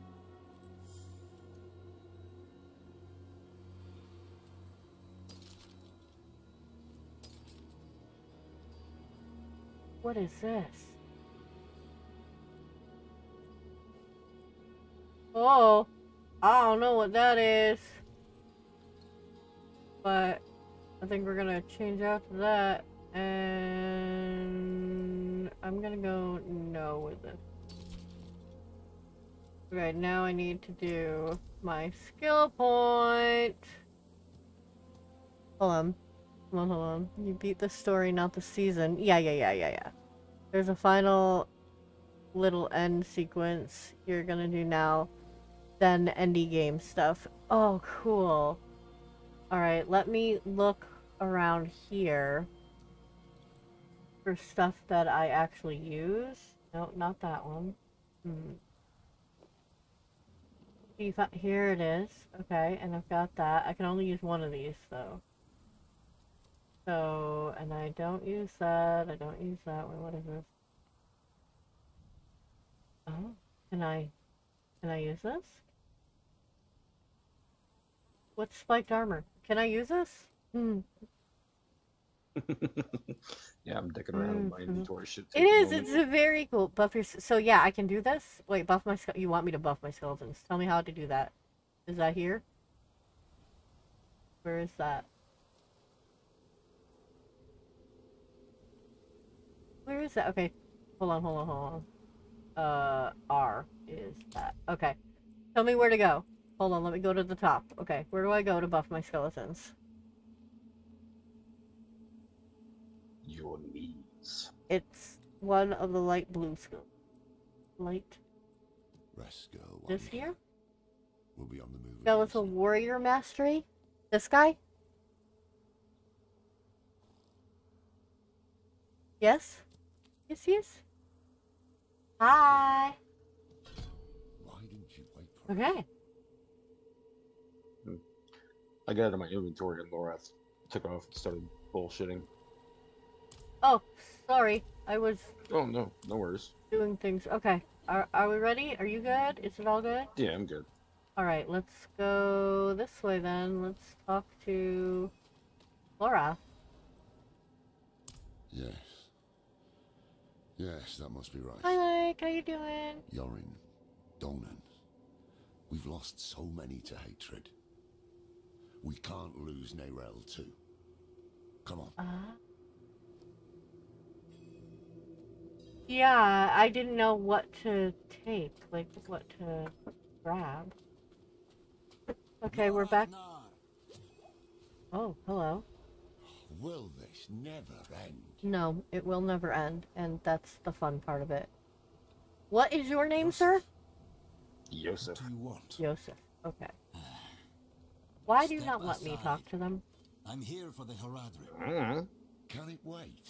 What is this? Oh, I don't know what that is. But I think we're gonna change after that. And I'm gonna go no with it. Okay, now I need to do my skill point. Hold on. Hold on, hold on. You beat the story, not the season. Yeah, yeah, yeah, yeah, yeah. There's a final little end sequence you're gonna do now. Then indie game stuff. Oh, cool. Alright, let me look around here for stuff that I actually use. No, not that one. Hmm. Here it is. Okay, and I've got that. I can only use one of these, though. So, and I don't use that. I don't use that. Wait, what is this? Oh, can I, can I use this? What's spiked armor? Can I use this? Hmm. *laughs* yeah, I'm dicking around with my Mhm. inventory shit. It is. It's a very cool. Buff your. So yeah, I can do this. Wait, buff my. You want me to buff my skeletons? Tell me how to do that. Is that here? Where is that? Where is that? Okay, hold on, hold on, hold on. Uh, R is that. Okay, tell me where to go. Hold on, let me go to the top. Okay, where do I go to buff my skeletons? Your knees. It's one of the light blue skill. Light. Rest, girl. This Wanderer. here? We'll be on the move. again Skeletal soon. warrior mastery? This guy? Yes? Yes, yes. Hi. Why didn't you wait for Okay. I got out of my inventory and Lorath took off and started bullshitting. Oh, sorry. I was Oh no, no worries. doing things. Okay. Are, are we ready? Are you good? Is it all good? Yeah, I'm good. Alright, let's go this way then. Let's talk to Lorath. Yes. Yes, that must be right. Hi, Mike. How you doing? Yorin, Donan. We've lost so many to hatred. We can't lose Neyrelle too. Come on. Uh, Yeah, I didn't know what to take, like what to grab. Okay, we're back. Oh, hello. Will this never end? No, it will never end, and that's the fun part of it. What is your name, sir? Yosef. What do you want? Joseph. Okay. Why do you not let me talk to them? I'm here for the Horadrim. Mm-hmm. Can it wait?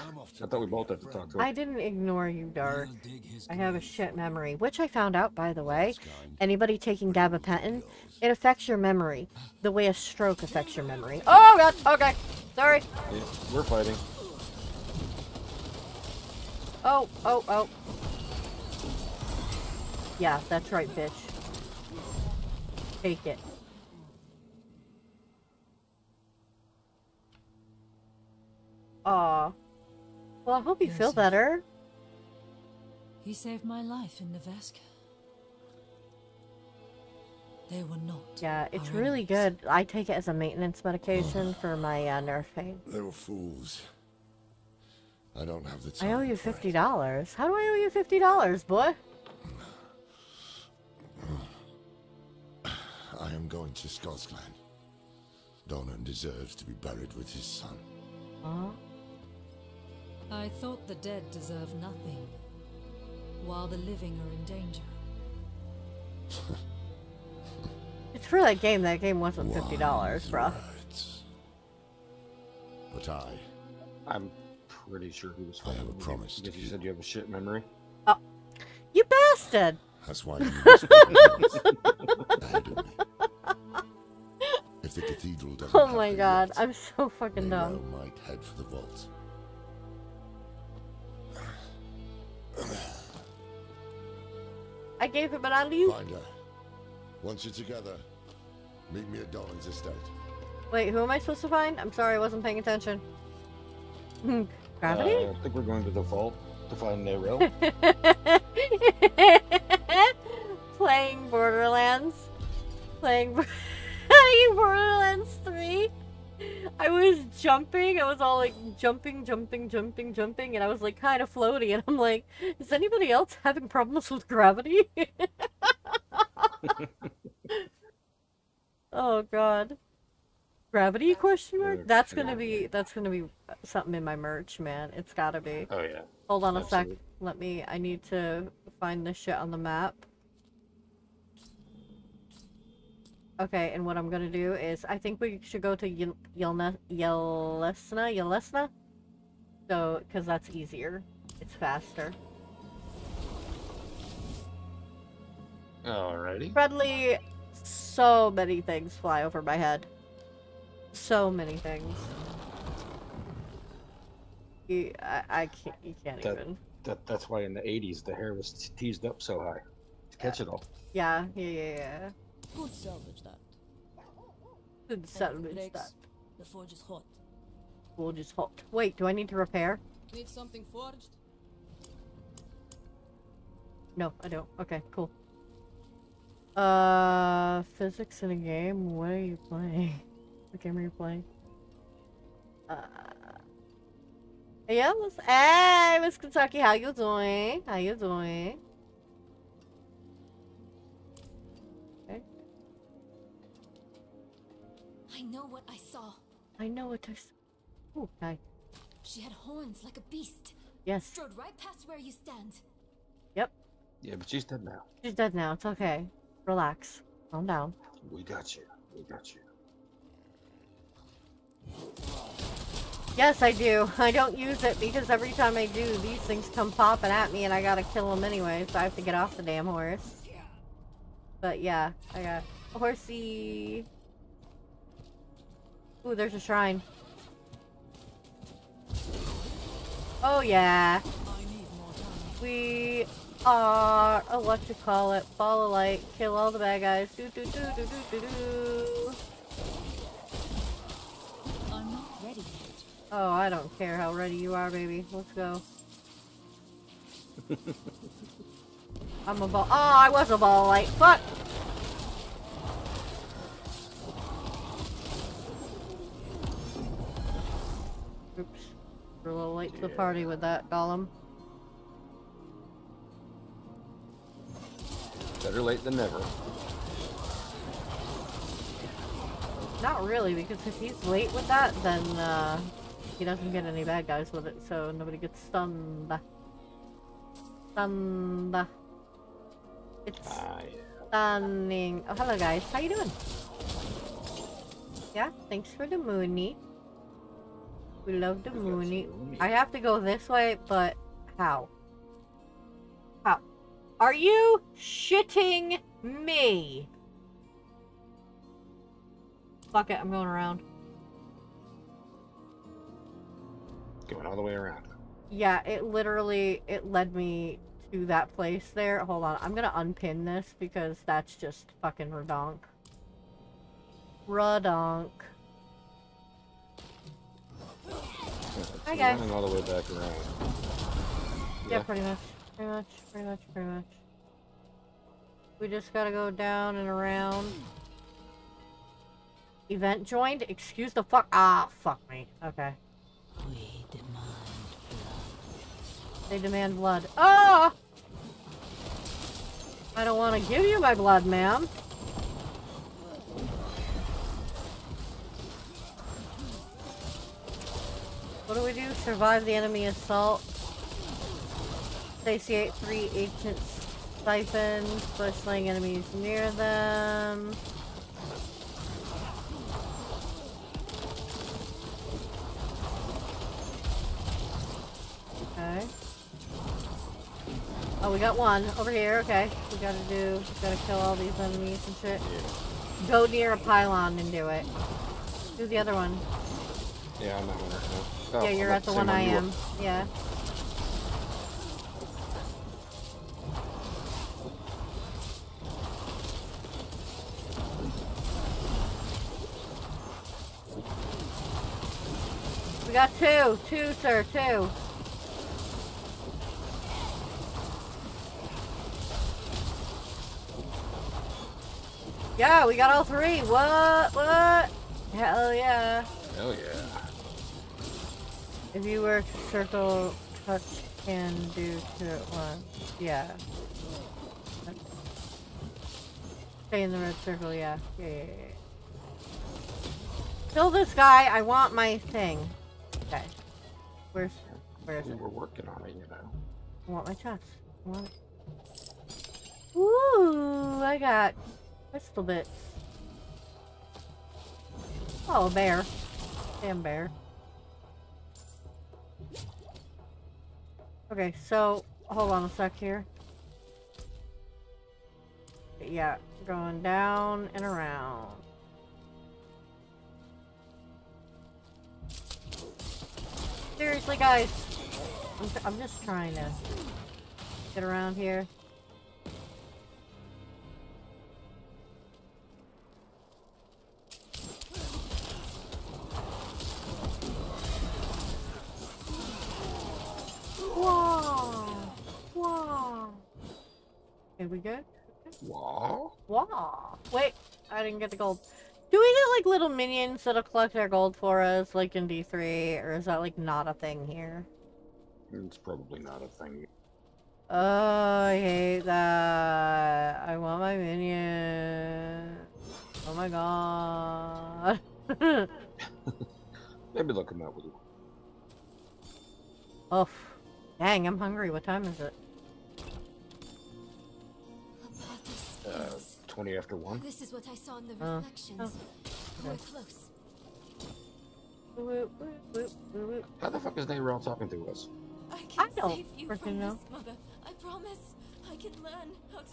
I'm off to I thought we both a had to talk to him. I didn't ignore you, Dark. We'll dig his I have a shit memory, which I found out, by the way. Anybody taking gabapentin, it affects your memory, the way a stroke affects your memory. *laughs* Oh god, okay, sorry. Yeah, we're fighting. Oh, oh, oh. Yeah, that's right, bitch. Take it. Aw. Well, I hope you feel better. He saved my life in Neveska. They were not. Yeah, it's really enemies. good. I take it as a maintenance medication for my uh, nerve pain. They were fools. I don't have the time. I owe you fifty dollars. How do I owe you fifty dollars, boy? *sighs* I am going to Scotland. Donan deserves to be buried with his son. Huh? I thought the dead deserve nothing, while the living are in danger. *laughs* It's for that game. That game wasn't fifty dollars, Wise bruh. But I, I'm pretty sure he was I have a promise to because you keep. said you have a shit memory. Oh, you bastard! that's why *laughs* you must ahead of me. If the cathedral doesn't Oh my god, yet, I'm so fucking they dumb. well might head for the vault. I gave him an alley Find her. Once you're together, meet me at Donan's estate. Wait, who am I supposed to find? I'm sorry, I wasn't paying attention. Gravity? Uh, I think we're going to the vault to find Neyrelle. *laughs* Playing Borderlands. Playing, playing I was jumping. I was all like jumping, jumping, jumping, jumping, and I was like kind of floaty. And I'm like, is anybody else having problems with gravity? *laughs* oh god. Gravity question mark? Uh, That's gonna be that's gonna be something in my merch, man. It's gotta be. oh yeah. Hold on a sec. Let me. I need to find this shit on the map. Okay, and what I'm gonna do is, I think we should go to Yel- Yelna, Yelesna, Yelesna. So, because that's easier. It's faster. Alrighty. Bradley, so many things fly over my head. So many things. You, I, I can't. You can't That- even. That that's why in the '80s the hair was teased up so high to catch it all. Yeah, yeah, yeah, yeah. Could salvage that. Could salvage breaks, that. The forge is hot. We'll just hot. Wait, do I need to repair? Need something forged? No, I don't. Okay, cool. Uh, physics in a game? What are you playing? *laughs* What game are you playing? Uh, yeah, Miss, hey, Miss Kentucky, how you doing? How you doing? I know what I saw. I know what I s- Ooh, hi. She had horns like a beast. Yes. Strode right past where you stand. Yep. Yeah, but she's dead now. She's dead now. It's okay. Relax. Calm down. We got you. We got you. Yes, I do. I don't use it because every time I do, these things come popping at me and I gotta kill them anyway, so I have to get off the damn horse. But yeah, I got a horsey. Ooh, there's a shrine. Oh yeah. We are, oh, what you call it, ball of light, kill all the bad guys. Do do do do do do do. I'm not ready yet. Oh, I don't care how ready you are, baby. Let's go. *laughs* I'm a ball. Oh, I was a ball of light. Fuck! We're a little late yeah. to the party with that, Gollum. Better late than never. Not really, because if he's late with that, then uh, he doesn't get any bad guys with it, so nobody gets stunned. Stunned. It's ah, stunning. Oh, hello guys. How you doing? Yeah, thanks for the moony. We love the We got some moony. moony. I have to go this way, but how? How? Are you shitting me? Fuck it, I'm going around. Going all the way around. Yeah, it literally, it led me to that place there. Hold on, I'm gonna unpin this because that's just fucking redonk. Redonk. Hi, guys. Running all the way back around. Yeah, pretty much. Pretty much, pretty much, pretty much. We just gotta go down and around. Event joined? Excuse the fuck- Ah, fuck me. Okay. We demand They demand blood. Ah! I don't want to give you my blood, ma'am. What do we do? Survive the enemy assault. Satiate three ancient stipends by slaying enemies near them. Okay. Oh, we got one over here. Okay, we gotta do. We gotta kill all these enemies and shit. Go near a pylon and do it. Do the other one. Yeah, I'm not now. Oh, yeah, you're at the one I are. am. Yeah. We got two. Two, sir. Two. Yeah, we got all three. What? What? Hell yeah. Hell yeah. If you were circle, touch can do two at once. Yeah. Stay in the red circle, yeah. Yeah, yeah, yeah. Kill this guy, I want my thing. Okay. Where's, where is it? We're working on it, you know. I want my chest. I want it. Ooh, I got pistol bits. Oh, a bear. Damn bear. Okay, so hold on a sec here. Yeah, going down and around. Seriously, guys, I'm, I'm just trying to get around here. We good? Wow. Wow! Wait, I didn't get the gold. Do we get like little minions that'll collect our gold for us, like in D3, or is that like not a thing here? It's probably not a thing. Oh, I hate that. I want my minion. Oh my god. *laughs* Maybe they'll come out with oh, dang, I'm hungry. What time is it? Uh, 20 after 1. This is what I saw in the Uh, reflections. We're close. How the fuck is Neyrelle talking to us? I can I don't save you freaking from know. this, mother. I promise. I can learn how to.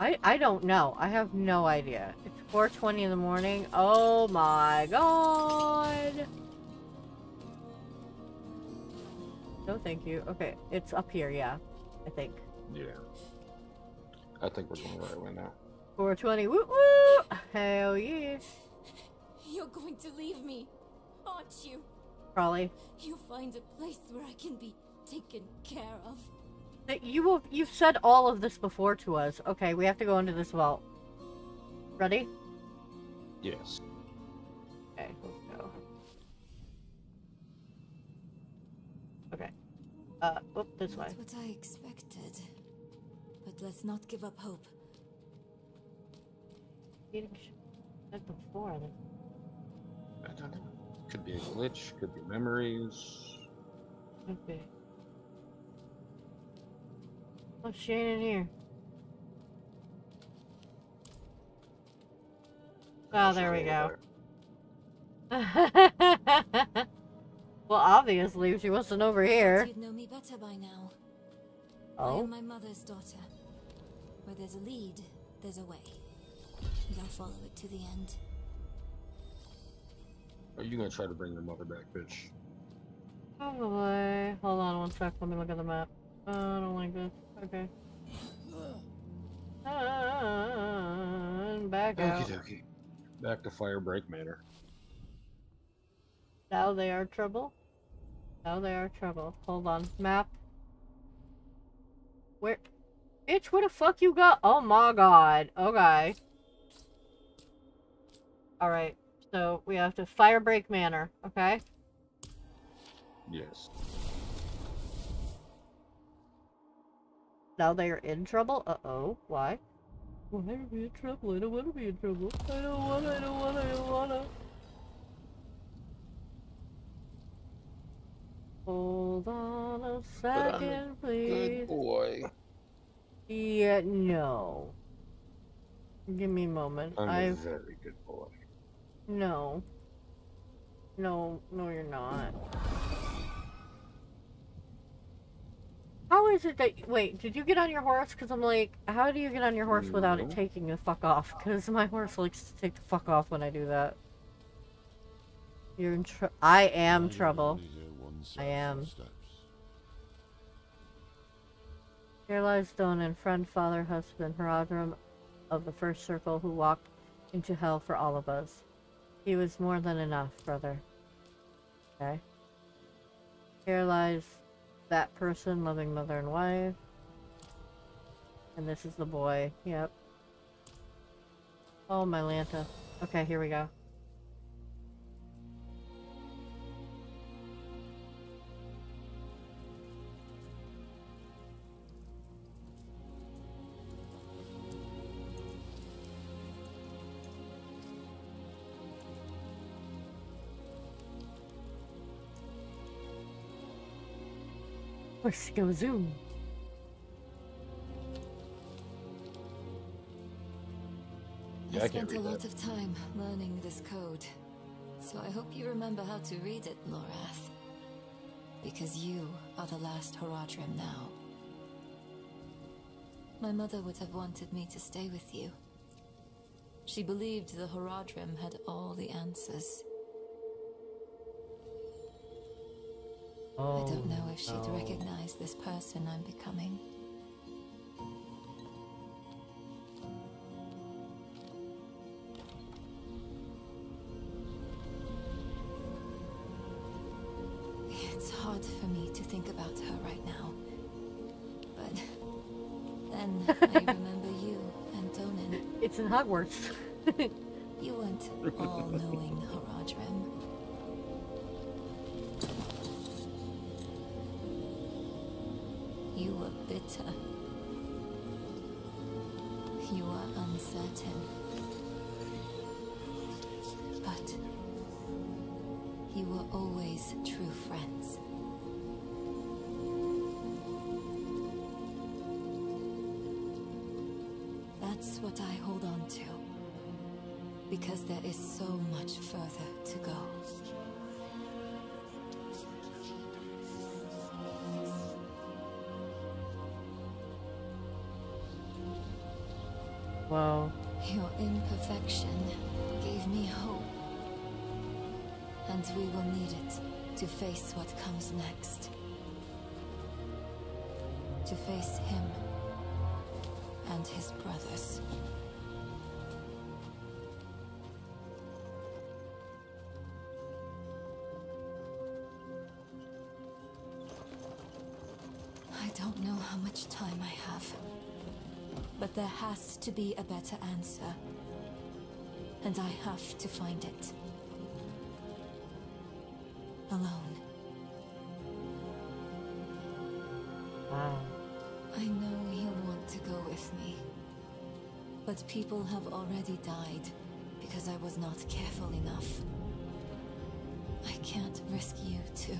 I, I don't know. I have no idea. It's 4.20 in the morning. Oh my god. No thank you. Okay, it's up here, yeah. I think. Yeah. I think we're going the right way now. 420. Woo woo! Hell yeah. You're going to leave me, aren't you? Probably. You'll find a place where I can be taken care of. You have you've said all of this before to us. Okay, we have to go into this vault. Ready? Yes. Okay, let's go. Okay. Uh, oop, this way. What I expected. But let's not give up hope. Eating said before. I don't know. Could be a glitch, could be memories. Could be. Oh, Shane in here. Oh, there we go. *laughs* well, obviously, she wasn't over here. You'd know me better by now. I Oh? am my mother's daughter. Where there's a lead, there's a way. And I'll follow it to the end. Are you gonna try to bring your mother back, bitch? Probably. Hold on one sec. Let me look at the map. Oh, I don't like this. Okay. And back out. Okie dokie. Back to Firebreak Manor. Now they are trouble. Now they are trouble. Hold on. Map. Where? Bitch, where the fuck you got? Oh my god. Okay. Alright. So we have to Firebreak Manor. Okay? Yes. Now they are in trouble? Uh-oh. Why? Why are we in trouble? I don't want to be in trouble. I don't want to, I don't want to, I don't want to. Hold on a But I'm a second, please. Good boy. Yeah, no. Give me a moment. I'm a I've... very good boy. No. No, no you're not. How is it that... Wait, did you get on your horse? Because I'm like, how do you get on your horse without it taking the fuck off? Because my horse likes to take the fuck off when I do that. You're in tr- I am trouble. I am. Here lies Donan friend, father, husband, Horadrim of the first circle who walked into hell for all of us. He was more than enough, brother. Okay. Here lies that person, loving mother and wife. And this is the boy. Yep. Oh, my Lanta. Okay, here we go. Let's go zoom. Yeah, I I spent a lot that. of time learning this code. So I hope you remember how to read it, Lorath. Because you are the last Horadrim now. My mother would have wanted me to stay with you. She believed the Horadrim had all the answers. I don't oh, know if she'd no. recognize this person I'm becoming. It's hard for me to think about her right now. But then I *laughs* remember you and Donan. It's in Hogwarts. You weren't all-knowing Horadrim. You bitter. You were uncertain. But you were always true friends. That's what I hold on to. Because there is so much further to go. Wow. Your imperfection gave me hope. And we will need it to face what comes next. To face him and his brothers. But there has to be a better answer. And I have to find it. Alone. Wow. I know he'll want to go with me. But people have already died because I was not careful enough. I can't risk you too.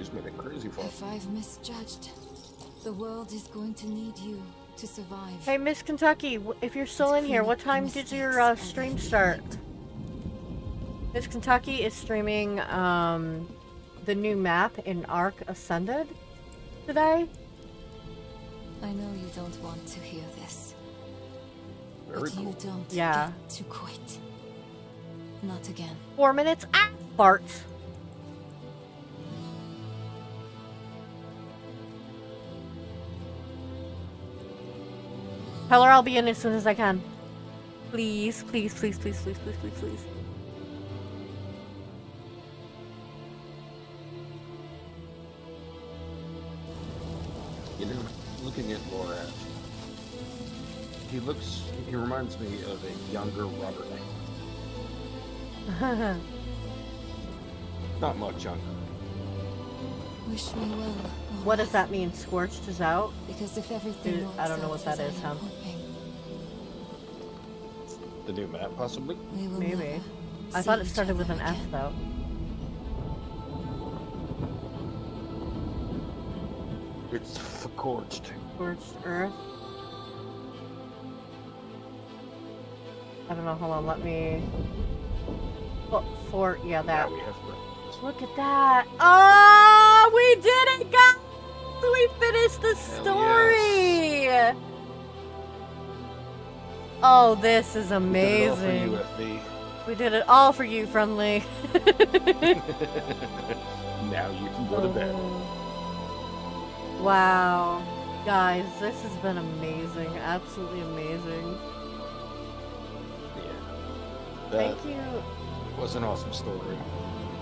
She's made it crazy for If I've misjudged, the world is going to need you to survive. Hey, Miss Kentucky, if you're still in here, what time did your uh, stream start? Miss Kentucky is streaming um, the new map in Ark Ascended today. I know you don't want to hear this. Very but you don't Yeah. get to quit. Not again. Four minutes. Ah, Bart. Tell her I'll be in as soon as I can. Please, please, please, please, please, please, please, please. You know, looking at Lorath, he looks, he reminds me of a younger Robert Englund. *laughs* Not much younger. Wish me well. what does that mean? Scorched is out? Because if everything Dude, I don't know what that as is, I huh? Am hoping, The new map, possibly? Maybe. I thought it started with an F though. It's Forged. Scorched Earth. I don't know, hold on, let me... Oh, for, yeah, that. Now we have breakfast. Look at that. Oh, we did it, guys! We finished the story! Oh, this is We did it all for amazing. We did it all for you, friendly. *laughs* now you can go to bed. Wow. Guys, this has been amazing. Absolutely amazing. Yeah. Thank That you. was an awesome story.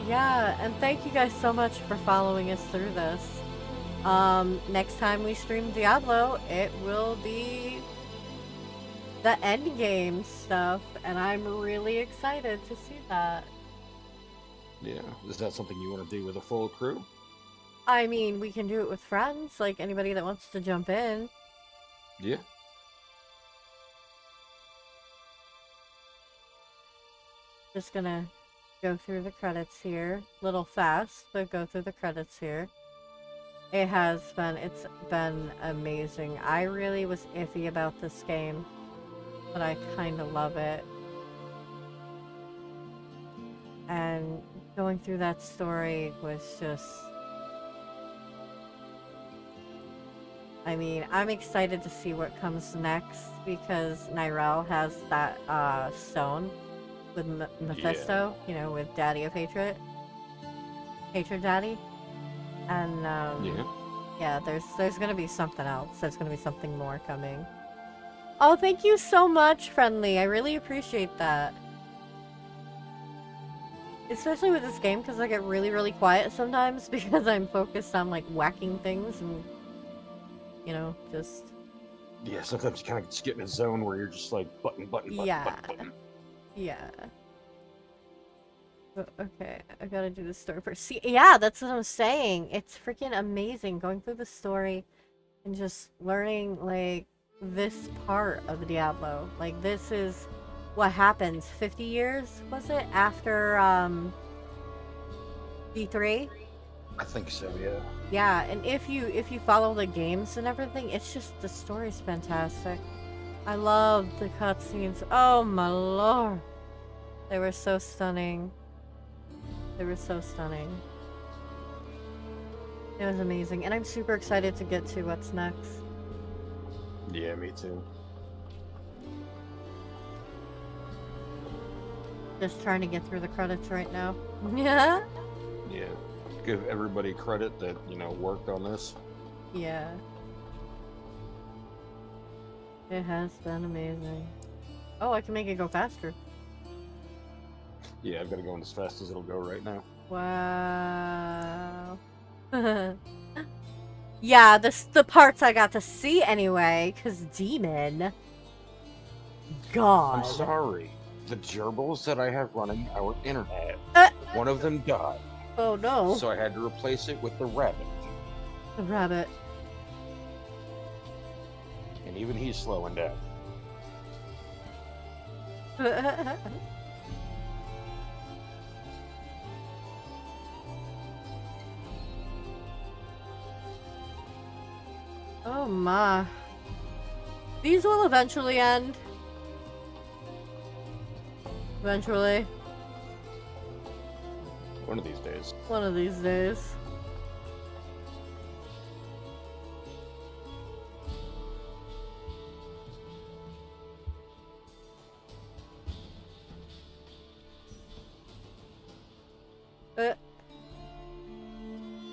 Yeah, and thank you guys so much for following us through this. Um, next time we stream Diablo, it will be the end game stuff, and I'm really excited to see that. Yeah. Is that something you want to do with a full crew? I mean, we can do it with friends, like anybody that wants to jump in. Yeah. Just gonna go through the credits here. Little fast, but go through the credits here. It has been, it's been amazing. I really was iffy about this game, but I kind of love it. And going through that story was just. I mean, I'm excited to see what comes next because Neyrelle has that uh, stone with M- Mephisto, you know, with Daddy of Hatred. Hatred Daddy. And, um, Yeah. yeah, there's there's gonna be something else. There's gonna be something more coming. Oh, thank you so much, friendly. I really appreciate that. Especially with this game, because I get really, really quiet sometimes *laughs* because I'm focused on like whacking things and, you know, just Yeah, sometimes you kind of just get in a zone where you're just like button, button, button, Yeah. button, button. Yeah. Okay, I gotta do the story first. See, yeah, that's what I'm saying. It's freaking amazing going through the story and just learning, like, this part of Diablo. Like, this is what happens 50 years, was it? After, um, D3? I think so, yeah. Yeah, and if you if you follow the games and everything, it's just the story's fantastic. I love the cutscenes. Oh my lord. They were so stunning. They were so stunning. It was amazing. And I'm super excited to get to what's next. Yeah, me too. Just trying to get through the credits right now. Yeah? *laughs* Yeah. Give everybody credit that, you know, worked on this. Yeah. It has been amazing. Oh, I can make it go faster. Yeah, I've got to go in as fast as it'll go right now. Wow. *laughs* yeah, the the parts I got to see anyway, cause demon. god. I'm sorry. The gerbils that I have running our internet, Uh. one of them died. Oh no. So I had to replace it with the rabbit. The rabbit. And even he's slowing down. *laughs* oh my. These will eventually end. Eventually. One of these days. One of these days. Uh,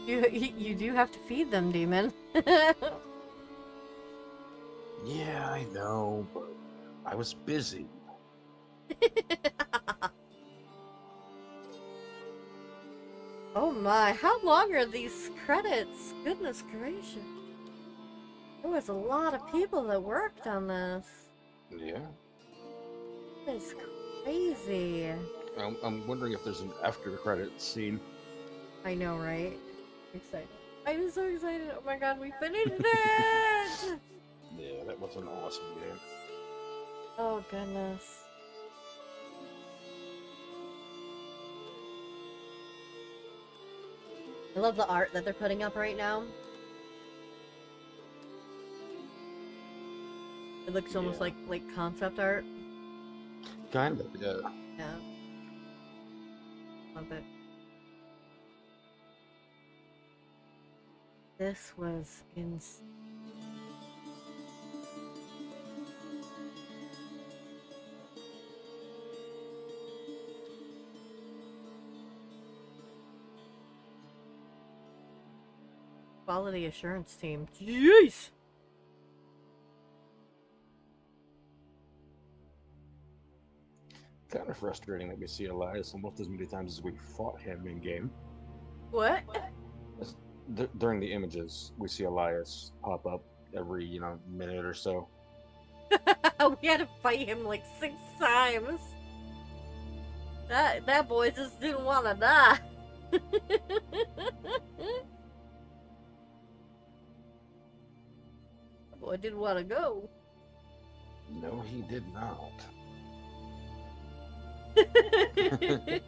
you, you you do have to feed them, demon. *laughs* Yeah, I know, but I was busy. *laughs* oh my, how long are these credits? Goodness gracious. There was a lot of people that worked on this. Yeah. It's crazy. I'm, I'm wondering if there's an after credit scene. I know, right? Excited. I'm so excited. Oh my god, we finished it! *laughs* Yeah, that was an awesome game. oh goodness. I love the art that they're putting up right now. It looks almost like like concept art. Kind of, yeah. Yeah. Love it. This was ins. Quality assurance team. Jeez. Kind of frustrating that we see Elias almost as many times as we fought him in game. What? D- during the images, we see Elias pop up every, you know, minute or so. *laughs* we had to fight him like six times. That that boy just didn't want to die. *laughs* boy didn't want to go. No, he did not. *laughs*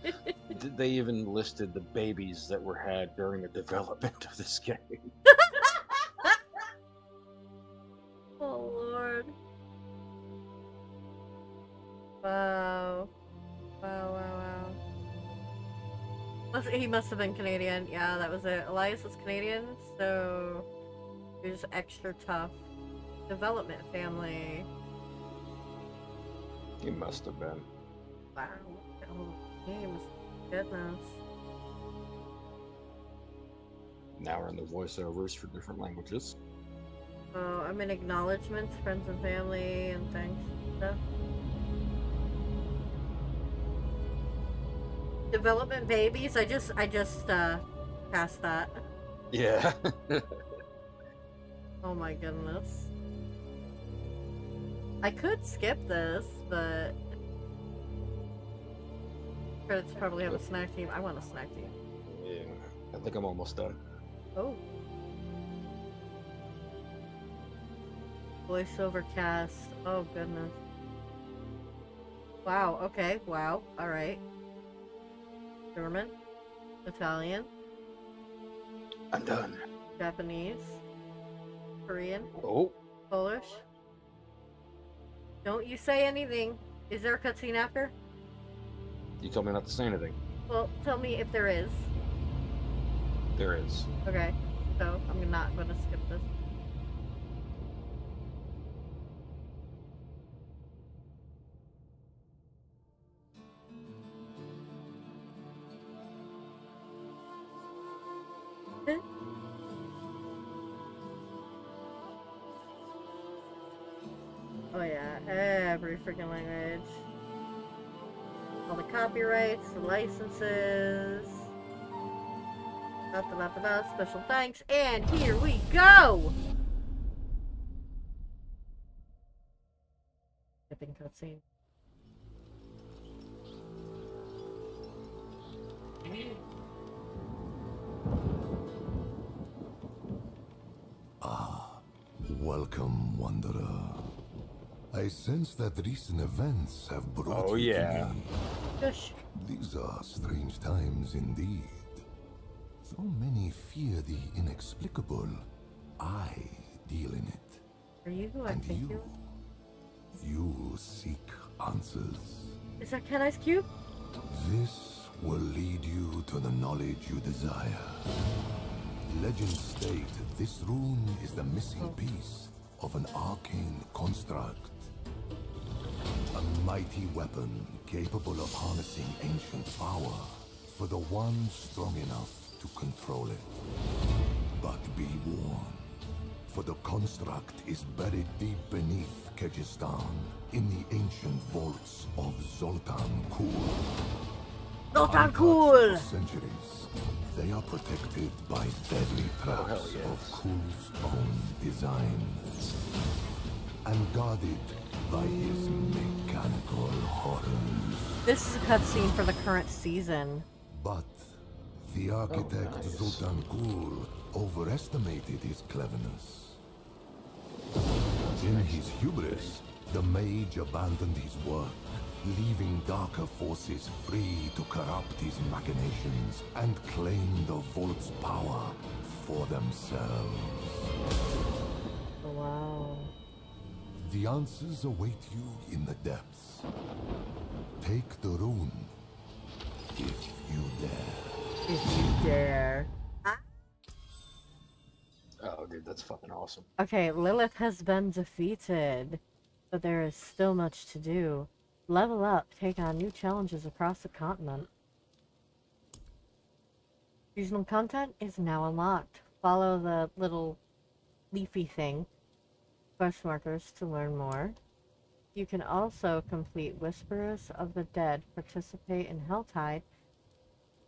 They even listed the babies that were had during the development of this game. *laughs* oh lord. Wow. Wow, wow, wow. He must have been Canadian. Yeah, that was it. Elias was Canadian, so he was extra tough. Development family. He must have been. Wow. Oh, games. Goodness. Now we're in the voiceovers for different languages. Oh, I'm in acknowledgements, friends and family, and things. Stuff. Development babies. I just, I just, uh, passed that. Yeah. *laughs* Oh my goodness. I could skip this, but credits probably have a snack team. I want a snack team. yeah. I think I'm almost done. Oh. Voiceover cast. Oh goodness. Wow, okay, wow, alright. German, Italian, I'm done. Japanese, Korean, Oh, Polish. Don't you say anything. Is there a cutscene after? you told me not to say anything. Well, tell me if there is. There is. Okay, so I'm not gonna skip this. Freaking language. All the copyrights, the licenses. Da, da, da, special thanks, and here we go! skipping cutscene. Ah, welcome, Wanderer. I sense that recent events have brought Oh, you yeah. to me. Gosh. These are strange times indeed. So many fear the inexplicable. I deal in it. Are you who I And think you, you? you seek answers. Is that Cat Ice Cube? This will lead you to the knowledge you desire. Legends state this rune is the missing oh. piece of an arcane construct. A mighty weapon capable of harnessing ancient power for the one strong enough to control it. But be warned, for the construct is buried deep beneath Kehjistan in the ancient vaults of Zoltun Kulle. Zoltun Kulle! For centuries, they are protected by deadly oh, traps of Kulle's own design. And guarded by his mechanical horrors. This is a cutscene for the current season. But the oh, architect Zoltun Kulle overestimated his cleverness. In his hubris, the mage abandoned his work, leaving darker forces free to corrupt his machinations and claim the vault's power for themselves. Wow. The answers await you in the depths. Take the rune, if you dare. If you dare. Oh, dude, that's fucking awesome. Okay, Lilith has been defeated, but there is still much to do. Level up, take on new challenges across the continent. Seasonal content is now unlocked. Follow the little leafy thing, quest markers to learn more. You can also complete Whisperers of the Dead, participate in Helltide,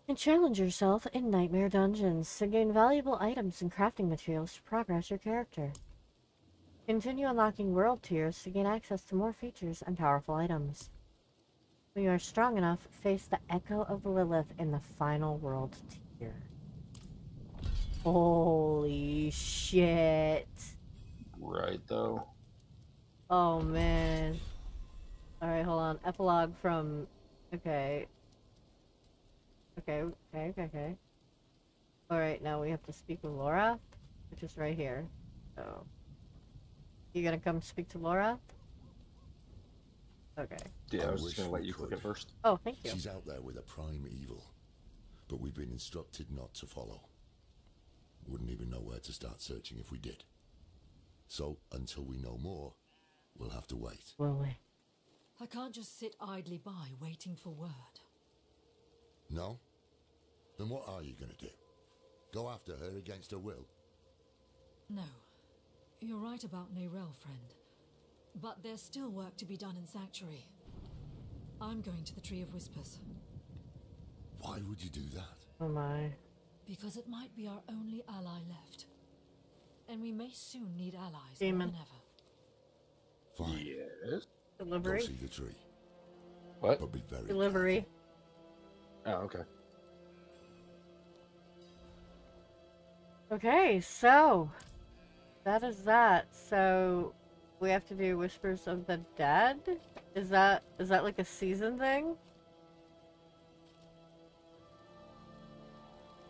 and challenge yourself in Nightmare Dungeons to gain valuable items and crafting materials to progress your character. Continue unlocking world tiers to gain access to more features and powerful items. When you are strong enough, face the Echo of Lilith in the final world tier. Holy shit. Right, though. Oh man. Alright, hold on. Epilogue from. Okay. Okay, okay, okay, okay. Alright, now we have to speak with Lorath, which is right here. So. You gonna come speak to Lorath? Okay. Yeah, I I was wish just gonna let we you click it first. Oh, thank you. She's out there with a prime evil, but we've been instructed not to follow. Wouldn't even know where to start searching if we did. So, until we know more, we'll have to wait. Will we? I can't just sit idly by waiting for word. No? Then what are you gonna do? Go after her against her will? No. You're right about Neyrelle, friend. But there's still work to be done in Sanctuary. I'm going to the Tree of Whispers. Why would you do that? Oh my. Because it might be our only ally left. And we may soon need allies Demon. more than ever. Fine. Yes. Go Delivery? see the tree. What? But be very Delivery. Oh, okay. Okay, so. That is that. So. We have to do Whispers of the Dead? Is that is that like a season thing?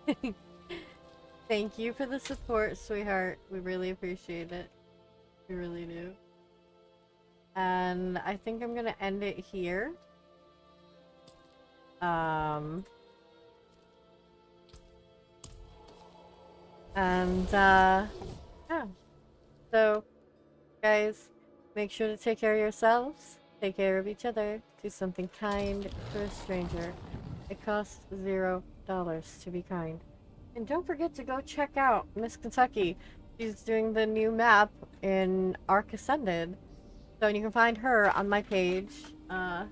*laughs* Thank you for the support, sweetheart. We really appreciate it. We really do. And I think I'm gonna end it here. Um. And, uh, yeah. So, guys, make sure to take care of yourselves, take care of each other, do something kind for a stranger. It costs zero dollars to be kind. And don't forget to go check out Miss Kentucky. She's doing the new map in Ark Ascended. So you can find her on my page, uh,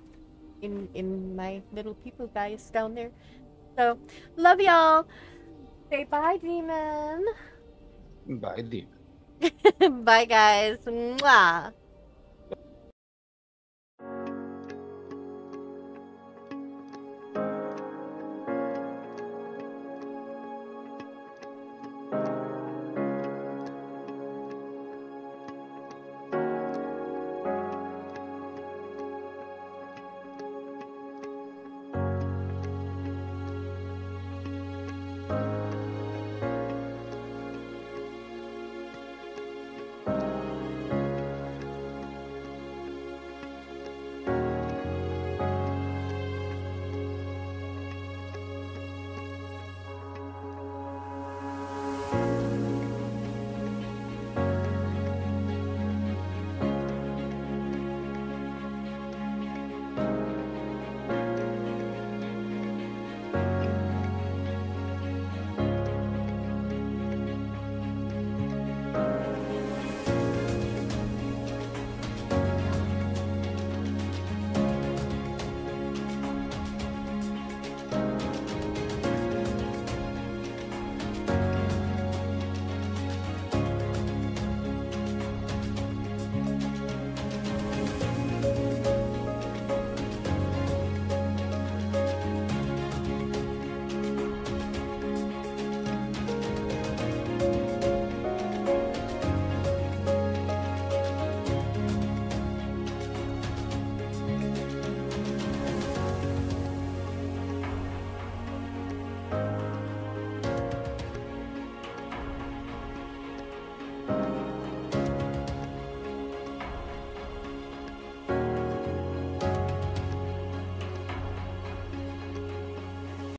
in, in my little people guys down there. So, love y'all! Say bye, demon! Bye, demon. *laughs* bye, guys! Mwah!